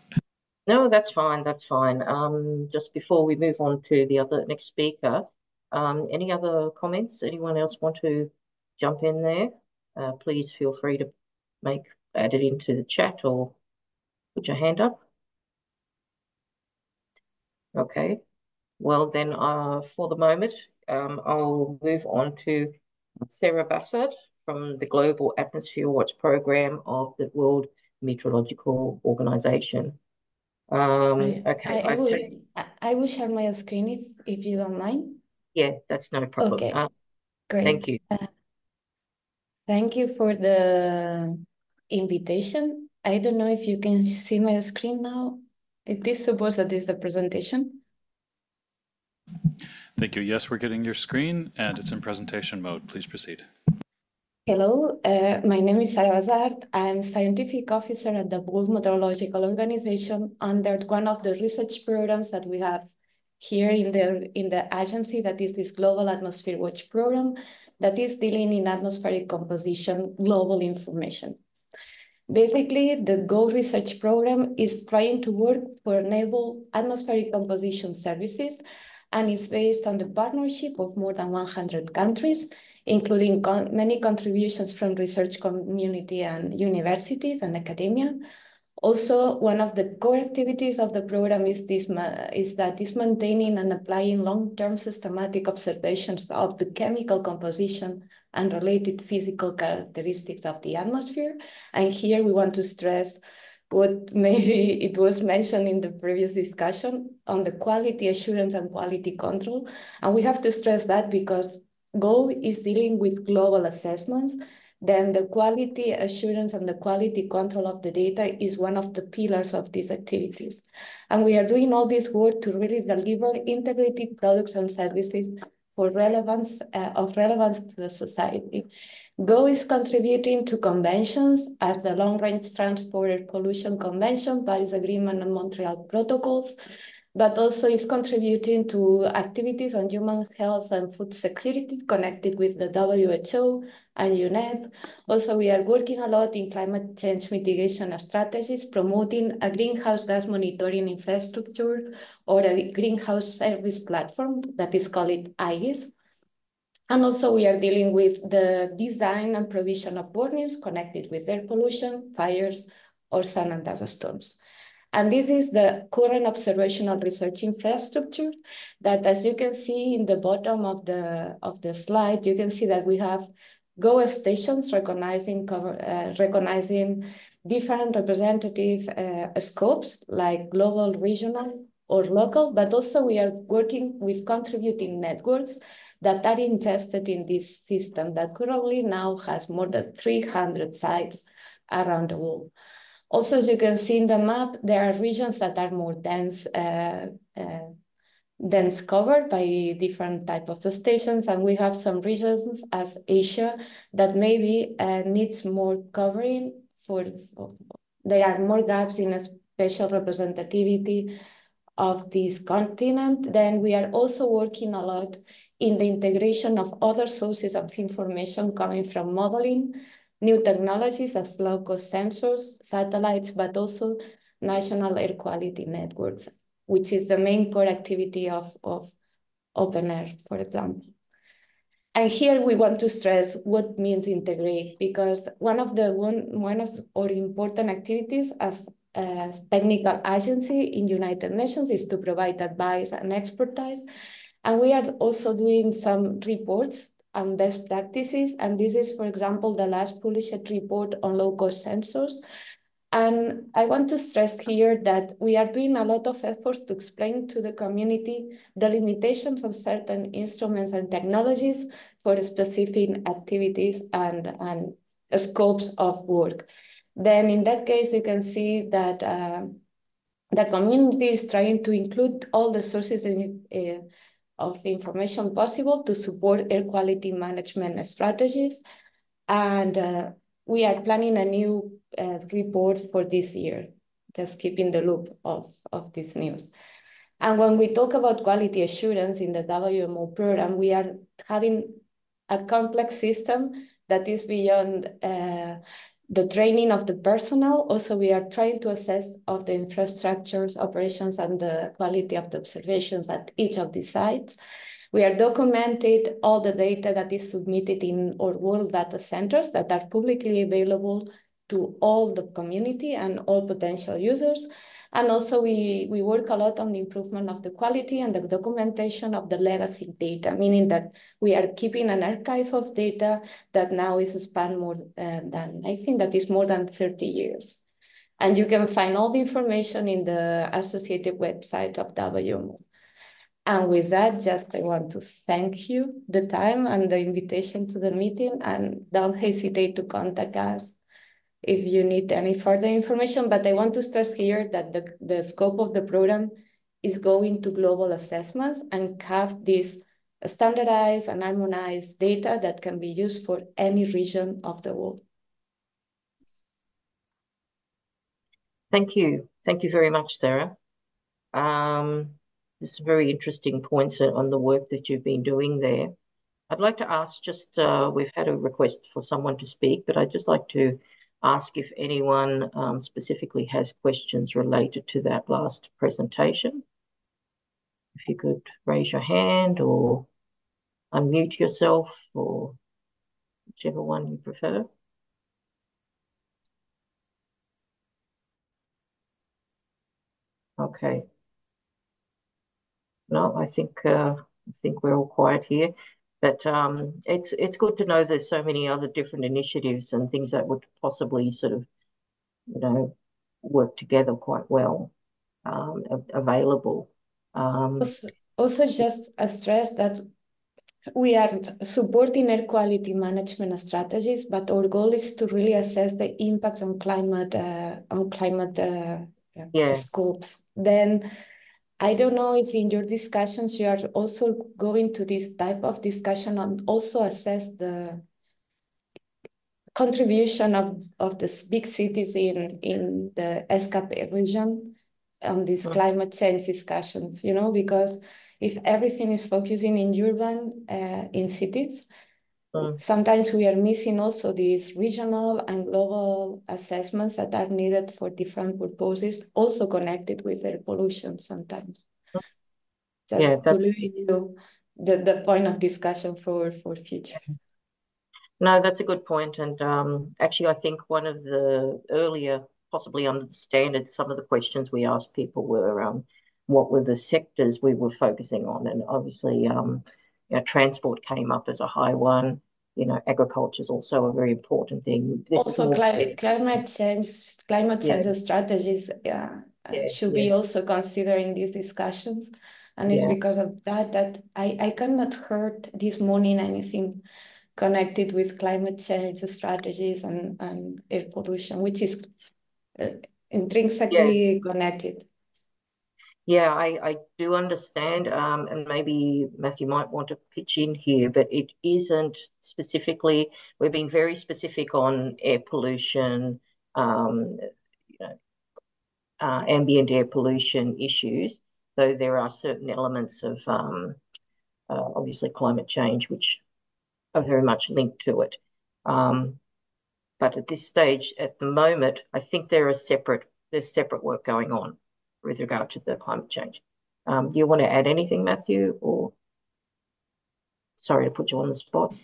No, that's fine. That's fine. Um, just before we move on to the other next speaker, um, any other comments? Anyone else want to jump in there? Uh, please feel free to make add it into the chat or put your hand up. Okay. Well, then, uh, for the moment, um, I'll move on to Sarah Basart from the Global Atmosphere Watch Program of the World Meteorological Organization. Um, I, okay, I, I will I, will share my screen if if you don't mind. yeah, that's no problem. Okay, Uh, great. thank you. Uh, thank you for the invitation. I don't know if you can see my screen now. It is supposed that is the presentation. Thank you. Yes, we're getting your screen and it's in presentation mode. Please proceed. Hello, uh, my name is Sara Basart. I'm scientific officer at the World Meteorological Organization under one of the research programs that we have here in the in the agency that is this Global Atmosphere Watch program that is dealing in atmospheric composition global information. Basically, the GAW research program is trying to work for enable atmospheric composition services and is based on the partnership of more than 100 countries, including con many contributions from research community and universities and academia. Also, one of the core activities of the program is this is that is maintaining and applying long-term systematic observations of the chemical composition and related physical characteristics of the atmosphere. And here we want to stress what maybe it was mentioned in the previous discussion on the quality assurance and quality control. And we have to stress that because GAW is dealing with global assessments, then the quality assurance and the quality control of the data is one of the pillars of these activities. And we are doing all this work to really deliver integrated products and services for relevance uh, of relevance to the society. GAW is contributing to conventions as the Long Range Transport Pollution Convention, Paris Agreement, and Montreal Protocols, but also is contributing to activities on human health and food security connected with the WHO and UNEP. Also, we are working a lot in climate change mitigation strategies, promoting a greenhouse gas monitoring infrastructure or a greenhouse service platform that is called IGIS. And also we are dealing with the design and provision of warnings connected with air pollution, fires, or sun and dust storms. And this is the current observational research infrastructure that, as you can see in the bottom of the, of the slide, you can see that we have GAW stations recognizing, cover, uh, recognizing different representative uh, scopes like global, regional, or local, but also we are working with contributing networks that are ingested in this system that currently now has more than 300 sites around the world. Also, as you can see in the map, there are regions that are more dense, uh, uh, dense covered by different type of stations, and we have some regions as Asia that maybe uh, needs more covering for, for, there are more gaps in a spatial representativity of this continent. Then we are also working a lot in the integration of other sources of information coming from modeling, new technologies as low-cost sensors, satellites, but also national air quality networks, which is the main core activity of, of OpenAQ, for example. And here we want to stress what means integrate, because one of the one, one of our important activities as a technical agency in United Nations is to provide advice and expertise and we are also doing some reports on best practices. And this is, for example, the last published report on low-cost sensors. And I want to stress here that we are doing a lot of efforts to explain to the community the limitations of certain instruments and technologies for specific activities and, and scopes of work. Then in that case, you can see that uh, the community is trying to include all the sources in, uh, of information possible to support air quality management strategies. And uh, we are planning a new uh, report for this year, just keeping the loop of, of this news. And when we talk about quality assurance in the WMO program, we are having a complex system that is beyond uh, the training of the personnel. Also, we are trying to assess of the infrastructures, operations, and the quality of the observations at each of these sites. We are documented all the data that is submitted in our world data centers that are publicly available to all the community and all potential users. And also we, we work a lot on the improvement of the quality and the documentation of the legacy data, meaning that we are keeping an archive of data that now is span more uh, than, I think that is more than 30 years. And you can find all the information in the associated website of WMO. And with that, just I want to thank you the time and the invitation to the meeting and don't hesitate to contact us if you need any further information, but I want to stress here that the, the scope of the program is going to global assessments and have this standardized and harmonized data that can be used for any region of the world. Thank you. Thank you very much, Sarah. Um, there's some very interesting points on the work that you've been doing there. I'd like to ask just, uh, we've had a request for someone to speak, but I'd just like to ask if anyone um, specifically has questions related to that last presentation. If you could raise your hand or unmute yourself or whichever one you prefer. Okay. No, I think uh, I think we're all quiet here. But um, it's it's good to know there's so many other different initiatives and things that would possibly sort of, you know, work together quite well, um, available. Um, also, also, just a stress that we are supporting air quality management strategies, but our goal is to really assess the impacts on climate uh, on climate uh, yeah. scopes. Then I don't know if in your discussions you are also going to this type of discussion and also assess the contribution of, of the big cities in, in the ESCAP region on these Mm. climate change discussions, you know, because if everything is focusing in urban, uh, in cities. Sometimes we are missing also these regional and global assessments that are needed for different purposes, also connected with air pollution sometimes. Just Yeah, to leave you the, the point of discussion for, for future. No, that's a good point. And um, actually, I think one of the earlier, possibly under the standards, some of the questions we asked people were um, what were the sectors we were focusing on? And obviously, um, you know, transport came up as a high one. You know, agriculture is also a very important thing. This is Also, cli- climate change, climate Yeah. change strategies uh, uh, Yeah, should be also considered in these discussions. And it's Yeah. because of that that I, I cannot heard this morning anything connected with climate change strategies and, and air pollution, which is uh, intrinsically connected. Yeah, I, I do understand, um, and maybe Matthew might want to pitch in here, but it isn't specifically, we've been very specific on air pollution, um, you know, uh, ambient air pollution issues, though there are certain elements of um, uh, obviously climate change which are very much linked to it. Um, but at this stage, at the moment, I think there are separate, there's separate work going on with regard to the climate change. Um, do you want to add anything, Matthew, or? Sorry to put you on the spot.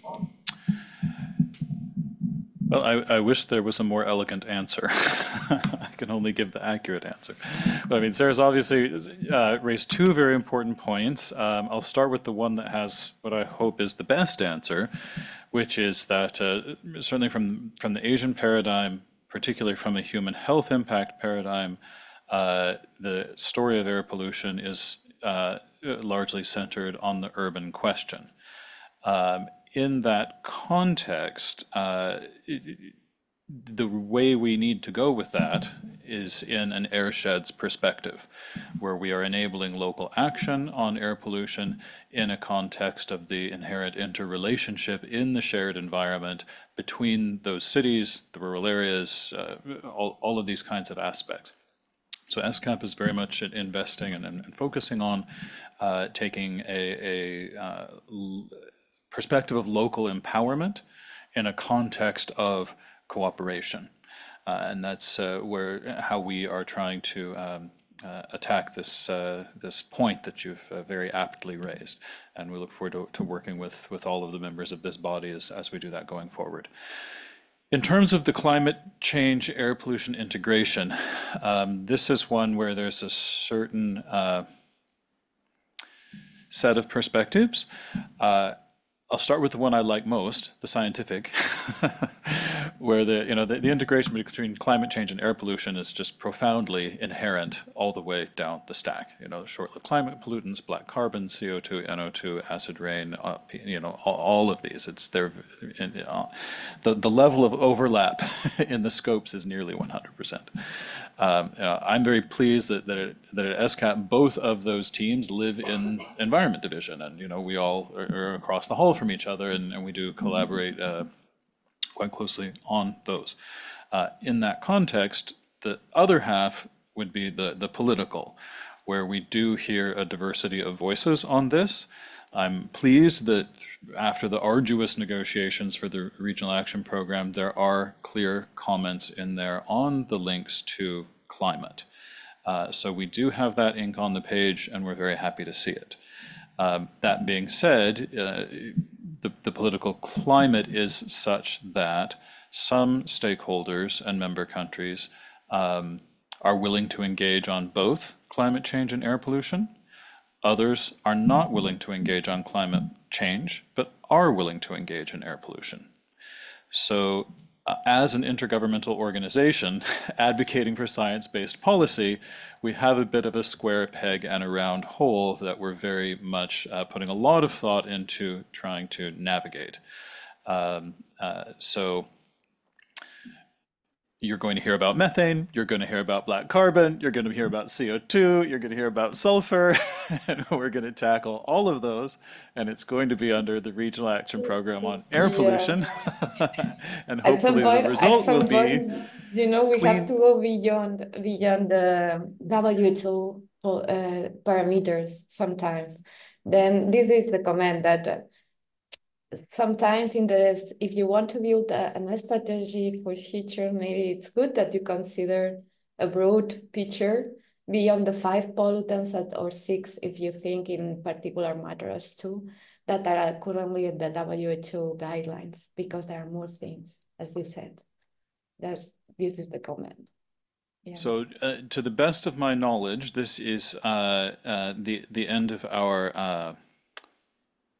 Well, I, I wish there was a more elegant answer. I can only give the accurate answer. But I mean, Sarah's obviously uh, raised two very important points. Um, I'll start with the one that has what I hope is the best answer, which is that uh, certainly from, from the Asian paradigm, particularly from a human health impact paradigm, uh, the story of air pollution is uh, largely centered on the urban question. Um, in that context, uh, the way we need to go with that is in an airshed's perspective, where we are enabling local action on air pollution in a context of the inherent interrelationship in the shared environment between those cities, the rural areas, uh, all, all of these kinds of aspects. So ESCAP is very much investing and, and focusing on uh, taking a, a uh, perspective of local empowerment in a context of cooperation. Uh, and that's uh, where how we are trying to um, uh, attack this uh, this point that you've very aptly raised. And we look forward to, to working with with all of the members of this body as, as we do that going forward. In terms of the climate change air pollution integration, um, this is one where there's a certain uh, set of perspectives. Uh, I'll start with the one I like most, the scientific, where the you know the, the integration between climate change and air pollution is just profoundly inherent all the way down the stack. You know, short-lived climate pollutants, black carbon, CO2, NO2, acid rain, uh, you know, all, all of these. It's there. Uh, the the level of overlap in the scopes is nearly 100%. Um, you know, I'm very pleased that, that, at, that at ESCAP, both of those teams live in environment division. And, you know, we all are, are across the hall from each other and, and we do collaborate uh, quite closely on those. Uh, in that context, the other half would be the, the political, where we do hear a diversity of voices on this. I'm pleased that after the arduous negotiations for the Regional Action Program, there are clear comments in there on the links to climate. Uh, so we do have that ink on the page, and we're very happy to see it. Um, that being said, uh, the, the political climate is such that some stakeholders and member countries um, are willing to engage on both climate change and air pollution. Others are not willing to engage on climate change, but are willing to engage in air pollution. So, uh, as an intergovernmental organization advocating for science based policy, we have a bit of a square peg and a round hole that we're very much uh, putting a lot of thought into trying to navigate. Um, uh, so, you're going to hear about methane, you're going to hear about black carbon, you're going to hear about CO2, you're going to hear about sulfur, and we're going to tackle all of those. And it's going to be under the Regional Action Program on air Yeah. pollution. and hopefully point, the result will be point, you know, we have to go beyond beyond the WHO uh, parameters sometimes. Then this is the comment that uh, sometimes in this, if you want to build a, a strategy for future, maybe it's good that you consider a broad picture beyond the five pollutants or six, if you think in particular matters too, that are currently in the WHO guidelines, because there are more things, as you said. That's this is the comment. Yeah. So, uh, to the best of my knowledge, this is uh, uh, the the end of our uh,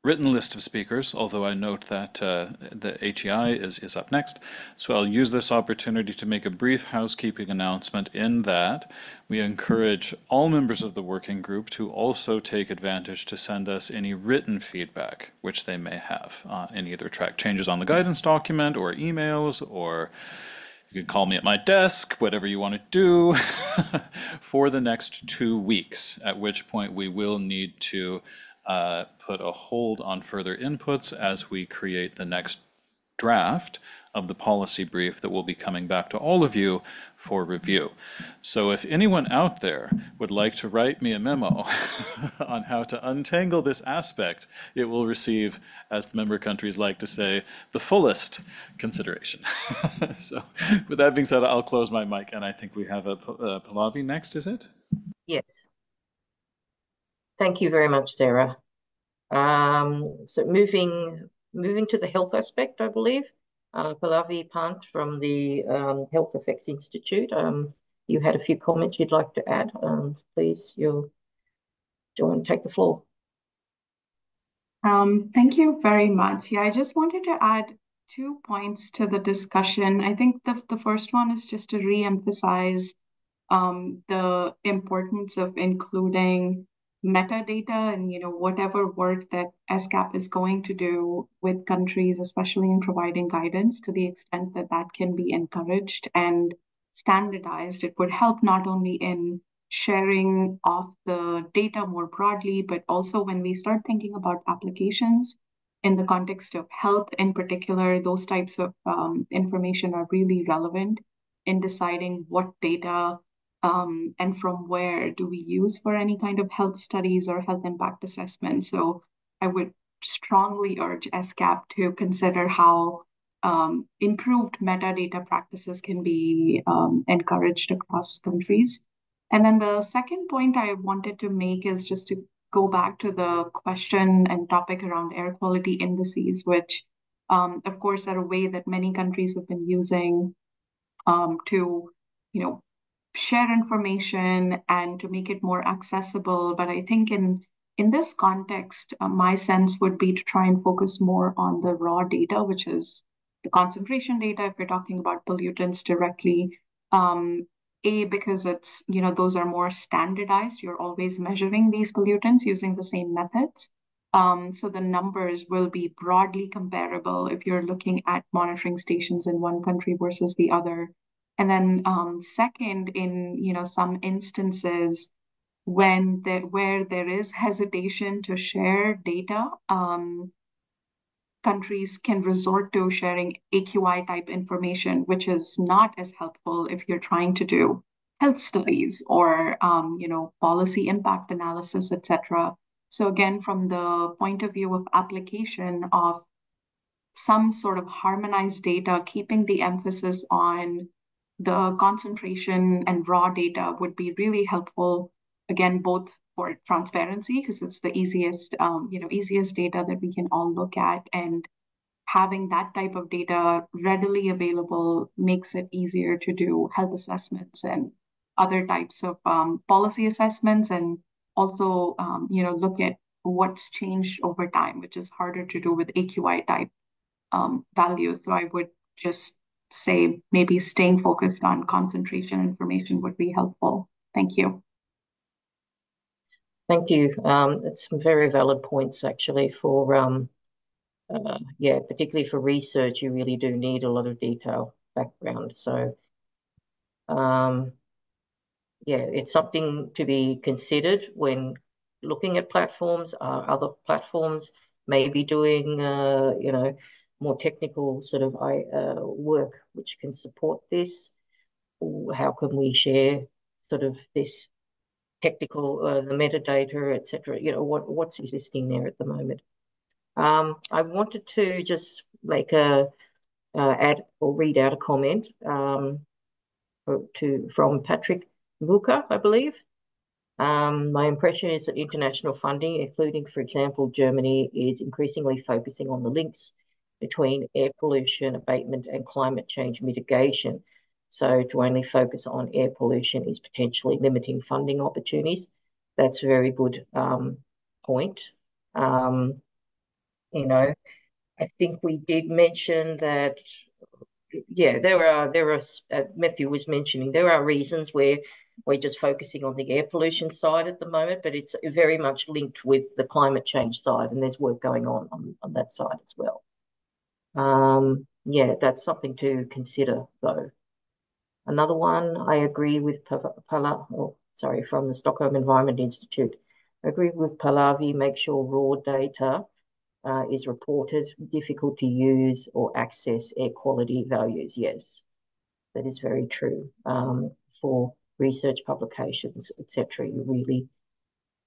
written list of speakers. Although I note that uh, the HEI is is up next, so I'll use this opportunity to make a brief housekeeping announcement. In that, we encourage all members of the working group to also take advantage to send us any written feedback which they may have, uh, and either track changes on the guidance document or emails or you can call me at my desk, whatever you want to do, for the next two weeks, at which point we will need to uh, put a hold on further inputs as we create the next draft of the policy brief that will be coming back to all of you for review. So if anyone out there would like to write me a memo on how to untangle this aspect, it will receive, as the member countries like to say, the fullest consideration. so with that being said, I'll close my mic and I think we have a, a Pallavi next, is it? Yes. Thank you very much, Sarah. Um, so moving moving to the health aspect, I believe, uh, Pallavi Pant from the um, Health Effects Institute. Um, you had a few comments you'd like to add. Um, please, you'll join, take the floor. Um, thank you very much. Yeah, I just wanted to add two points to the discussion. I think the, the first one is just to re-emphasize um, the importance of including metadata and you know whatever work that ESCAP is going to do with countries, especially in providing guidance to the extent that that can be encouraged and standardized, it would help not only in sharing of the data more broadly, but also when we start thinking about applications in the context of health in particular, those types of um, information are really relevant in deciding what data um, and from where do we use for any kind of health studies or health impact assessment. So I would strongly urge ESCAP to consider how um, improved metadata practices can be um, encouraged across countries. And then the second point I wanted to make is just to go back to the question and topic around air quality indices, which, um, of course, are a way that many countries have been using um, to, you know, share information and to make it more accessible. But I think in in this context, uh, my sense would be to try and focus more on the raw data, which is the concentration data. If we're talking about pollutants directly, um, a because it's you know those are more standardized. You're always measuring these pollutants using the same methods. Um, so the numbers will be broadly comparable if you're looking at monitoring stations in one country versus the other. And then um, second, in you know some instances when there where there is hesitation to share data, um, countries can resort to sharing AQI type information, which is not as helpful if you're trying to do health studies or um, you know policy impact analysis, etc. So again, from the point of view of application of some sort of harmonized data, keeping the emphasis on the concentration and raw data would be really helpful. Again, both for transparency because it's the easiest, um, you know, easiest data that we can all look at, and having that type of data readily available makes it easier to do health assessments and other types of um, policy assessments, and also, um, you know, look at what's changed over time, which is harder to do with AQI type um, values. So I would just say maybe staying focused on concentration information would be helpful. Thank you. Thank you. Um, it's some very valid points actually for, um, uh, yeah, particularly for research, you really do need a lot of detail background. So, um, yeah, it's something to be considered when looking at platforms. Uh, other platforms maybe doing, uh, you know, more technical sort of uh, work which can support this. How can we share sort of this technical, uh, the metadata, etc. You know, what, what's existing there at the moment. Um, I wanted to just make a, uh, add or read out a comment um, to from Patrick Buka, I believe. Um, my impression is that international funding, including, for example, Germany, is increasingly focusing on the links between air pollution abatement and climate change mitigation so to only focus on air pollution is potentially limiting funding opportunities. That's a very good um, point. Um, you know, I think we did mention that, yeah, there are, there are, uh, Matthew was mentioning, there are reasons where we're just focusing on the air pollution side at the moment, but it's very much linked with the climate change side, and there's work going on on, on that side as well. Um, yeah, that's something to consider, though. Another one, I agree with Pala, oh, sorry, from the Stockholm Environment Institute. I agree with Pallavi, make sure raw data uh, is reported, difficult to use or access air quality values. Yes, that is very true. Um, for research publications, etc., you really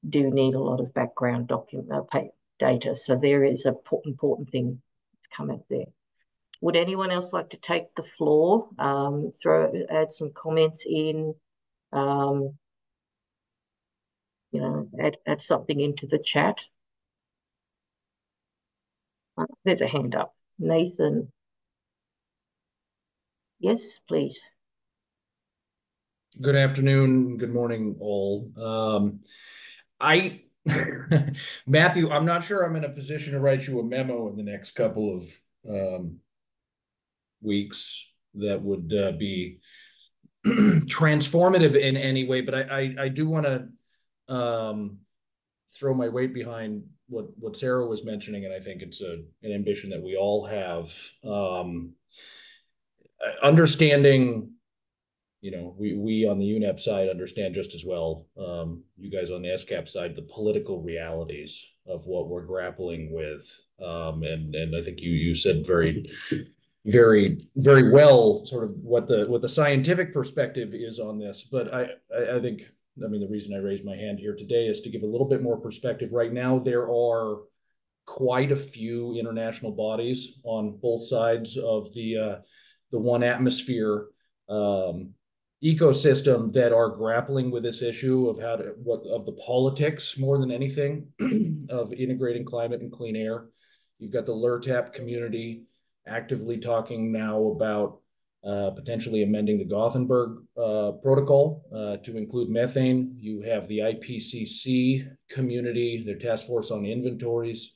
do need a lot of background document uh, data. So there is a important thing to come out there. Would anyone else like to take the floor, um, throw, add some comments in, um, you know, add, add something into the chat? Uh, there's a hand up. Nathan. Yes, please. Good afternoon, good morning, all. Um, I, Matthew, I'm not sure I'm in a position to write you a memo in the next couple of um, weeks that would uh, be transformative in any way. But I, I, I do want to um, throw my weight behind what, what Sarah was mentioning, and I think it's a, an ambition that we all have. Um, understanding, you know, we, we on the UNEP side understand just as well, um, you guys on the ESCAP side, the political realities of what we're grappling with. Um, and, and I think you, you said very very very well sort of what the what the scientific perspective is on this but I, I i, think i mean the reason i raised my hand here today is to give a little bit more perspective right now there are quite a few international bodies on both sides of the uh, the one atmosphere um, ecosystem that are grappling with this issue of how to what of the politics more than anything of integrating climate and clean air you've got the LRTAP community actively talking now about uh, potentially amending the Gothenburg uh, Protocol uh, to include methane. You have the IPCC community, their task force on inventories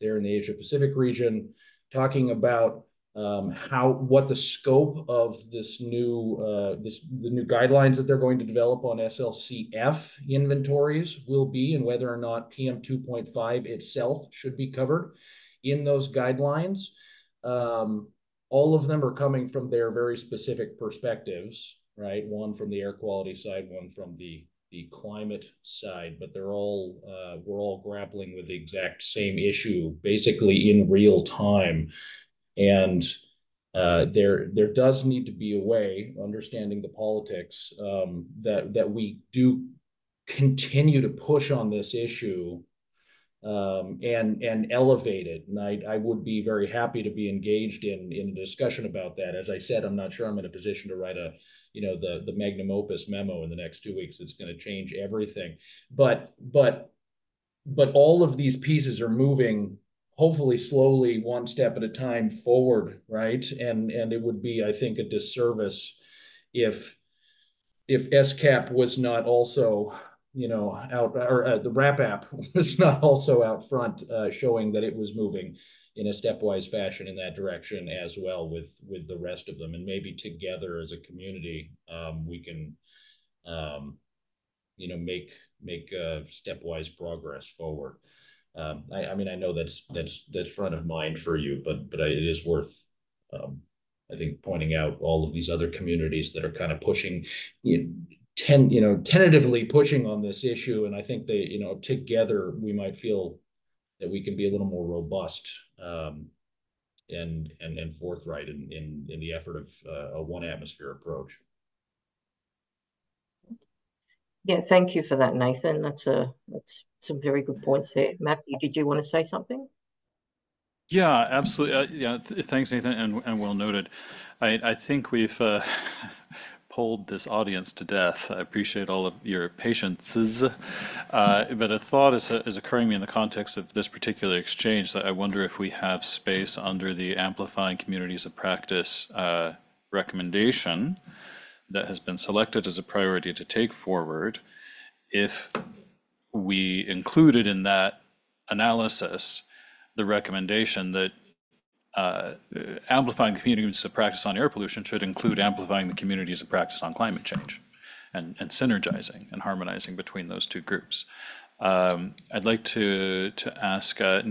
there in the Asia Pacific region, talking about um, how what the scope of this new uh, this the new guidelines that they're going to develop on SLCF inventories will be, and whether or not PM 2.5 itself should be covered in those guidelines. Um, all of them are coming from their very specific perspectives, right? One from the air quality side, one from the the climate side, but they're all uh, we're all grappling with the exact same issue, basically in real time, and uh, there there does need to be a way, understanding the politics, um, that that we do continue to push on this issue um, and and elevate it. And I, I would be very happy to be engaged in in a discussion about that. As I said, I'm not sure I'm in a position to write a you know the the magnum opus memo in the next two weeks. It's going to change everything. But but but all of these pieces are moving hopefully slowly one step at a time forward right and and it would be i think a disservice if if ESCAP was not also you know, out or uh, the RAPAP was not also out front uh, showing that it was moving in a stepwise fashion in that direction as well with with the rest of them, and maybe together as a community um, we can, um, you know, make make uh, stepwise progress forward. Um, I, I, mean, I know that's that's that's front of mind for you, but but it is worth. Um, I think pointing out all of these other communities that are kind of pushing you ten, you know, tentatively pushing on this issue, and I think they, you know, together we might feel that we can be a little more robust um, and and and forthright in in, in the effort of uh, a one atmosphere approach. Yeah, thank you for that, Nathan. That's a that's some very good points there. Matthew, did you want to say something? Yeah, absolutely. Uh, yeah, th thanks, Nathan, and, and well noted. I, I think we've uh, pulled this audience to death. I appreciate all of your patiences. Uh, but a thought is, is occurring to me in the context of this particular exchange that I wonder if we have space under the Amplifying Communities of Practice uh, recommendation that has been selected as a priority to take forward if we included in that analysis the recommendation that uh, amplifying the communities of practice on air pollution should include amplifying the communities of practice on climate change and, and synergizing and harmonizing between those two groups. Um, I'd like to, to ask uh,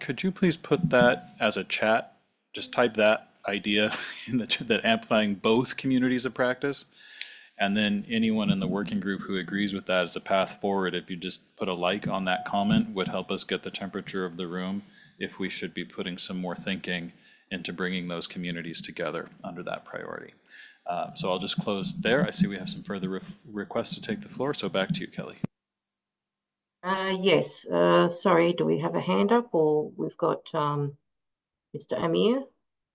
could you please put that as a chat? Just type that idea in the that amplifying both communities of practice. And then anyone in the working group who agrees with that as a path forward, if you just put a like on that comment, would help us get the temperature of the room if we should be putting some more thinking into bringing those communities together under that priority. Uh, so I'll just close there. I see we have some further re requests to take the floor. So back to you, Kelly. Uh, yes. Uh, sorry, do we have a hand up or we've got um, Mr. Amir?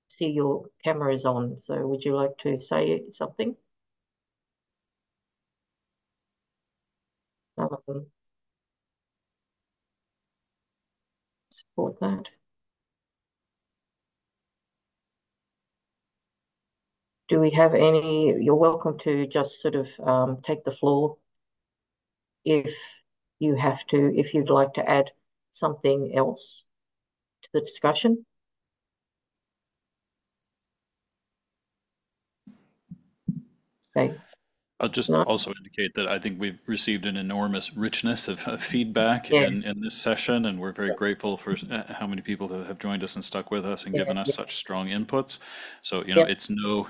See your camera is on. So would you like to say something? Um, support that. Do we have any, you're welcome to just sort of um, take the floor if you have to, if you'd like to add something else to the discussion. Okay. I'll just also indicate that I think we've received an enormous richness of, of feedback yeah. in, in this session, and we're very grateful for uh, how many people have joined us and stuck with us and yeah. given us yeah. such strong inputs. So, you know, it's no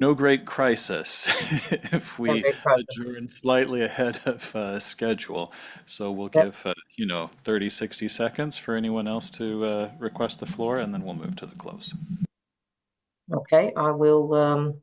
no great crisis if we adjourn slightly ahead of uh, schedule. So we'll give, uh, you know, 30, 60 seconds for anyone else to uh, request the floor, and then we'll move to the close. Okay, I will um,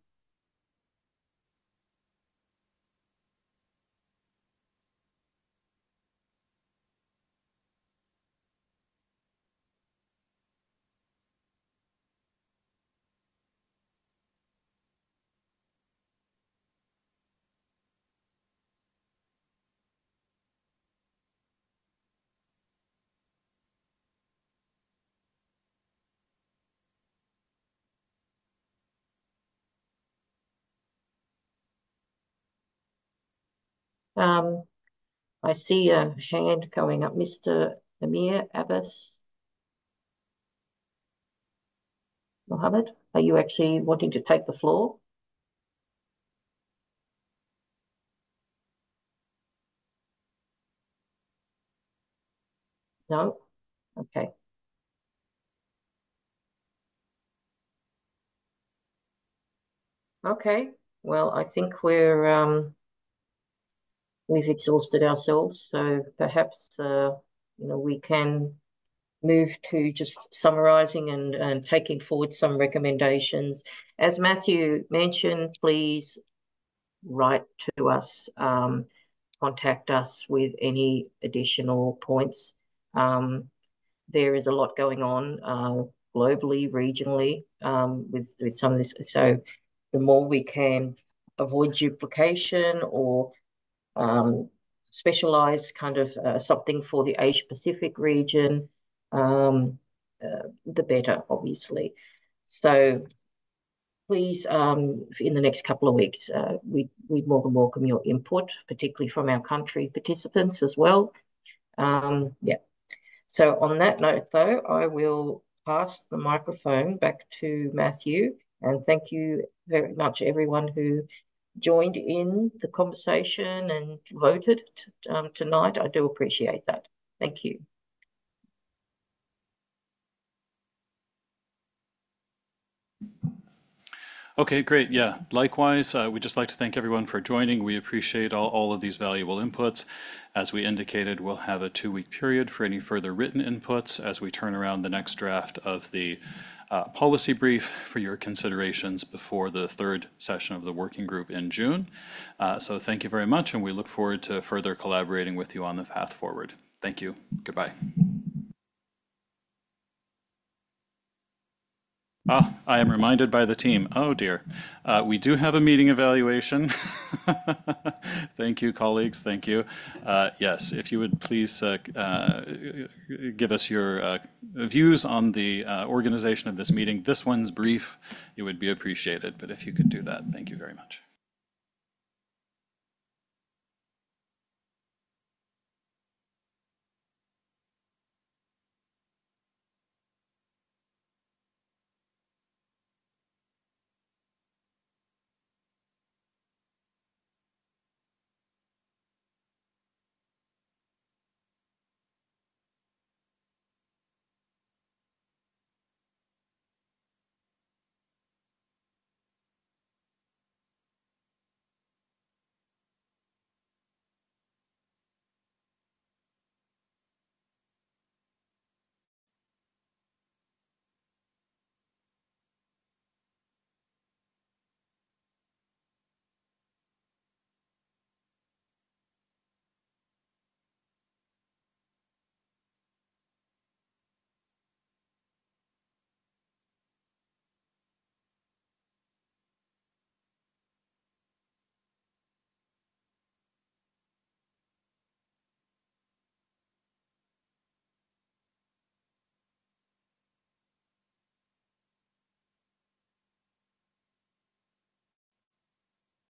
Um, I see a hand going up, Mr. Amir Abbas Mohammed. Are you actually wanting to take the floor? No? Okay. Okay, well, I think we're um, we've exhausted ourselves, so perhaps uh, you know we can move to just summarizing and, and taking forward some recommendations. As Matthew mentioned, please write to us, um, contact us with any additional points. Um, there is a lot going on uh, globally, regionally, um, with, with some of this. So the more we can avoid duplication or um, specialize kind of uh, something for the Asia Pacific region, um, uh, the better, obviously. So please, um, in the next couple of weeks, uh, we, we more than welcome your input, particularly from our country participants as well. Um, yeah. So on that note, though, I will pass the microphone back to Matthew. And thank you very much, everyone who joined in the conversation and voted um, tonight. I do appreciate that. Thank you. Okay, great. Yeah, likewise, uh, we'd just like to thank everyone for joining. We appreciate all, all of these valuable inputs. As we indicated, we'll have a two-week period for any further written inputs as we turn around the next draft of the uh, policy brief for your considerations before the third session of the working group in June. Uh, so thank you very much, and we look forward to further collaborating with you on the path forward. Thank you. Goodbye. Ah, I am reminded by the team. Oh dear. Uh, we do have a meeting evaluation. Thank you, colleagues. Thank you. Uh, yes, if you would please uh, uh give us your uh, views on the uh, organization of this meeting. This one's brief. It would be appreciated, but if you could do that, thank you very much.